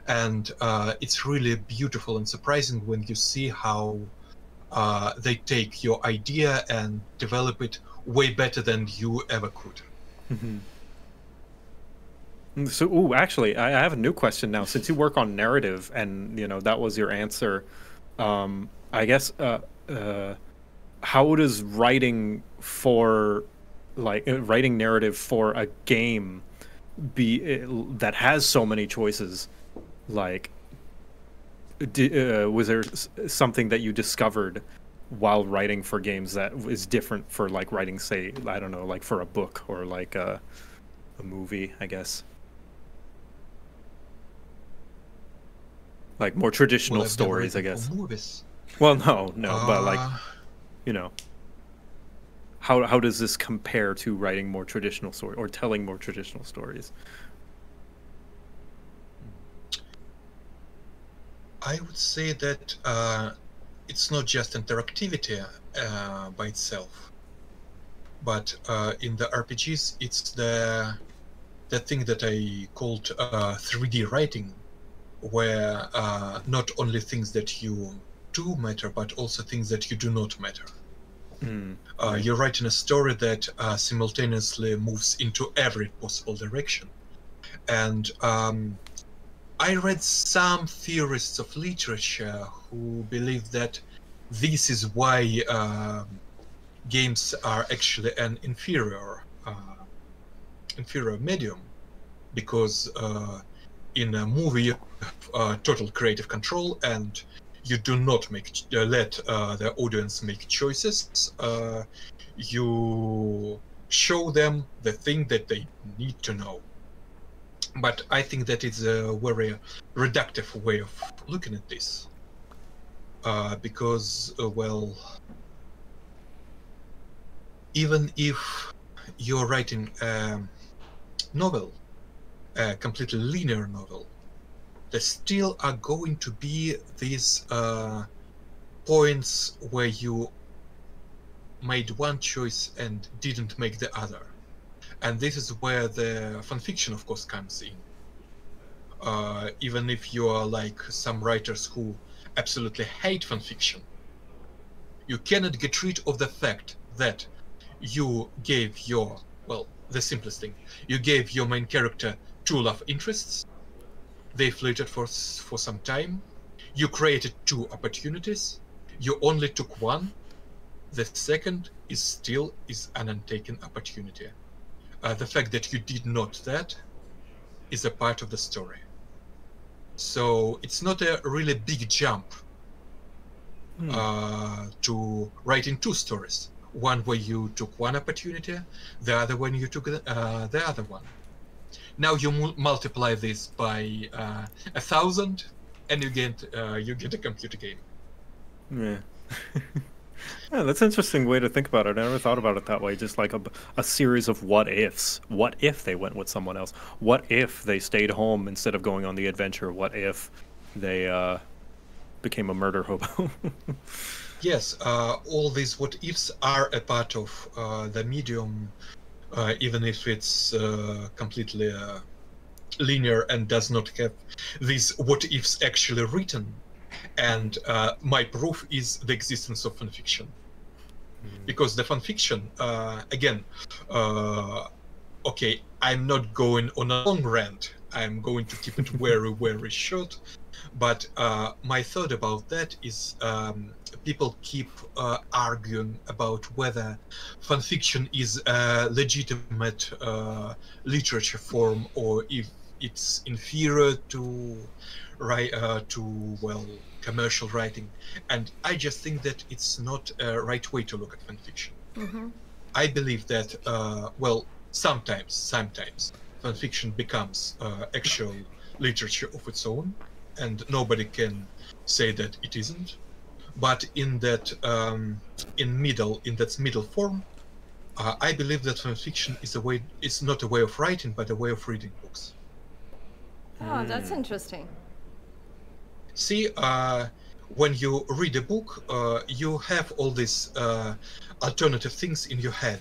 and uh, it's really beautiful and surprising when you see how uh, they take your idea and develop it way better than you ever could. Mm, So, ooh, actually, I I have a new question now. Since you work on narrative, and you know that was your answer, um, I guess, uh, uh, how does writing for, like, uh, writing narrative for a game, be uh, that has so many choices, like, uh, was there s- something that you discovered while writing for games that is different for like writing, say, I don't know, like for a book or like a, a movie, I guess. like more traditional Well, stories, I guess. Well, no, no, but like Uh, you know, how how does this compare to writing more traditional story or telling more traditional stories? I would say that uh, it's not just interactivity uh, by itself, but uh, in the RPGs, it's the the thing that I called uh, 3D writing, where uh, not only things that you do matter, but also things that you do not matter. Mm. Uh, you're writing a story that uh, simultaneously moves into every possible direction. And um, I read some theorists of literature who believe that this is why um games are actually an inferior uh, inferior medium, because uh, in a movie you have uh, total creative control and you do not make uh, let uh, the audience make choices. Uh, you show them the thing that they need to know. But I think that it's a very reductive way of looking at this, uh, because uh, well, even if you're writing a novel, a completely linear novel, there still are going to be these uh, points where you made one choice and didn't make the other. And this is where the fanfiction, of course, comes in. Uh, even if you are like some writers who absolutely hate fanfiction, you cannot get rid of the fact that you gave your, well, the simplest thing, you gave your main character two love interests, they flirted for for some time. You created two opportunities. You only took one. The second is still is an untaken opportunity. Uh, the fact that you did not that is a part of the story. So it's not a really big jump Hmm. uh, to writing two stories. One where you took one opportunity, the other when you took the, uh, the other one. Now you mul- multiply this by uh, a thousand, and you get uh, you get a computer game. Yeah. [LAUGHS] yeah, that's an interesting way to think about it. I never thought about it that way. Just like a, a series of what ifs. What if they went with someone else? What if they stayed home instead of going on the adventure? What if they uh, became a murder hobo? [LAUGHS] Yes, uh, all these what ifs are a part of uh, the medium, uh, even if it's uh, completely uh, linear and does not have these what ifs actually written. And uh, my proof is the existence of fanfiction. Because the fanfiction, uh, again, uh, okay, I'm not going on a long rant. I'm going to keep it very, [LAUGHS] very short. But uh, my thought about that is um, people keep uh, arguing about whether fanfiction is a legitimate uh, literature form or if it's inferior to right uh, to well commercial writing and i just think that it's not a right way to look at fanfiction Mm-hmm. I believe that, uh, well, sometimes, sometimes fanfiction becomes uh, actual literature of its own, and nobody can say that it isn't. But in that, um, in middle, in that middle form, uh, I believe that fanfiction is a way, is not a way of writing, but a way of reading books. Oh, that's interesting. See, uh, when you read a book, uh, you have all these uh, alternative things in your head.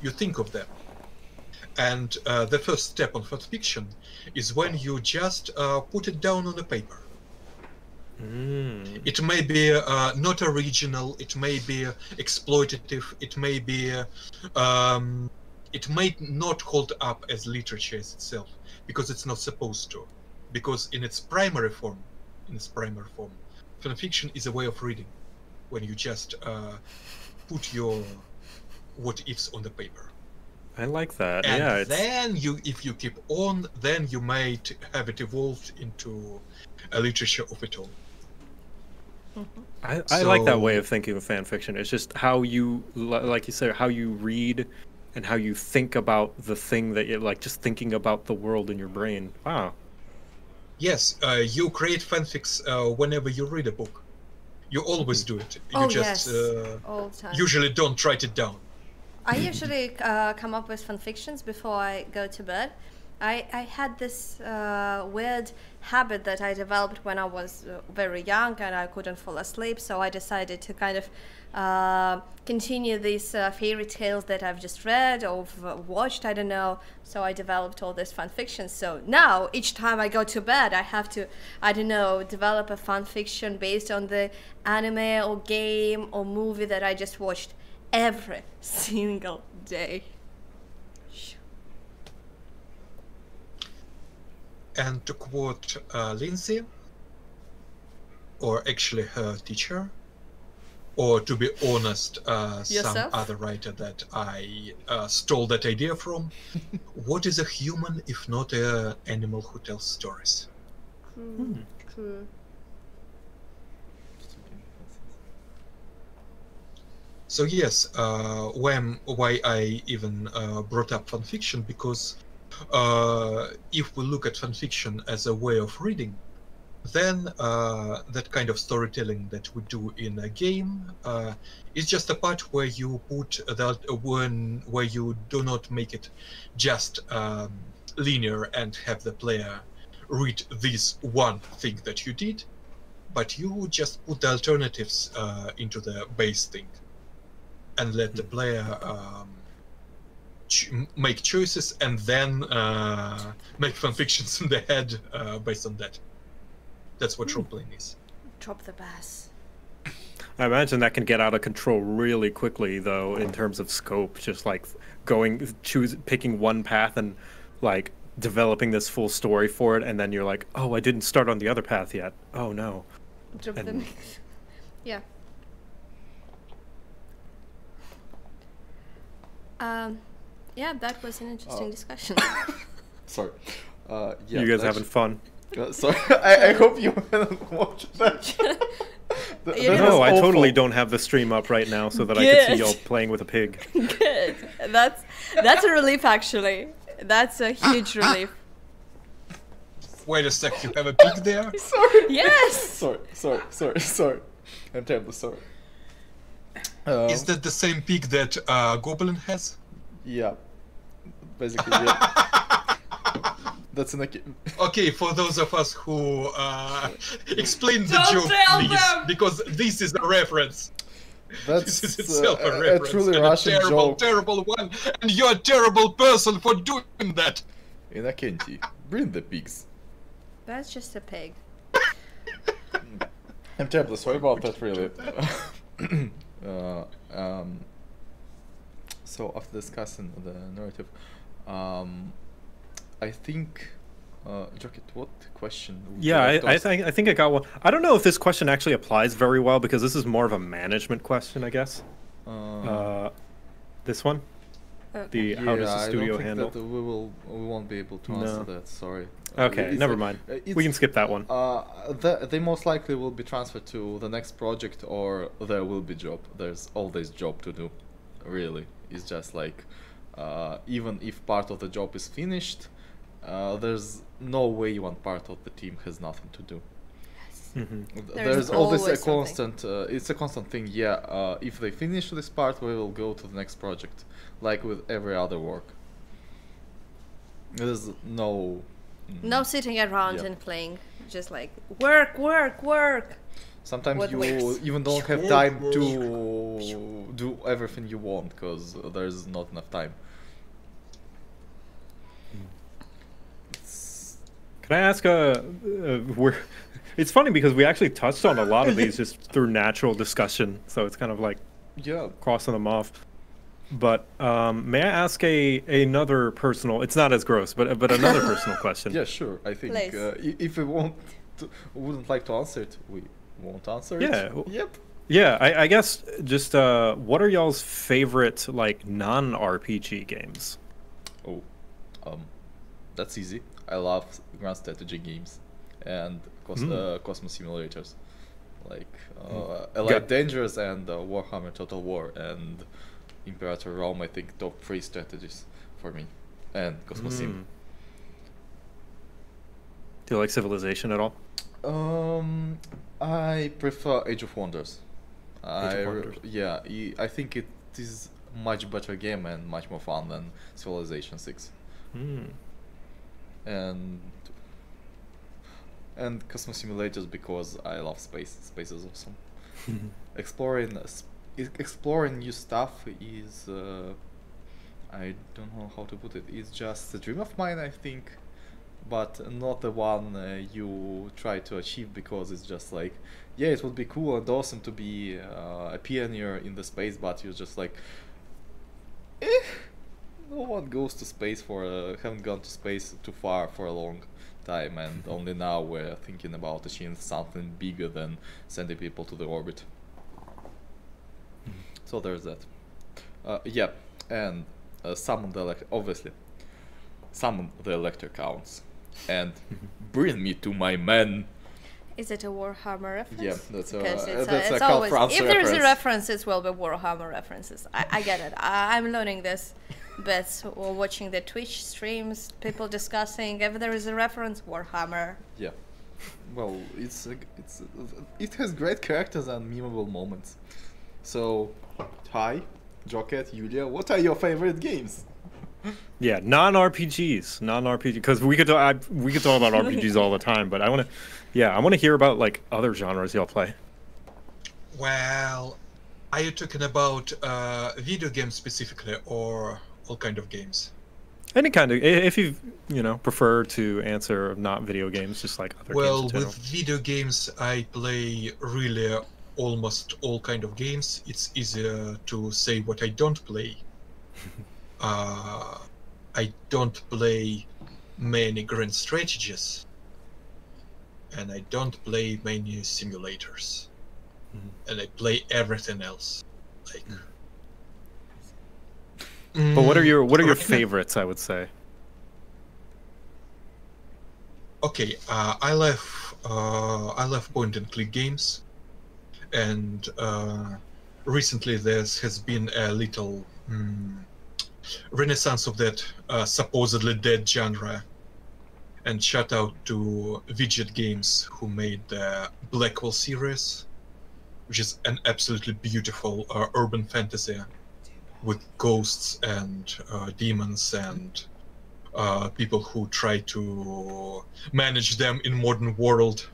You think of them. And uh, the first step on fanfiction is when you just uh, put it down on the paper. Mm. It may be uh, not original, it may be exploitative, it may be, um, it may not hold up as literature as itself because it's not supposed to. Because in its primary form, in its primary form, fanfiction is a way of reading, when you just uh, put your what ifs on the paper. I like that. And yeah, it's, then you, if you keep on, then you might have it evolved into a literature of its own. I, I like that way of thinking of fan fiction. It's just how you, like you said, how you read and how you think about the thing that you like, just thinking about the world in your brain. Wow. Yes, uh, you create fanfics uh, whenever you read a book. You always do it. You oh just yes, uh, all time. usually don't write it down. I usually uh, come up with fanfictions before I go to bed. I, I had this uh, weird habit that I developed when I was uh, very young and I couldn't fall asleep, so I decided to kind of uh, continue these uh, fairy tales that I've just read or watched, I don't know. So I developed all these fanfictions. So now, each time I go to bed, I have to, I don't know, develop a fan fiction based on the anime or game or movie that I just watched every [LAUGHS] single day. And to quote uh, Linzi, or actually her teacher, or to be honest, uh, some other writer that I uh, stole that idea from, [LAUGHS] what is a human if not an animal who tells stories? True. True. So yes, uh, when why I even uh, brought up fanfiction because uh, if we look at fanfiction as a way of reading, then uh, that kind of storytelling that we do in a game uh, is just a part where you put that when where you do not make it just um, linear and have the player read this one thing that you did, but you just put the alternatives uh, into the base thing and let the player um, ch- make choices and then uh, make fanfictions in the head uh, based on that. That's what role playing is. Drop the bass. I imagine that can get out of control really quickly, though, in terms of scope. Just like going, choose, picking one path and like developing this full story for it, and then you're like, oh, I didn't start on the other path yet. Oh no. Drop And- the [LAUGHS] mix. Yeah. Um, yeah, that was an interesting Oh. discussion. [LAUGHS] Sorry. Uh, yeah, you guys actu- having fun? Uh, sorry, [LAUGHS] I, I hope you [LAUGHS] haven't watched that. Th- that No, I totally don't have the stream up right now so that I can see y'all playing with a pig. Good. That's that's a relief, actually. That's a huge relief. Wait a sec, you have a pig there? Sorry. Yes. Sorry, sorry, sorry, sorry. I'm terribly sorry. Um, Is that the same pig that uh, Goblin has? Yeah. Basically, yeah. [LAUGHS] That's an ac- Okay, for those of us who uh, [LAUGHS] explain the Don't joke, tell please, them! because this is a reference. [LAUGHS] That's This is uh, itself a a, a reference. truly and Russian a terrible, joke. terrible one, and you're a terrible person for doing that. Inakenti, bring the pigs. That's just a pig. I'm terribly sorry about that, really. uh, um, so after discussing the narrative, um, I think, uh, JoCat, what question? would you Yeah, like I, I ask? think I think I got one. I don't know if this question actually applies very well because this is more of a management question, I guess. Uh, Uh, this one, Okay. the how does yeah, the I studio don't think handle? that we will we won't be able to No. answer that. Sorry. Uh, Okay, it's never mind. uh, We can skip that one. Uh, the, they most likely will be transferred to the next project, or there will be job. There's always job to do. Really, it's just like, uh, even if part of the job is finished, uh, there's no way one part of the team has nothing to do. hmm Th- There's There's always a always something. constant. Uh, it's a constant thing. Yeah. Uh, if they finish this part, we will go to the next project, like with every other work. There's no. mm, No sitting around Yeah. and playing. Just like work, work, work. Sometimes What you waves? even don't have time to do everything you want because there's not enough time. Can I ask a? Uh, we're, it's funny because we actually touched on a lot of these just through natural discussion, so it's kind of like yeah, crossing them off. But um, may I ask a another personal? It's not as gross, but but another personal [LAUGHS] question. yeah, sure. I think uh, if we won't, to, wouldn't like to answer it, we won't answer Yeah, it. Yep. Yeah, I, I guess just uh, what are y'all's favorite like non RPG games? Oh, um, that's easy. I love grand strategy games and cos- Mm. uh, Cosmos simulators, like uh, Mm. Elite Got- Dangerous and uh, Warhammer Total War and Imperator Rome. I think top three strategies for me, and Cosmos Sim. Mm. Do you like Civilization at all? Um, I prefer Age of Wonders. I re- Wonders. yeah, I- think it is much better game and much more fun than Civilization Six. Hmm. and and Cosmo Simulators because I love space. Space is awesome. [LAUGHS] exploring exploring new stuff is uh, I don't know how to put it. It's just a dream of mine, I think, but not the one uh, you try to achieve because it's just like, yeah, it would be cool and awesome to be uh, a pioneer in the space, but you're just like, eh, no one goes to space for uh, haven't gone to space too far for a long time, and [LAUGHS] only now we're thinking about achieving something bigger than sending people to the orbit. So there's that. Uh, yeah, and uh, summon the elect- obviously summon the elector counts and bring me to my men. Is it a Warhammer reference? Yeah, that's a- Because uh, it's, that's a it's Karl always Franz if there's a reference. it will be Warhammer references. I, I get it. I, I'm learning this, but while watching the Twitch streams, people discussing if there is a reference, Warhammer. Yeah. Well, it's a, it's a- it has great characters and memeable moments. So, hi, JoCat, Julia, what are your favorite games? [LAUGHS] Yeah, non-RPGs, non-RPG. Because we could talk, I, we could talk about RPGs all the time, but I want to, yeah, I want to hear about like other genres y'all play. Well, are you talking about uh, video games specifically, or all kind of games? Any kind of, if you you know prefer to answer not video games, just like other Well, with video games, I play really almost all kind of games. It's easier to say what I don't play. Uh, I don't play many grand strategies, and I don't play many simulators, Mhm. and I play everything else. Like, But what are Mm, your what are your right favorites? I would say. Okay, uh, I love uh, I love point and click games, and uh, recently there has been a little mm, renaissance of that uh, supposedly dead genre. And shout out to Wadjet Eye Games who made the Blackwell series, which is an absolutely beautiful uh, urban fantasy with ghosts and uh, demons and uh, people who try to manage them in modern world.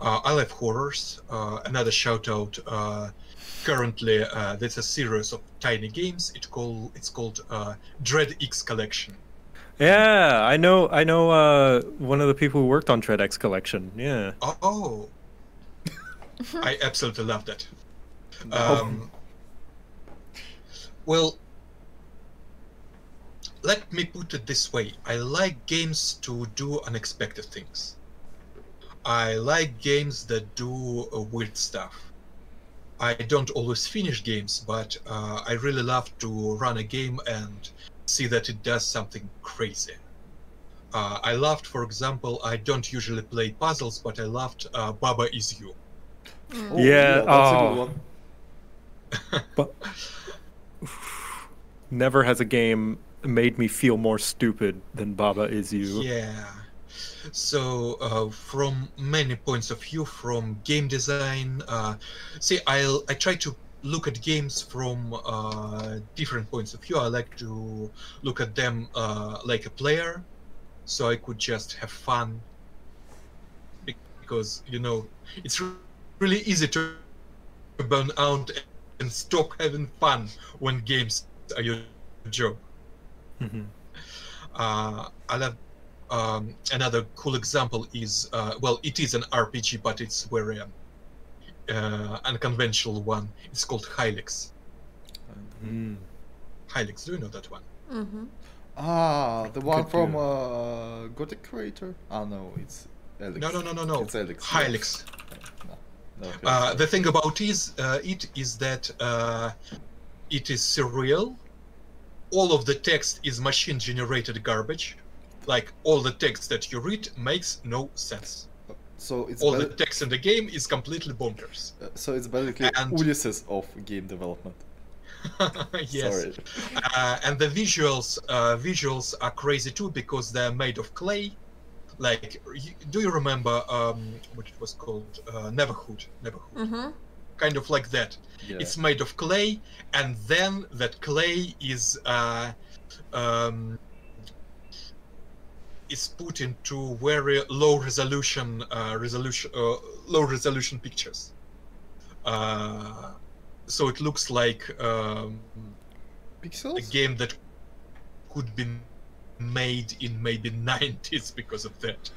Uh, I love horrors. Uh, another shout out. Currently, uh, there's a series of tiny games. It call it's called uh, Dread X Collection. Yeah, I know. I know. Uh, one of the people who worked on Dread X Collection. Yeah. Oh, [LAUGHS] I absolutely love that. Um, well, let me put it this way I like games to do unexpected things. I like games that do uh, weird stuff. I don't always finish games, but uh, I really love to run a game and see that it does something crazy. Uh, I loved, for example, I don't usually play puzzles, but I loved uh, Baba Is You. Oh, Yeah, that's a oh. good one. [LAUGHS] But [SIGHS] never has a game made me feel more stupid than Baba is you. Yeah. So, uh, from many points of view, from game design, uh, see, I'll I try to look at games from uh, different points of view. I like to look at them uh, like a player, so I could just have fun. Because you know, it's really easy to burn out and stop having fun when games are your job. Mhm. Uh, I love um, another cool example is uh, well, it is an RPG, but it's very um, uh, unconventional one. It's called Hylics. Mm. Hylics, do you know that one? Mm-hmm. Ah, the one Could from do. uh, Gothic Creator? Ah, no, it's Elex. No, no, no, no, no. It's Elex. Hylics. No. No, okay, Uh, the thing about is uh, it is that uh, it is surreal. All of the text is machine-generated garbage. Like all the text that you read makes no sense. so it's All the ba- text in the game is completely bonkers. uh, so it's basically and- Ulysses of game development. [LAUGHS] yes. Sorry. Uh, and the visuals, uh, visuals are crazy too because they're made of clay. like do you remember um, what it was called? Uh, Neverhood. Neverhood. Mm-hmm. Kind of like that. Yeah. It's made of clay, and then that clay is uh, um, is put into very low resolution uh, resolution uh, low resolution pictures. Uh, so it looks like um, a game that could be made in maybe [LAUGHS] 90s because of that.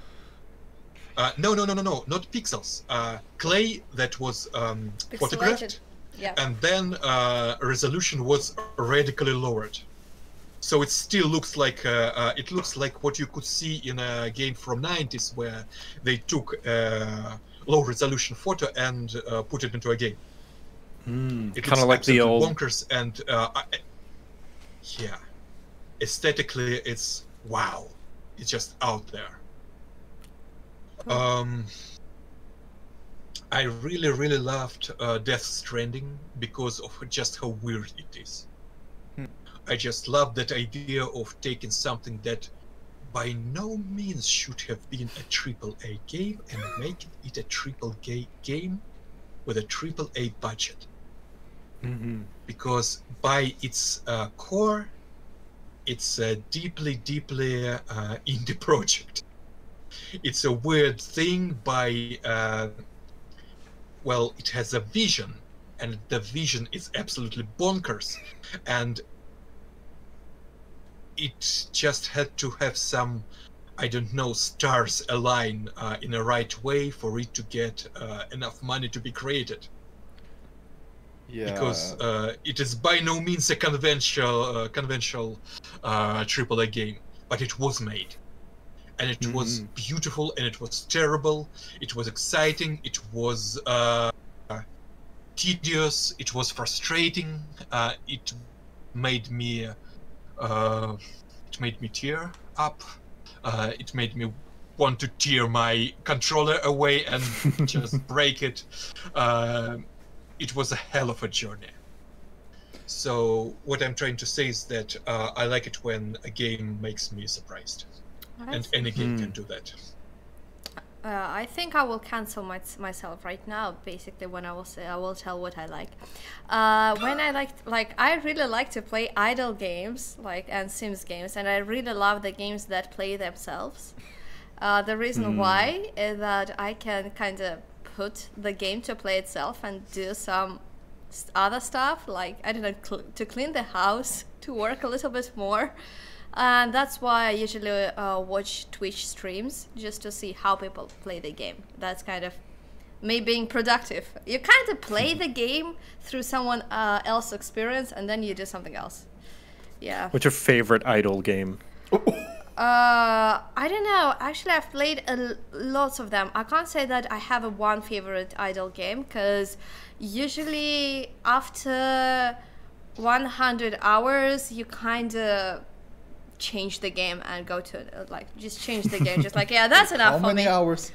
Uh, no, no, no, no, no, not pixels. Uh, clay that was um, photographed, Yeah. and then uh, resolution was radically lowered. So it still looks like uh, uh, it looks like what you could see in a game from 90s where they took a low resolution photo and uh, put it into a game. Mm, It kind of like the old. bonkers and uh, I, yeah, aesthetically it's wow, it's just out there. Cool. Um, I really really loved uh, Death Stranding because of just how weird it is. I just love that idea of taking something that by no means should have been a triple A game and making it a triple A game with a triple A budget Mhm. because by its uh, core, it's a deeply, deeply uh, [LAUGHS] indie project. It's a weird thing by, uh, well, it has a vision, and the vision is absolutely bonkers, and it just had to have some, I don't know, stars align uh, in a right way for it to get uh, enough money to be created Yeah. because uh, it is by no means a conventional uh, conventional uh, AAA game, but it was made, and it was Mhm. beautiful, and it was terrible. It was exciting. It was uh, tedious. It was frustrating. Uh, it made me uh, it made me tear up. Uh, it made me want to tear my controller away and [LAUGHS] just break it. Uh, it was a hell of a journey. So what I'm trying to say is that uh, I like it when a game makes me surprised, and any game can do that. Uh, I think I will cancel my, myself right now. Basically, when I will say I will tell what I like. Uh, when I like like I really like to play idle games like and Sims games, and I really love the games that play themselves. Uh, the reason why is that I can kind of put the game to play itself and do some other stuff like I don't know cl- to clean the house, [LAUGHS] to work a little bit more. And that's why I usually uh, watch Twitch streams just to see how people play the game. That's kind of me being productive. You kind of play the [LAUGHS] game through someone uh, else's experience, and then you do something else. Yeah. What's your favorite idle game? Uh, I don't know. Actually, I've played a l- lots of them. I can't say that I have a one favorite idle game because usually after 100 hours, you kind of change the game and go to uh, like just change the game. just like yeah, that's [LAUGHS] enough How for many me. hours?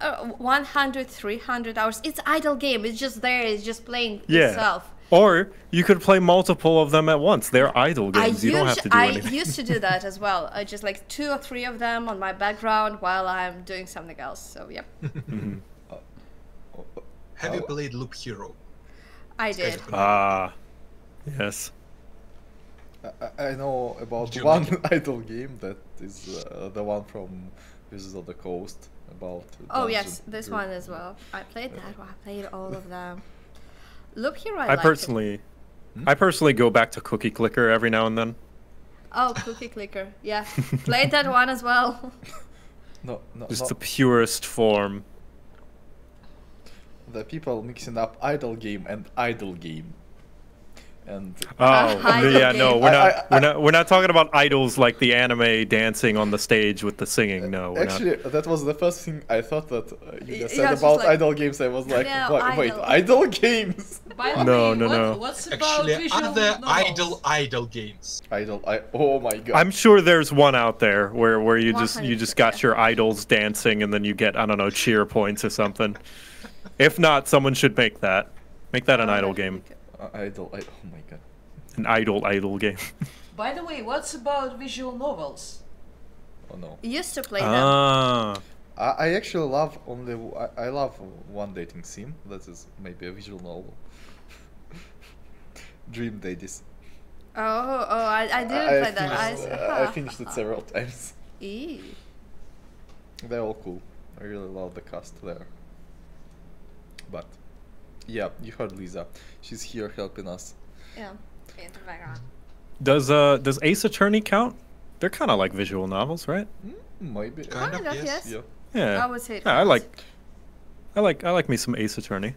Uh, 100, 300 hours. It's idle game. It's just there. It's just playing Yeah. itself. Or you could play multiple of them at once. They're idle I, games. you don't have to do I anything. used to do [LAUGHS] that as well. I just like two or three of them on my background while I'm doing something else. So yep, [LAUGHS] Have you played Loop Hero? I did. of an- Ah, yes. I, I- I know about Did one like [LAUGHS] idle game that is uh, the one from Wizards of the Coast about. Oh yes, this group. one as well. I played that one. I played all of them. Loop Hero, I, I liked it. personally, I personally go back to Cookie Clicker every now and then. Oh, Cookie Clicker. Yeah, [LAUGHS] played that one as well. [LAUGHS] No, no, Just no. the purest form. the people mixing up idle game and idle game. And Oh, yeah, no, we're not, I- we're not, we're not talking about idols like the anime dancing on the stage with the singing. No, we're actually, that was the first thing I thought that uh, you just yeah, said about like- idle games. I was like, Yeah, "Wha- wait, idol. idle games? [LAUGHS] By No, way, no, what, no. what's about Actually, visual are there novels? idle idle games? idol I. Oh my god. I'm sure there's one out there where, where you just you 100%, just got your idols dancing and then you get I don't know cheer points or something. If not, someone should make that. Make that an Oh, idle that's game. Really good. Uh, idle, oh my god. An idle idle game. [LAUGHS] By the way, what's about visual novels? Oh no? Used to play them. Ah, I, I actually love only I love one dating sim. That is maybe a visual novel. [LAUGHS] Dream Daddies. Oh, oh, I, I didn't I play that. I, Finished, s- uh, I finished it several [LAUGHS] times. Eee. They're all cool. I really love the cast there. But yeah, you heard Lisa. She's here helping us. Yeah, in the background. does uh does Ace Attorney count? They're kind of like visual novels, right? Mm, maybe. Kind of, Kind of, yes. yes. Yeah. Yeah. I would say Yeah, I like. I like I like me some Ace Attorney.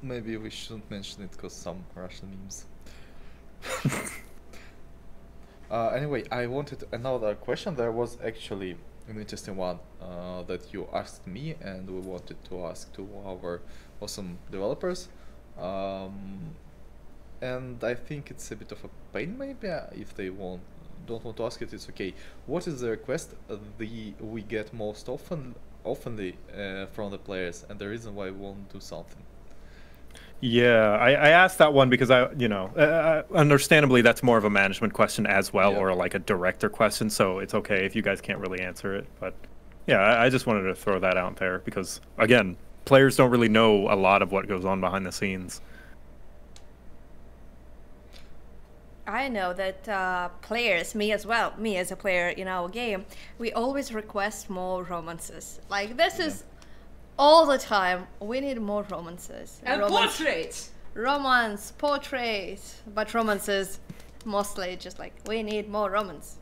Maybe we shouldn't mention it because some Russian memes. [LAUGHS] uh, anyway, I wanted another question. There was actually an interesting one uh, that you asked me, and we wanted to ask to our awesome developers. Um, and I think it's a bit of a pain, maybe uh, if they won't don't want to ask it. It's okay. What is the request uh, the we get most often, oftenly uh, from the players, and the reason why we won't do something? Yeah, I, I asked that one because I, you know, uh, understandably that's more of a management question as well, Yeah. or like a director question. So it's okay if you guys can't really answer it. But yeah, I, I just wanted to throw that out there because again, players don't really know a lot of what goes on behind the scenes. I know that uh, players, me as well, me as a player in our game, we always request more romances. Like this is all the time. We need more romances. And Romance- portraits! romance, portraits, but romances mostly just like we need more romance.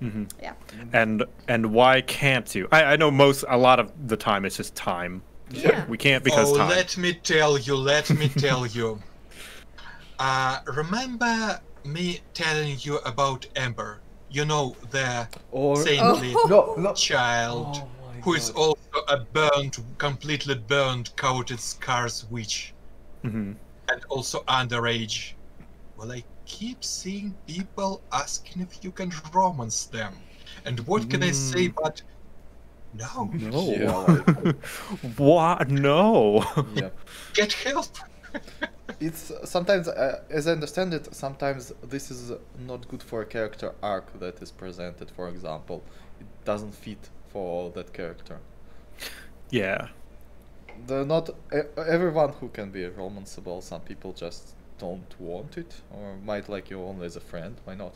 Hmm Yeah. And and why can't you? I, I know most a lot of the time it's just time. Yeah. [LAUGHS] We can't because oh, time. let me tell you, let me tell you. [LAUGHS] Uh, remember me telling you about Ember? You know, the Or saintly Oh. [LAUGHS] no, no. child Oh my who is God. also a burned, completely burned, coated scars witch, hmm and also underage. Well, I keep seeing people asking if you can romance them. And what can I say Mm. but no, No. [LAUGHS] Yeah, [LAUGHS] what? No. yeah. get help. It's sometimes, uh, as I understand it, sometimes this is not good for a character arc that is presented. For example, it doesn't fit for that character. yeah. They're not e- everyone who can be romanceable. Some people just don't want it, or might like you only as a friend. Why not?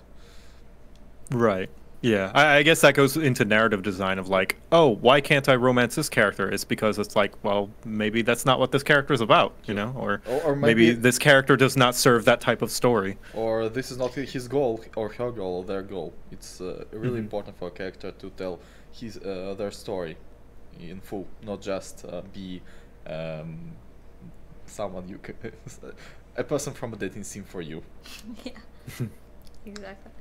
Right. Yeah. I, I guess that goes into narrative design of like, oh, why can't I romance this character? It's because it's like, well, maybe that's not what this character is about, you know, or, Or- or maybe, maybe- this character does not serve that type of story. Or this is not his goal or her goal or their goal. It's uh, really Mhm. important for a character to tell his uh, their story in full, not just uh, be um, someone you can, [LAUGHS] a person from a dating scene for you. [LAUGHS] yeah. [LAUGHS] exactly.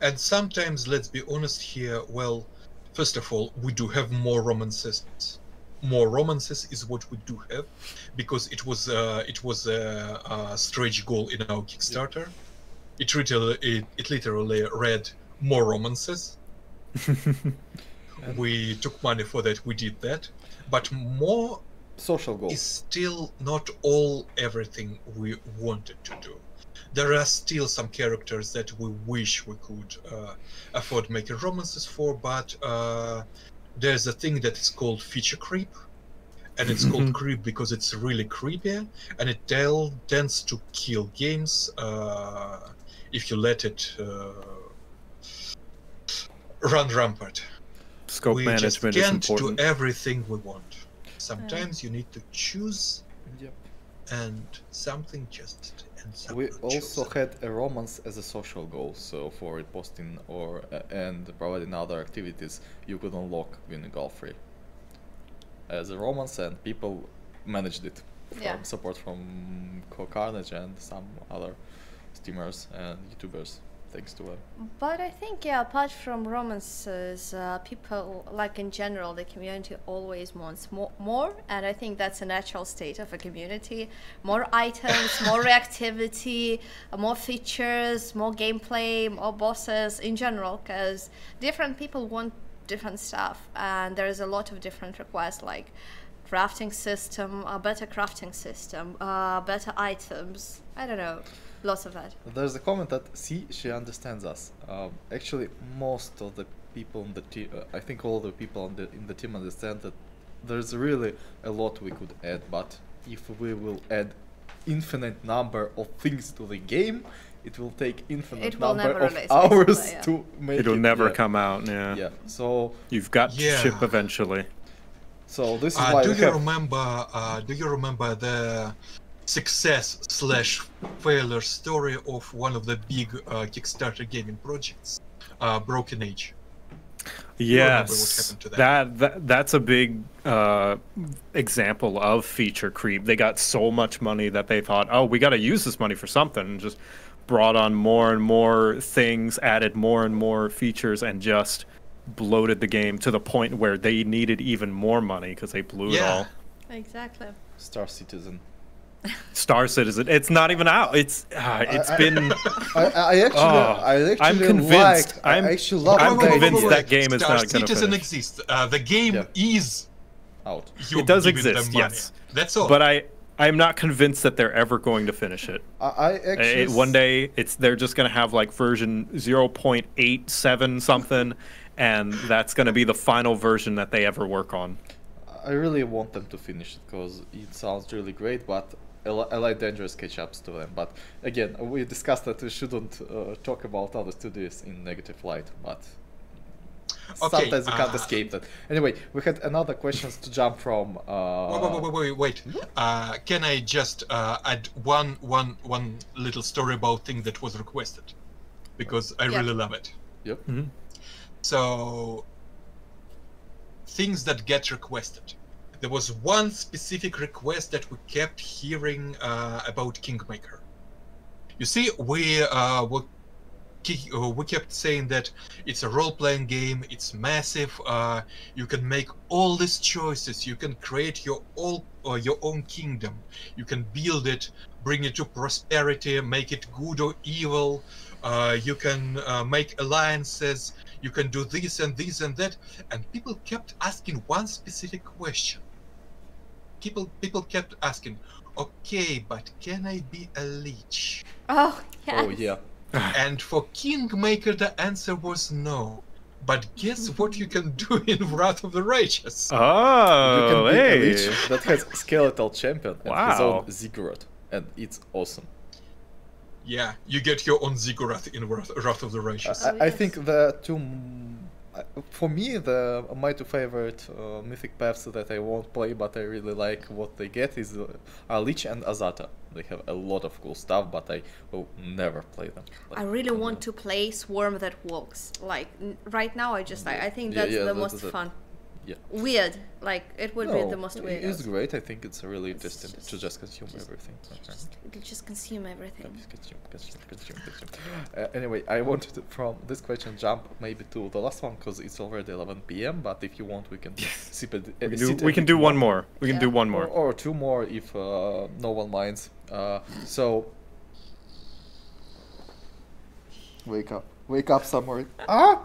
And sometimes, let's be honest here, well, first of all, we do have more romances. More romances is what we do have, because it was uh, it was a, a stretch goal in our Kickstarter. It literally it, it literally read more romances. [LAUGHS] We took money for that. We did that, but more Social goal. is still not all everything we wanted to do. There are still some characters that we wish we could uh, afford making romances for, but uh, there's a thing that is called feature creep, and it's called [LAUGHS] creep because it's really creepy, and it tel- tends to kill games uh, if you let it uh, run rampant Scope we just management is can't important. do everything we want. Sometimes you need to choose, Yep. and something just ends up We also chosen. had a romance as a social goal, so for it posting or uh, and providing other activities, you could unlock winning Free as a romance, and people managed it. From Yeah. Support from Co- Carnage and some other streamers and YouTubers, thanks to it. But I think, yeah, apart from romances, uh, people, like in general, the community always wants more, more, and I think that's a natural state of a community. More items, [LAUGHS] more reactivity, more features, more gameplay, more bosses in general, because different people want different stuff, and there's a lot of different requests, like crafting system, a better crafting system, uh, better items. I don't know. Lots of that. There's a comment that see she understands us. Um, actually, most of the people in the team, uh, I think all the people in the in the team understand that there's really a lot we could add. But if we will add infinite number of things to the game, it will take infinite It will number never of release, hours yeah. to make It'll it. never yeah. come out. Yeah. Yeah. So You've got to ship eventually. so this is Uh, why do you have. remember? Uh, do you remember the success slash failure story of one of the big uh, Kickstarter gaming projects, uh, Broken Age? remember what Yes, happened to that. that. that that's a big uh, example of feature creep. They got so much money that they thought, oh, we got to use this money for something, and just brought on more and more things, added more and more features, and just bloated the game to the point where they needed even more money because they blew it Yeah. all. Exactly. Star Citizen. Star Citizen, it's not even out. It's uh, it's I- been. [LAUGHS] I, I actually, Oh, I actually I'm convinced. Like, I'm- I actually love I'm convinced that game is Star not gonna Citizen exists. Uh, the game Yeah. is. out. You It does exist, yes. That's all. But I I'm not convinced that they're ever going to finish it. I, I actually It- one day it's they're just gonna have like version 0.87 something, and that's gonna be the final version that they ever work on. I really want them to finish it because it sounds really great, but I, li- like dangerous catch-ups to them. But again, we discussed that we shouldn't uh, talk about other studios in negative light, but Okay, sometimes we can't uh, escape that. Anyway, we had another questions to jump from. Uh, wait, wait, wait, wait, wait. Uh, can I just uh, add one, one, one little story about thing that was requested? Because I Yeah. really love it. Yep. So, things that get requested. There was one specific request that we kept hearing uh, about Kingmaker. You see, we uh, were uh, we kept saying that it's a role-playing game. It's massive. Uh, you can make all these choices. You can create your all uh, your own kingdom. You can build it, bring it to prosperity, make it good or evil. Uh, you can uh, make alliances. You can do this and this and that. And people kept asking one specific question. People people kept asking, okay, but can I be a lich? Oh, oh yeah. Oh [LAUGHS] yeah. And for Kingmaker, the answer was no. But guess what you can do [LAUGHS] in Wrath of the Righteous? Oh, you Oh, can be a hey. lich that has skeletal champion and his Wow. own ziggurat, and it's awesome. yeah, you get your own Ziggurat in Wrath, Wrath of the Righteous. I, Oh, I think the two, m- I- for me, the my two favorite uh, mythic paths that I won't play, but I really like what they get is uh, are Lich and Azata. They have a lot of cool stuff, but I will never play them. Like, I really want to play Swarm That Walks. Like n- right now, I just like I think that's yeah, the that- most fun. Yeah. Weird, like it would be the most weird. It's great. I think it's really interesting just- to just consume just- everything. Okay. Just, just consume everything. Just Consume, consume, consume, consume. Uh, anyway, I wanted to, from this question jump maybe to the last one because it's already 11 p.m. But if you want, we can sip it. We uh, can do, we can do one more. more. We can do one more. or two more if uh, no one minds. Uh, so wake up, wake up somewhere. Ah,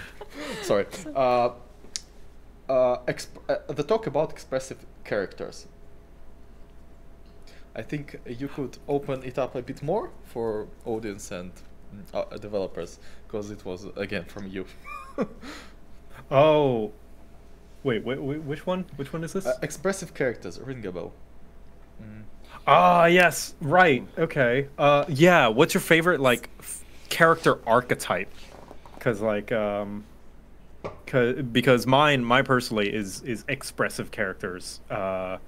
[LAUGHS] sorry. Uh, uh, exp- uh, the talk about expressive characters. I think you could open it up a bit more for audience and mm, uh, developers because it was again from you. [LAUGHS] Oh, wait, wait, wait, which one? Which one is this? uh, expressive characters, ring a bell. Mm. Ah, yes, right. Okay. Uh, yeah. What's your favorite like f- character archetype? Because like um, because mine, my personally is is expressive characters. Uh,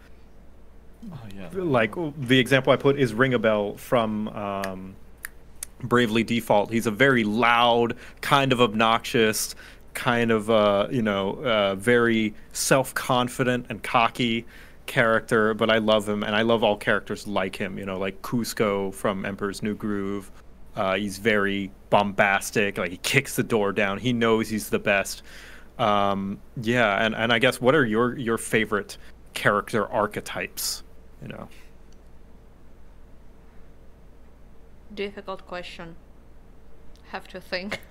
Oh yeah. like the example I put is Ringabel from um, Bravely Default. He's a very loud, kind of obnoxious, kind of uh, you know uh, very self-confident and cocky character. But I love him, and I love all characters like him. You know, like Kuzco from Emperor's New Groove. Uh, he's very bombastic. Like he kicks the door down. He knows he's the best. Um, yeah, and, and I guess what are your your favorite character archetypes? You know. Difficult question. Have to think. [LAUGHS]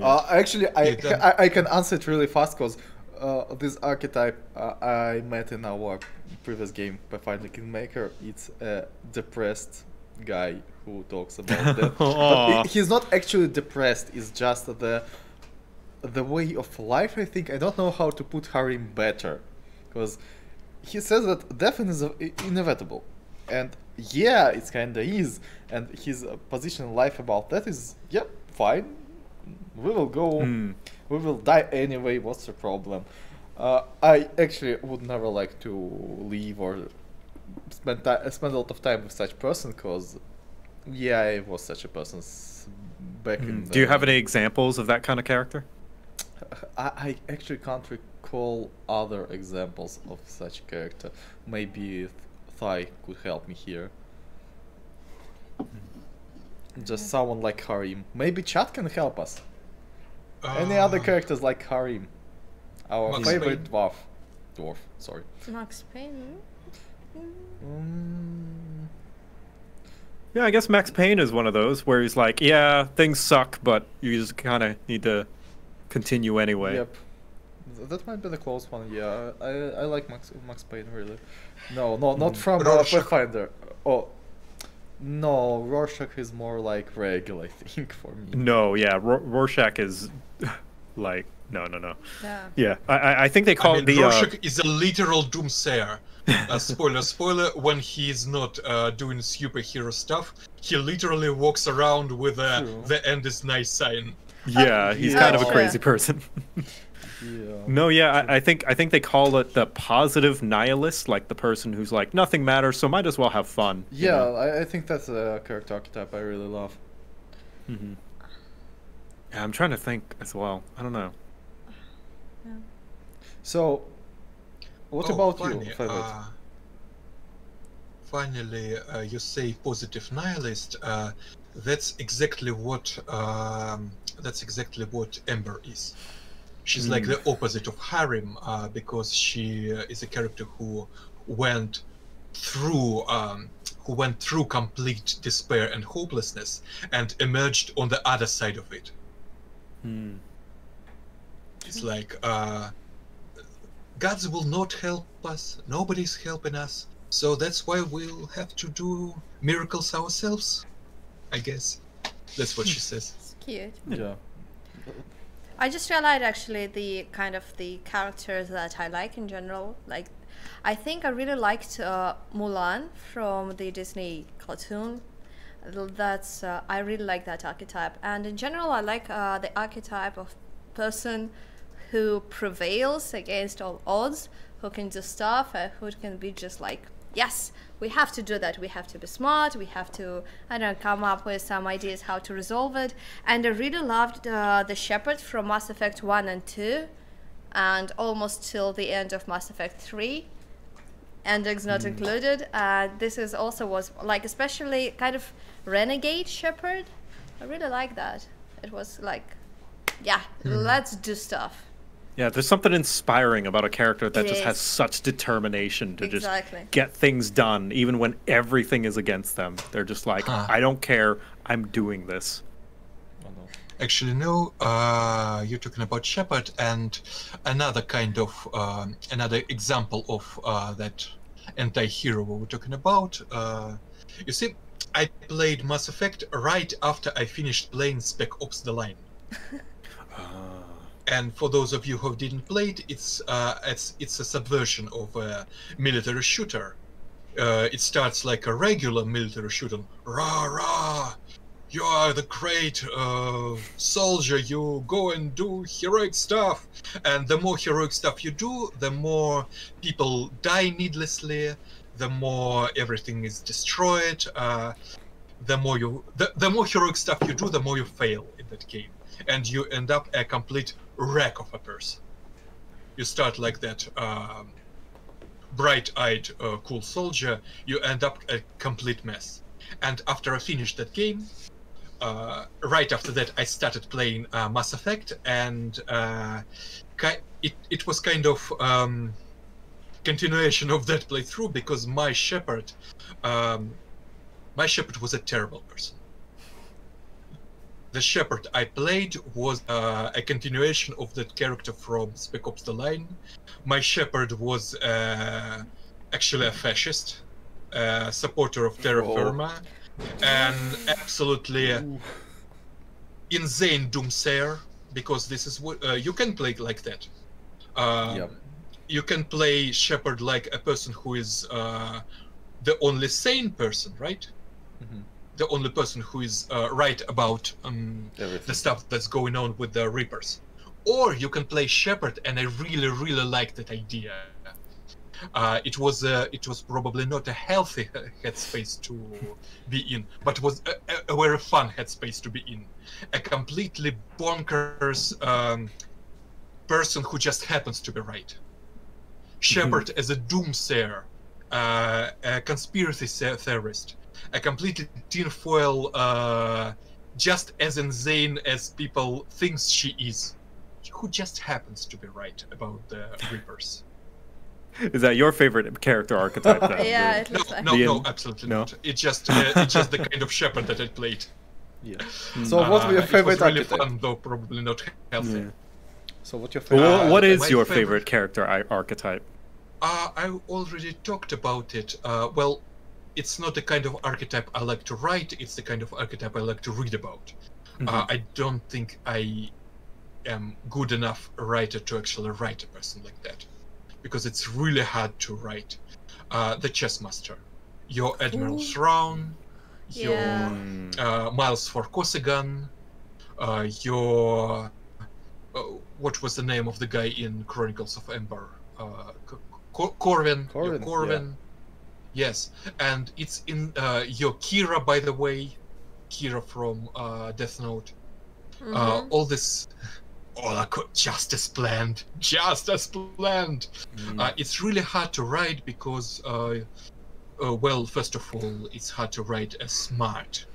Uh, actually, I, I I can answer it really fast because uh, this archetype uh, I met in our previous game, Pathfinder Kingmaker. It's a depressed guy who talks about that. [LAUGHS] but he's not actually depressed. It's just the the way of life. I think I don't know how to put Harrim better, because he says that death is inevitable, and yeah, it's kinda is. And his uh, position in life about that is, yep, fine. We will go. Hmm. We will die anyway. What's the problem? Uh, I actually would never like to leave or spend spend a lot of time with such person because yeah i was such a person s- back in Hmm. Do you have any examples of that kind of character? I, I actually can't recall other examples of such character. Maybe Thai could help me here. Just someone like harrim maybe chat can help us. Any other Uh, characters like harrim our Max favorite Payne. dwarf dwarf sorry. Max Payne. mm, Yeah, I guess Max Payne is one of those where he's like, yeah, things suck, but you just kind of need to continue anyway. Yep. That might be the close one. Yeah, I I like Max Max Payne really. No, no, not from uh, Rorschach. Pathfinder. Oh, no, Rorschach is more like regular, I think, [LAUGHS] for me. No, yeah, Ro- Rorschach is like, no, no, no. Yeah. Yeah, I- I, I think they call I it mean, the. Uh, Rorschach is a literal doomsayer. Uh, spoiler, spoiler. When he's not uh, doing superhero stuff, he literally walks around with a True. "the end is nice" sign. yeah, he's Yeah. kind of a crazy person. [LAUGHS] Yeah. no, yeah, I, I think I think they call it the positive nihilist, like the person who's like nothing matters, so might as well have fun. you Yeah, know? I, I think that's a character archetype I really love. Mhm. Yeah, I'm trying to think as well. I don't know. So, what Oh, about funny, you, uh, finally, uh, you say positive nihilist. Uh, that's exactly what um, that's exactly what Ember is. She's like Mm. the opposite of Harrim uh, because she uh, is a character who went through um, who went through complete despair and hopelessness and emerged on the other side of it. Hmm. It's like uh, gods will not help us. Nobody's helping us. So that's why we'll have to do miracles ourselves. I guess that's what she [LAUGHS] says. It's cute. yeah. I just realized actually the kind of the characters that I like in general. Like, I think I really liked uh, Mulan from the Disney cartoon. That's uh, I really like that archetype, and in general, I like uh, the archetype of person who prevails against all odds, who can do stuff, uh, who can be just like, yes, we have to do that. We have to be smart. We have to, I don't know, come up with some ideas how to resolve it. And I really loved uh, the Shepard from Mass Effect 1 and 2, and almost till the end of Mass Effect 3. Endings not included. Uh, this is also was like especially kind of renegade Shepard. I really like that. It was like, yeah, let's do stuff. Yeah, there's something inspiring about a character that It just has such determination to Exactly. just get things done, even when everything is against them. They're just like, Huh. I don't care, I'm doing this. Actually, no. Uh, you're talking about Shepard, and another kind of um, another example of uh, that anti-hero we were talking about. Uh, you see, I played Mass Effect right after I finished playing Spec Ops: The Line. [LAUGHS] [LAUGHS] And for those of you who didn't play it, it's uh, it's it's a subversion of a military shooter. Uh, it starts like a regular military shooter. Rah rah! You are the great uh, soldier. You go and do heroic stuff, and the more heroic stuff you do, the more people die needlessly. The more everything is destroyed. Uh, the more you the, the more heroic stuff you do, the more you fail in that game, and you end up a complete wreck of a person. You start like that um, bright-eyed, uh, cool soldier. You end up a complete mess. And after I finished that game, uh, right after that, I started playing uh, Mass Effect, and uh, it it was kind of um, continuation of that playthrough because my Shepard, um, my Shepard was a terrible person. The Shepard I played was uh, a continuation of that character from Spec Ops: The Line. My Shepard was uh, actually a fascist, a supporter of terra Oh. firma, an absolutely insane doomsayer because this is what uh, you can play like that. Um, Yep. You can play Shepard like a person who is uh, the only sane person, right? Mhm. The only person who is uh, right about um, the stuff that's going on with the Reapers. Or you can play Shepard, and I really, really like that idea. Uh, it was uh, it was probably not a healthy [LAUGHS] headspace to be in, but was a, a- very fun headspace to be in. A completely bonkers um, person who just happens to be right. Shepard as a doomsayer, uh, a conspiracy the- theorist, a completely tinfoil, uh, just as insane as people thinks she is, who just happens to be right about the Reapers. Is that your favorite character archetype? Then? [LAUGHS] Yeah, it No, like. no, The no, in- absolutely no? not. It's just uh, it's just the kind of Shepard that I played. Yeah. So what were your Uh, favorite It was really archetype? fun, though probably not healthy. Yeah. So what's your favorite? Uh, what is your favorite- favorite character archetype? Uh, I already talked about it. Uh, well, it's not the kind of archetype I like to write. It's the kind of archetype I like to read about. Mm-hmm. Uh, I don't think I am good enough a writer to actually write a person like that, because it's really hard to write. Uh, the chess master, your Admiral Ooh. Thrawn, your Yeah. Uh, Miles Vorkosigan, uh, your uh, what was the name of the guy in Chronicles of Amber? Uh, K- Cor- Corwin. your Corwin, yeah. Corwin. Yes, and it's in uh, your Kira, by the way, Kira from uh, Death Note. Uh, Mhm. all this, all I could just as planned, [LAUGHS] just as planned. Mm. Uh, it's really hard to write because, uh, uh, well, first of all, it's hard to write a smart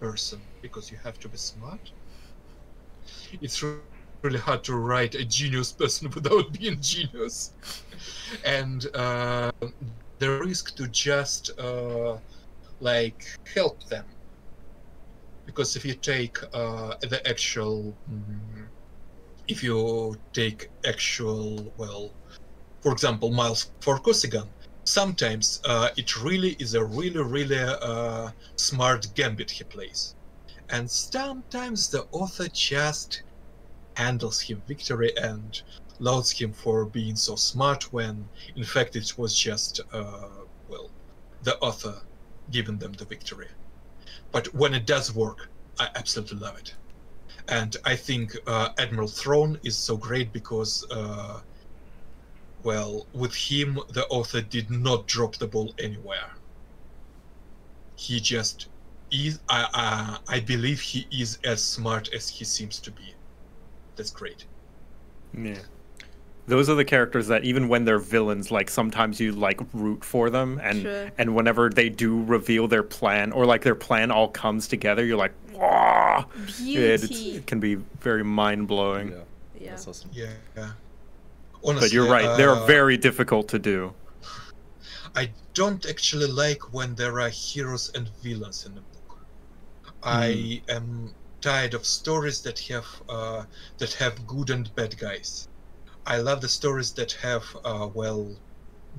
person because you have to be smart. It's really hard to write a genius person [LAUGHS] without being genius, and uh, the risk to just uh, like help them. Because if you take uh, the actual mm, if you take actual well for example miles Vorkosigan, sometimes uh, it really is a really really uh, smart gambit he plays. And sometimes the author just handles him victory and lauds him for being so smart when in fact it was just uh, well the author giving them the victory. But when it does work i absolutely love it. And i think uh, admiral Thrawn is so great because uh, well with him the author did not drop the ball anywhere. He just is i i, I believe he is as smart as he seems to be. That's great. Yeah. Those are the characters that even when they're villains, like sometimes you like root for them, and Sure. and whenever they do reveal their plan or like their plan all comes together, you're like, wow! It, Beauty. it can be very mind blowing. yeah, Yeah. that's awesome. yeah honestly But you're right; they're uh, very difficult to do. I don't actually like when there are heroes and villains in the book. I am tired of stories that have uh, that have good and bad guys. I love the stories that have uh, well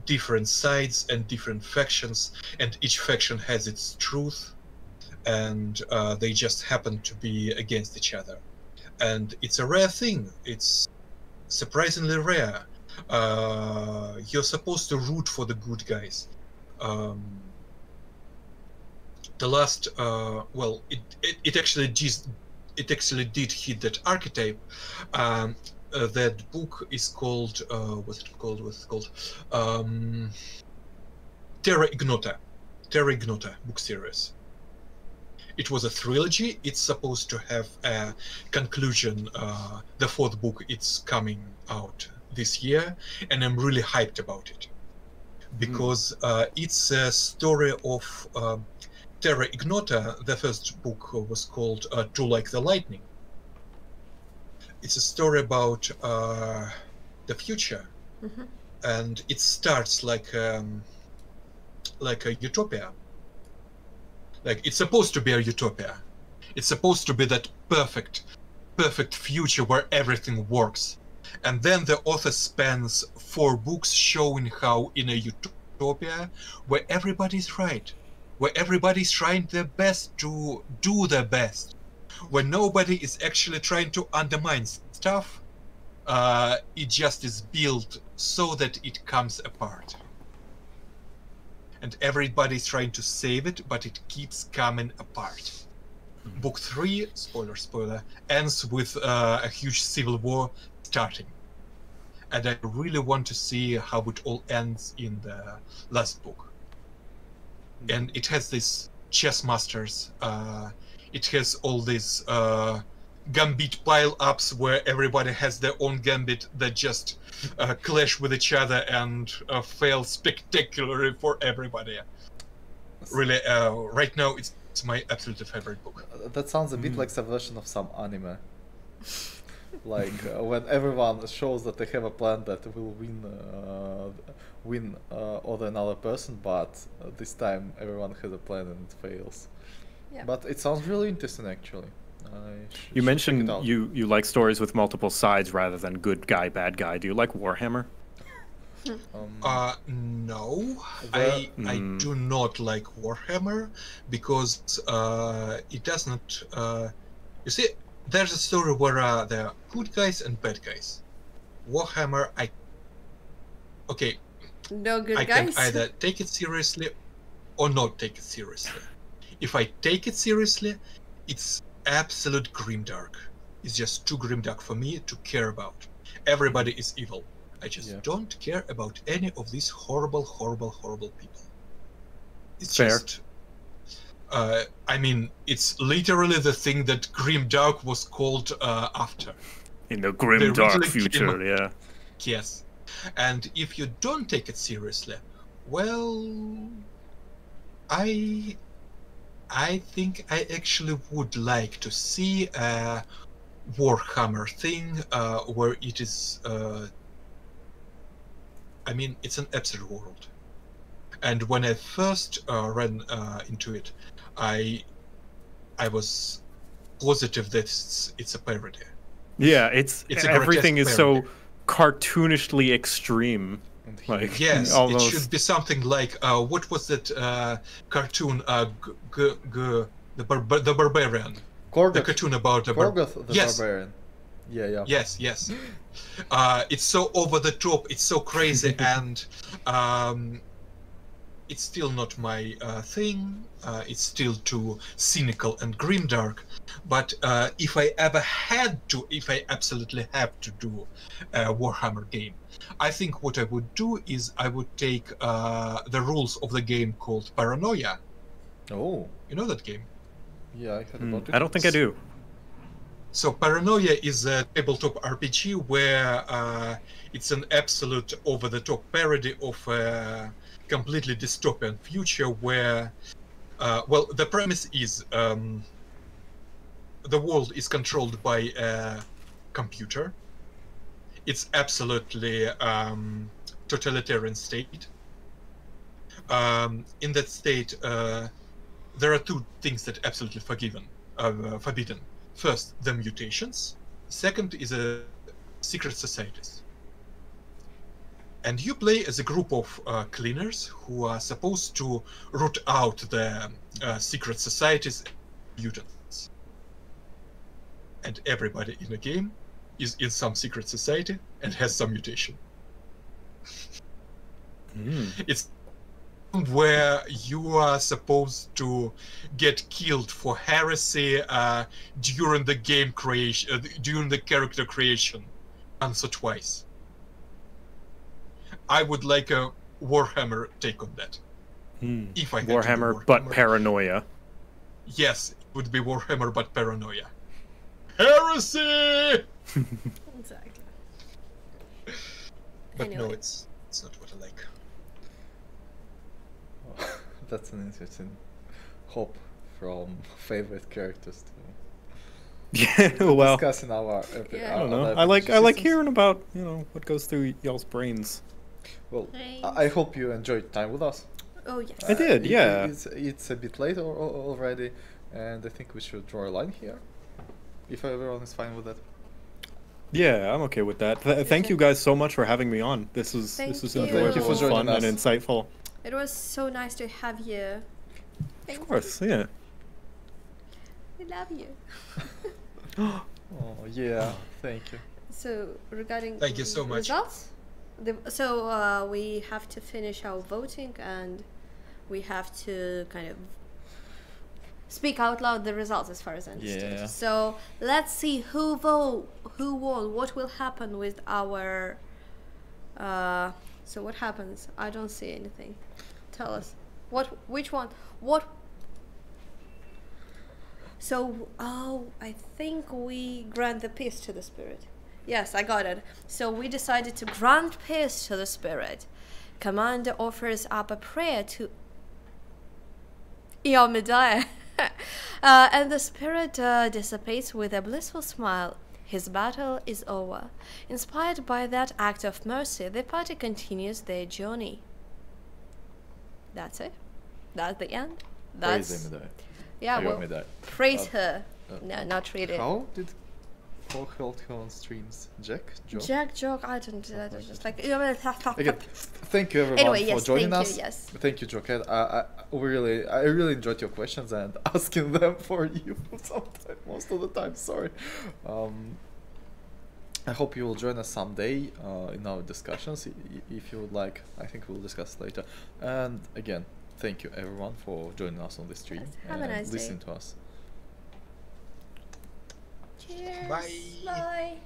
different sides and different factions, and each faction has its truth, and uh, they just happen to be against each other. And it's a rare thing. It's surprisingly rare. Uh, you're supposed to root for the good guys. Um, the last, uh, well, it, it, it actually did, it actually did hit that archetype. Um, uh, that book is called, uh, what's it called? What's it called? Um, Terra Ignota. Terra Ignota book series. It was a trilogy. It's supposed to have a conclusion. Uh, the fourth book, it's coming out this year, and I'm really hyped about it because uh, it's a story of uh, Terra Ignota. The first book was called uh, "Too Like the Lightning." It's a story about uh, the future, Mhm. and it starts like um, like a utopia. Like it's supposed to be a utopia. It's supposed to be that perfect, perfect future where everything works. And then the author spends four books showing how in a utopia where everybody's right, where everybody's trying their best to do their best, where nobody is actually trying to undermine stuff. Uh, it just is built so that it comes apart. And everybody's trying to save it, but it keeps coming apart. Book 3, spoiler, spoiler, ends with uh, a huge civil war starting. And I really want to see how it all ends in the last book. And it has this chess masters, uh, it has all these uh, gambit pile ups where everybody has their own gambit that just uh, clash with each other and uh, fail spectacularly for everybody. Really, uh, right now it's, it's my absolute favorite book. Uh, That sounds a bit like some version of some anime. like uh, when everyone shows that they have a plan that will win, uh, win uh, over another person, but uh, this time everyone has a plan and it fails. Yeah. But it sounds really interesting, actually. I You should mentioned you you like stories with multiple sides rather than good guy bad guy. Do you like Warhammer? Um, Uh, no, The- I I Mm. do not like Warhammer because uh, it does not. Uh, you see, there's a story where uh, there are good guys and bad guys. Warhammer, I. Okay, No good I guys. can either take it seriously or not take it seriously. [LAUGHS] If I take it seriously, it's absolute grimdark. It's just too grimdark for me to care about. Everybody is evil. I just Yeah. don't care about any of these horrible, horrible, horrible people. It's Fair. just. Uh, I mean, it's literally the thing that grimdark was called uh, after. In the grim They dark really came future, yeah. Yes. And if you don't take it seriously, well, I I think I actually would like to see a Warhammer thing uh, where it is. Uh, I mean, it's an absurd world. And when I first uh, ran uh, into it, I I was positive that it's, it's a parody. Yeah, it's, It's a everything is grotesque so cartoonishly extreme. And he- Like Yes, almost it should be something like uh, what was that uh, cartoon? Uh, g- g- g- the bar- the barbarian, the cartoon about the bar- Gorgoth the Yes. barbarian. Yeah, yeah. Yes, yes. Uh, it's so over the top. It's so crazy, [LAUGHS] and um, it's still not my uh, thing. Uh, it's still too cynical and grimdark. But uh, if I ever had to, if I absolutely have to do a Warhammer game, I think what I would do is I would take uh, the rules of the game called Paranoia. Oh, You know that game? yeah, I heard Hmm, about it. I don't think I do. So Paranoia is a tabletop RPG where uh, it's an absolute over-the-top parody of a completely dystopian future where, uh, well, the premise is um, the world is controlled by a computer. It's absolutely um, totalitarian state. Um, in that state, uh, there are two things that are absolutely forgiven, uh, forbidden. First, the mutations. Second is a secret societies. And you play as a group of uh, cleaners who are supposed to root out the uh, secret societies mutants. And everybody in the game is in some secret society and has some mutation. Hmm. It's where you are supposed to get killed for heresy uh, during the game creation, uh, during the character creation, once or twice. I would like a Warhammer take on that. Hmm. If I had Warhammer, but paranoia. Yes, it would be Warhammer, but paranoia. Heresy! [LAUGHS] Exactly. But no, it's it's not what I like. Oh, [LAUGHS] that's an interesting hop from [LAUGHS] favorite characters to Yeah, well, discussing our. epi- Yeah. I don't know. I like I like hearing about you know what goes through y'all's brains. Well, Thanks. I I hope you enjoyed time with us. Oh yes. I did, it- yeah. It's, it's a bit late al- al- already, and I think we should draw a line here. If everyone is fine with that. Yeah, I'm okay with that. Th- thank you guys so much for having me on. This was Thank this was you. enjoyable, Thank you for joining fun, and insightful. It was so nice to have you. Thank Of course, yeah. We love you. [LAUGHS] Oh yeah, thank you. So regarding Thank you so much. results, the, so uh, we have to finish our voting and we have to kind of speak out loud the results as far as I understood. Yeah. So let's see who vote, who won, what will happen with our. Uh, so what happens? I don't see anything. Tell us what, which one, what. So oh, I think we grant the peace to the spirit. Yes, I got it. So we decided to grant peace to the spirit. Commander offers up a prayer to Iomedae. [LAUGHS] [LAUGHS] uh, and the spirit uh, dissipates with a blissful smile. His battle is over. Inspired by that act of mercy, the party continues their journey. That's it. That's the end. That's Praise Iomedae. yeah. I Well, praise Uh, her. uh, no, not really. How did Paul held her on streams? Jack? Joe? Jack joke. I don't. I don't just like. Again, thank you everyone Anyway, for yes, joining thank you, us. yes. Thank you, JoCat. I, I really, I really enjoyed your questions and [LAUGHS] asking them for you. [LAUGHS] Sometimes, most of the time. Sorry. Um, I hope you will join us someday uh, in our discussions i- i- if you would like. I think we'll discuss later. And again, thank you everyone for joining us on the stream Yes, have a and nice day. listening to us. Cheers. Bye. Bye.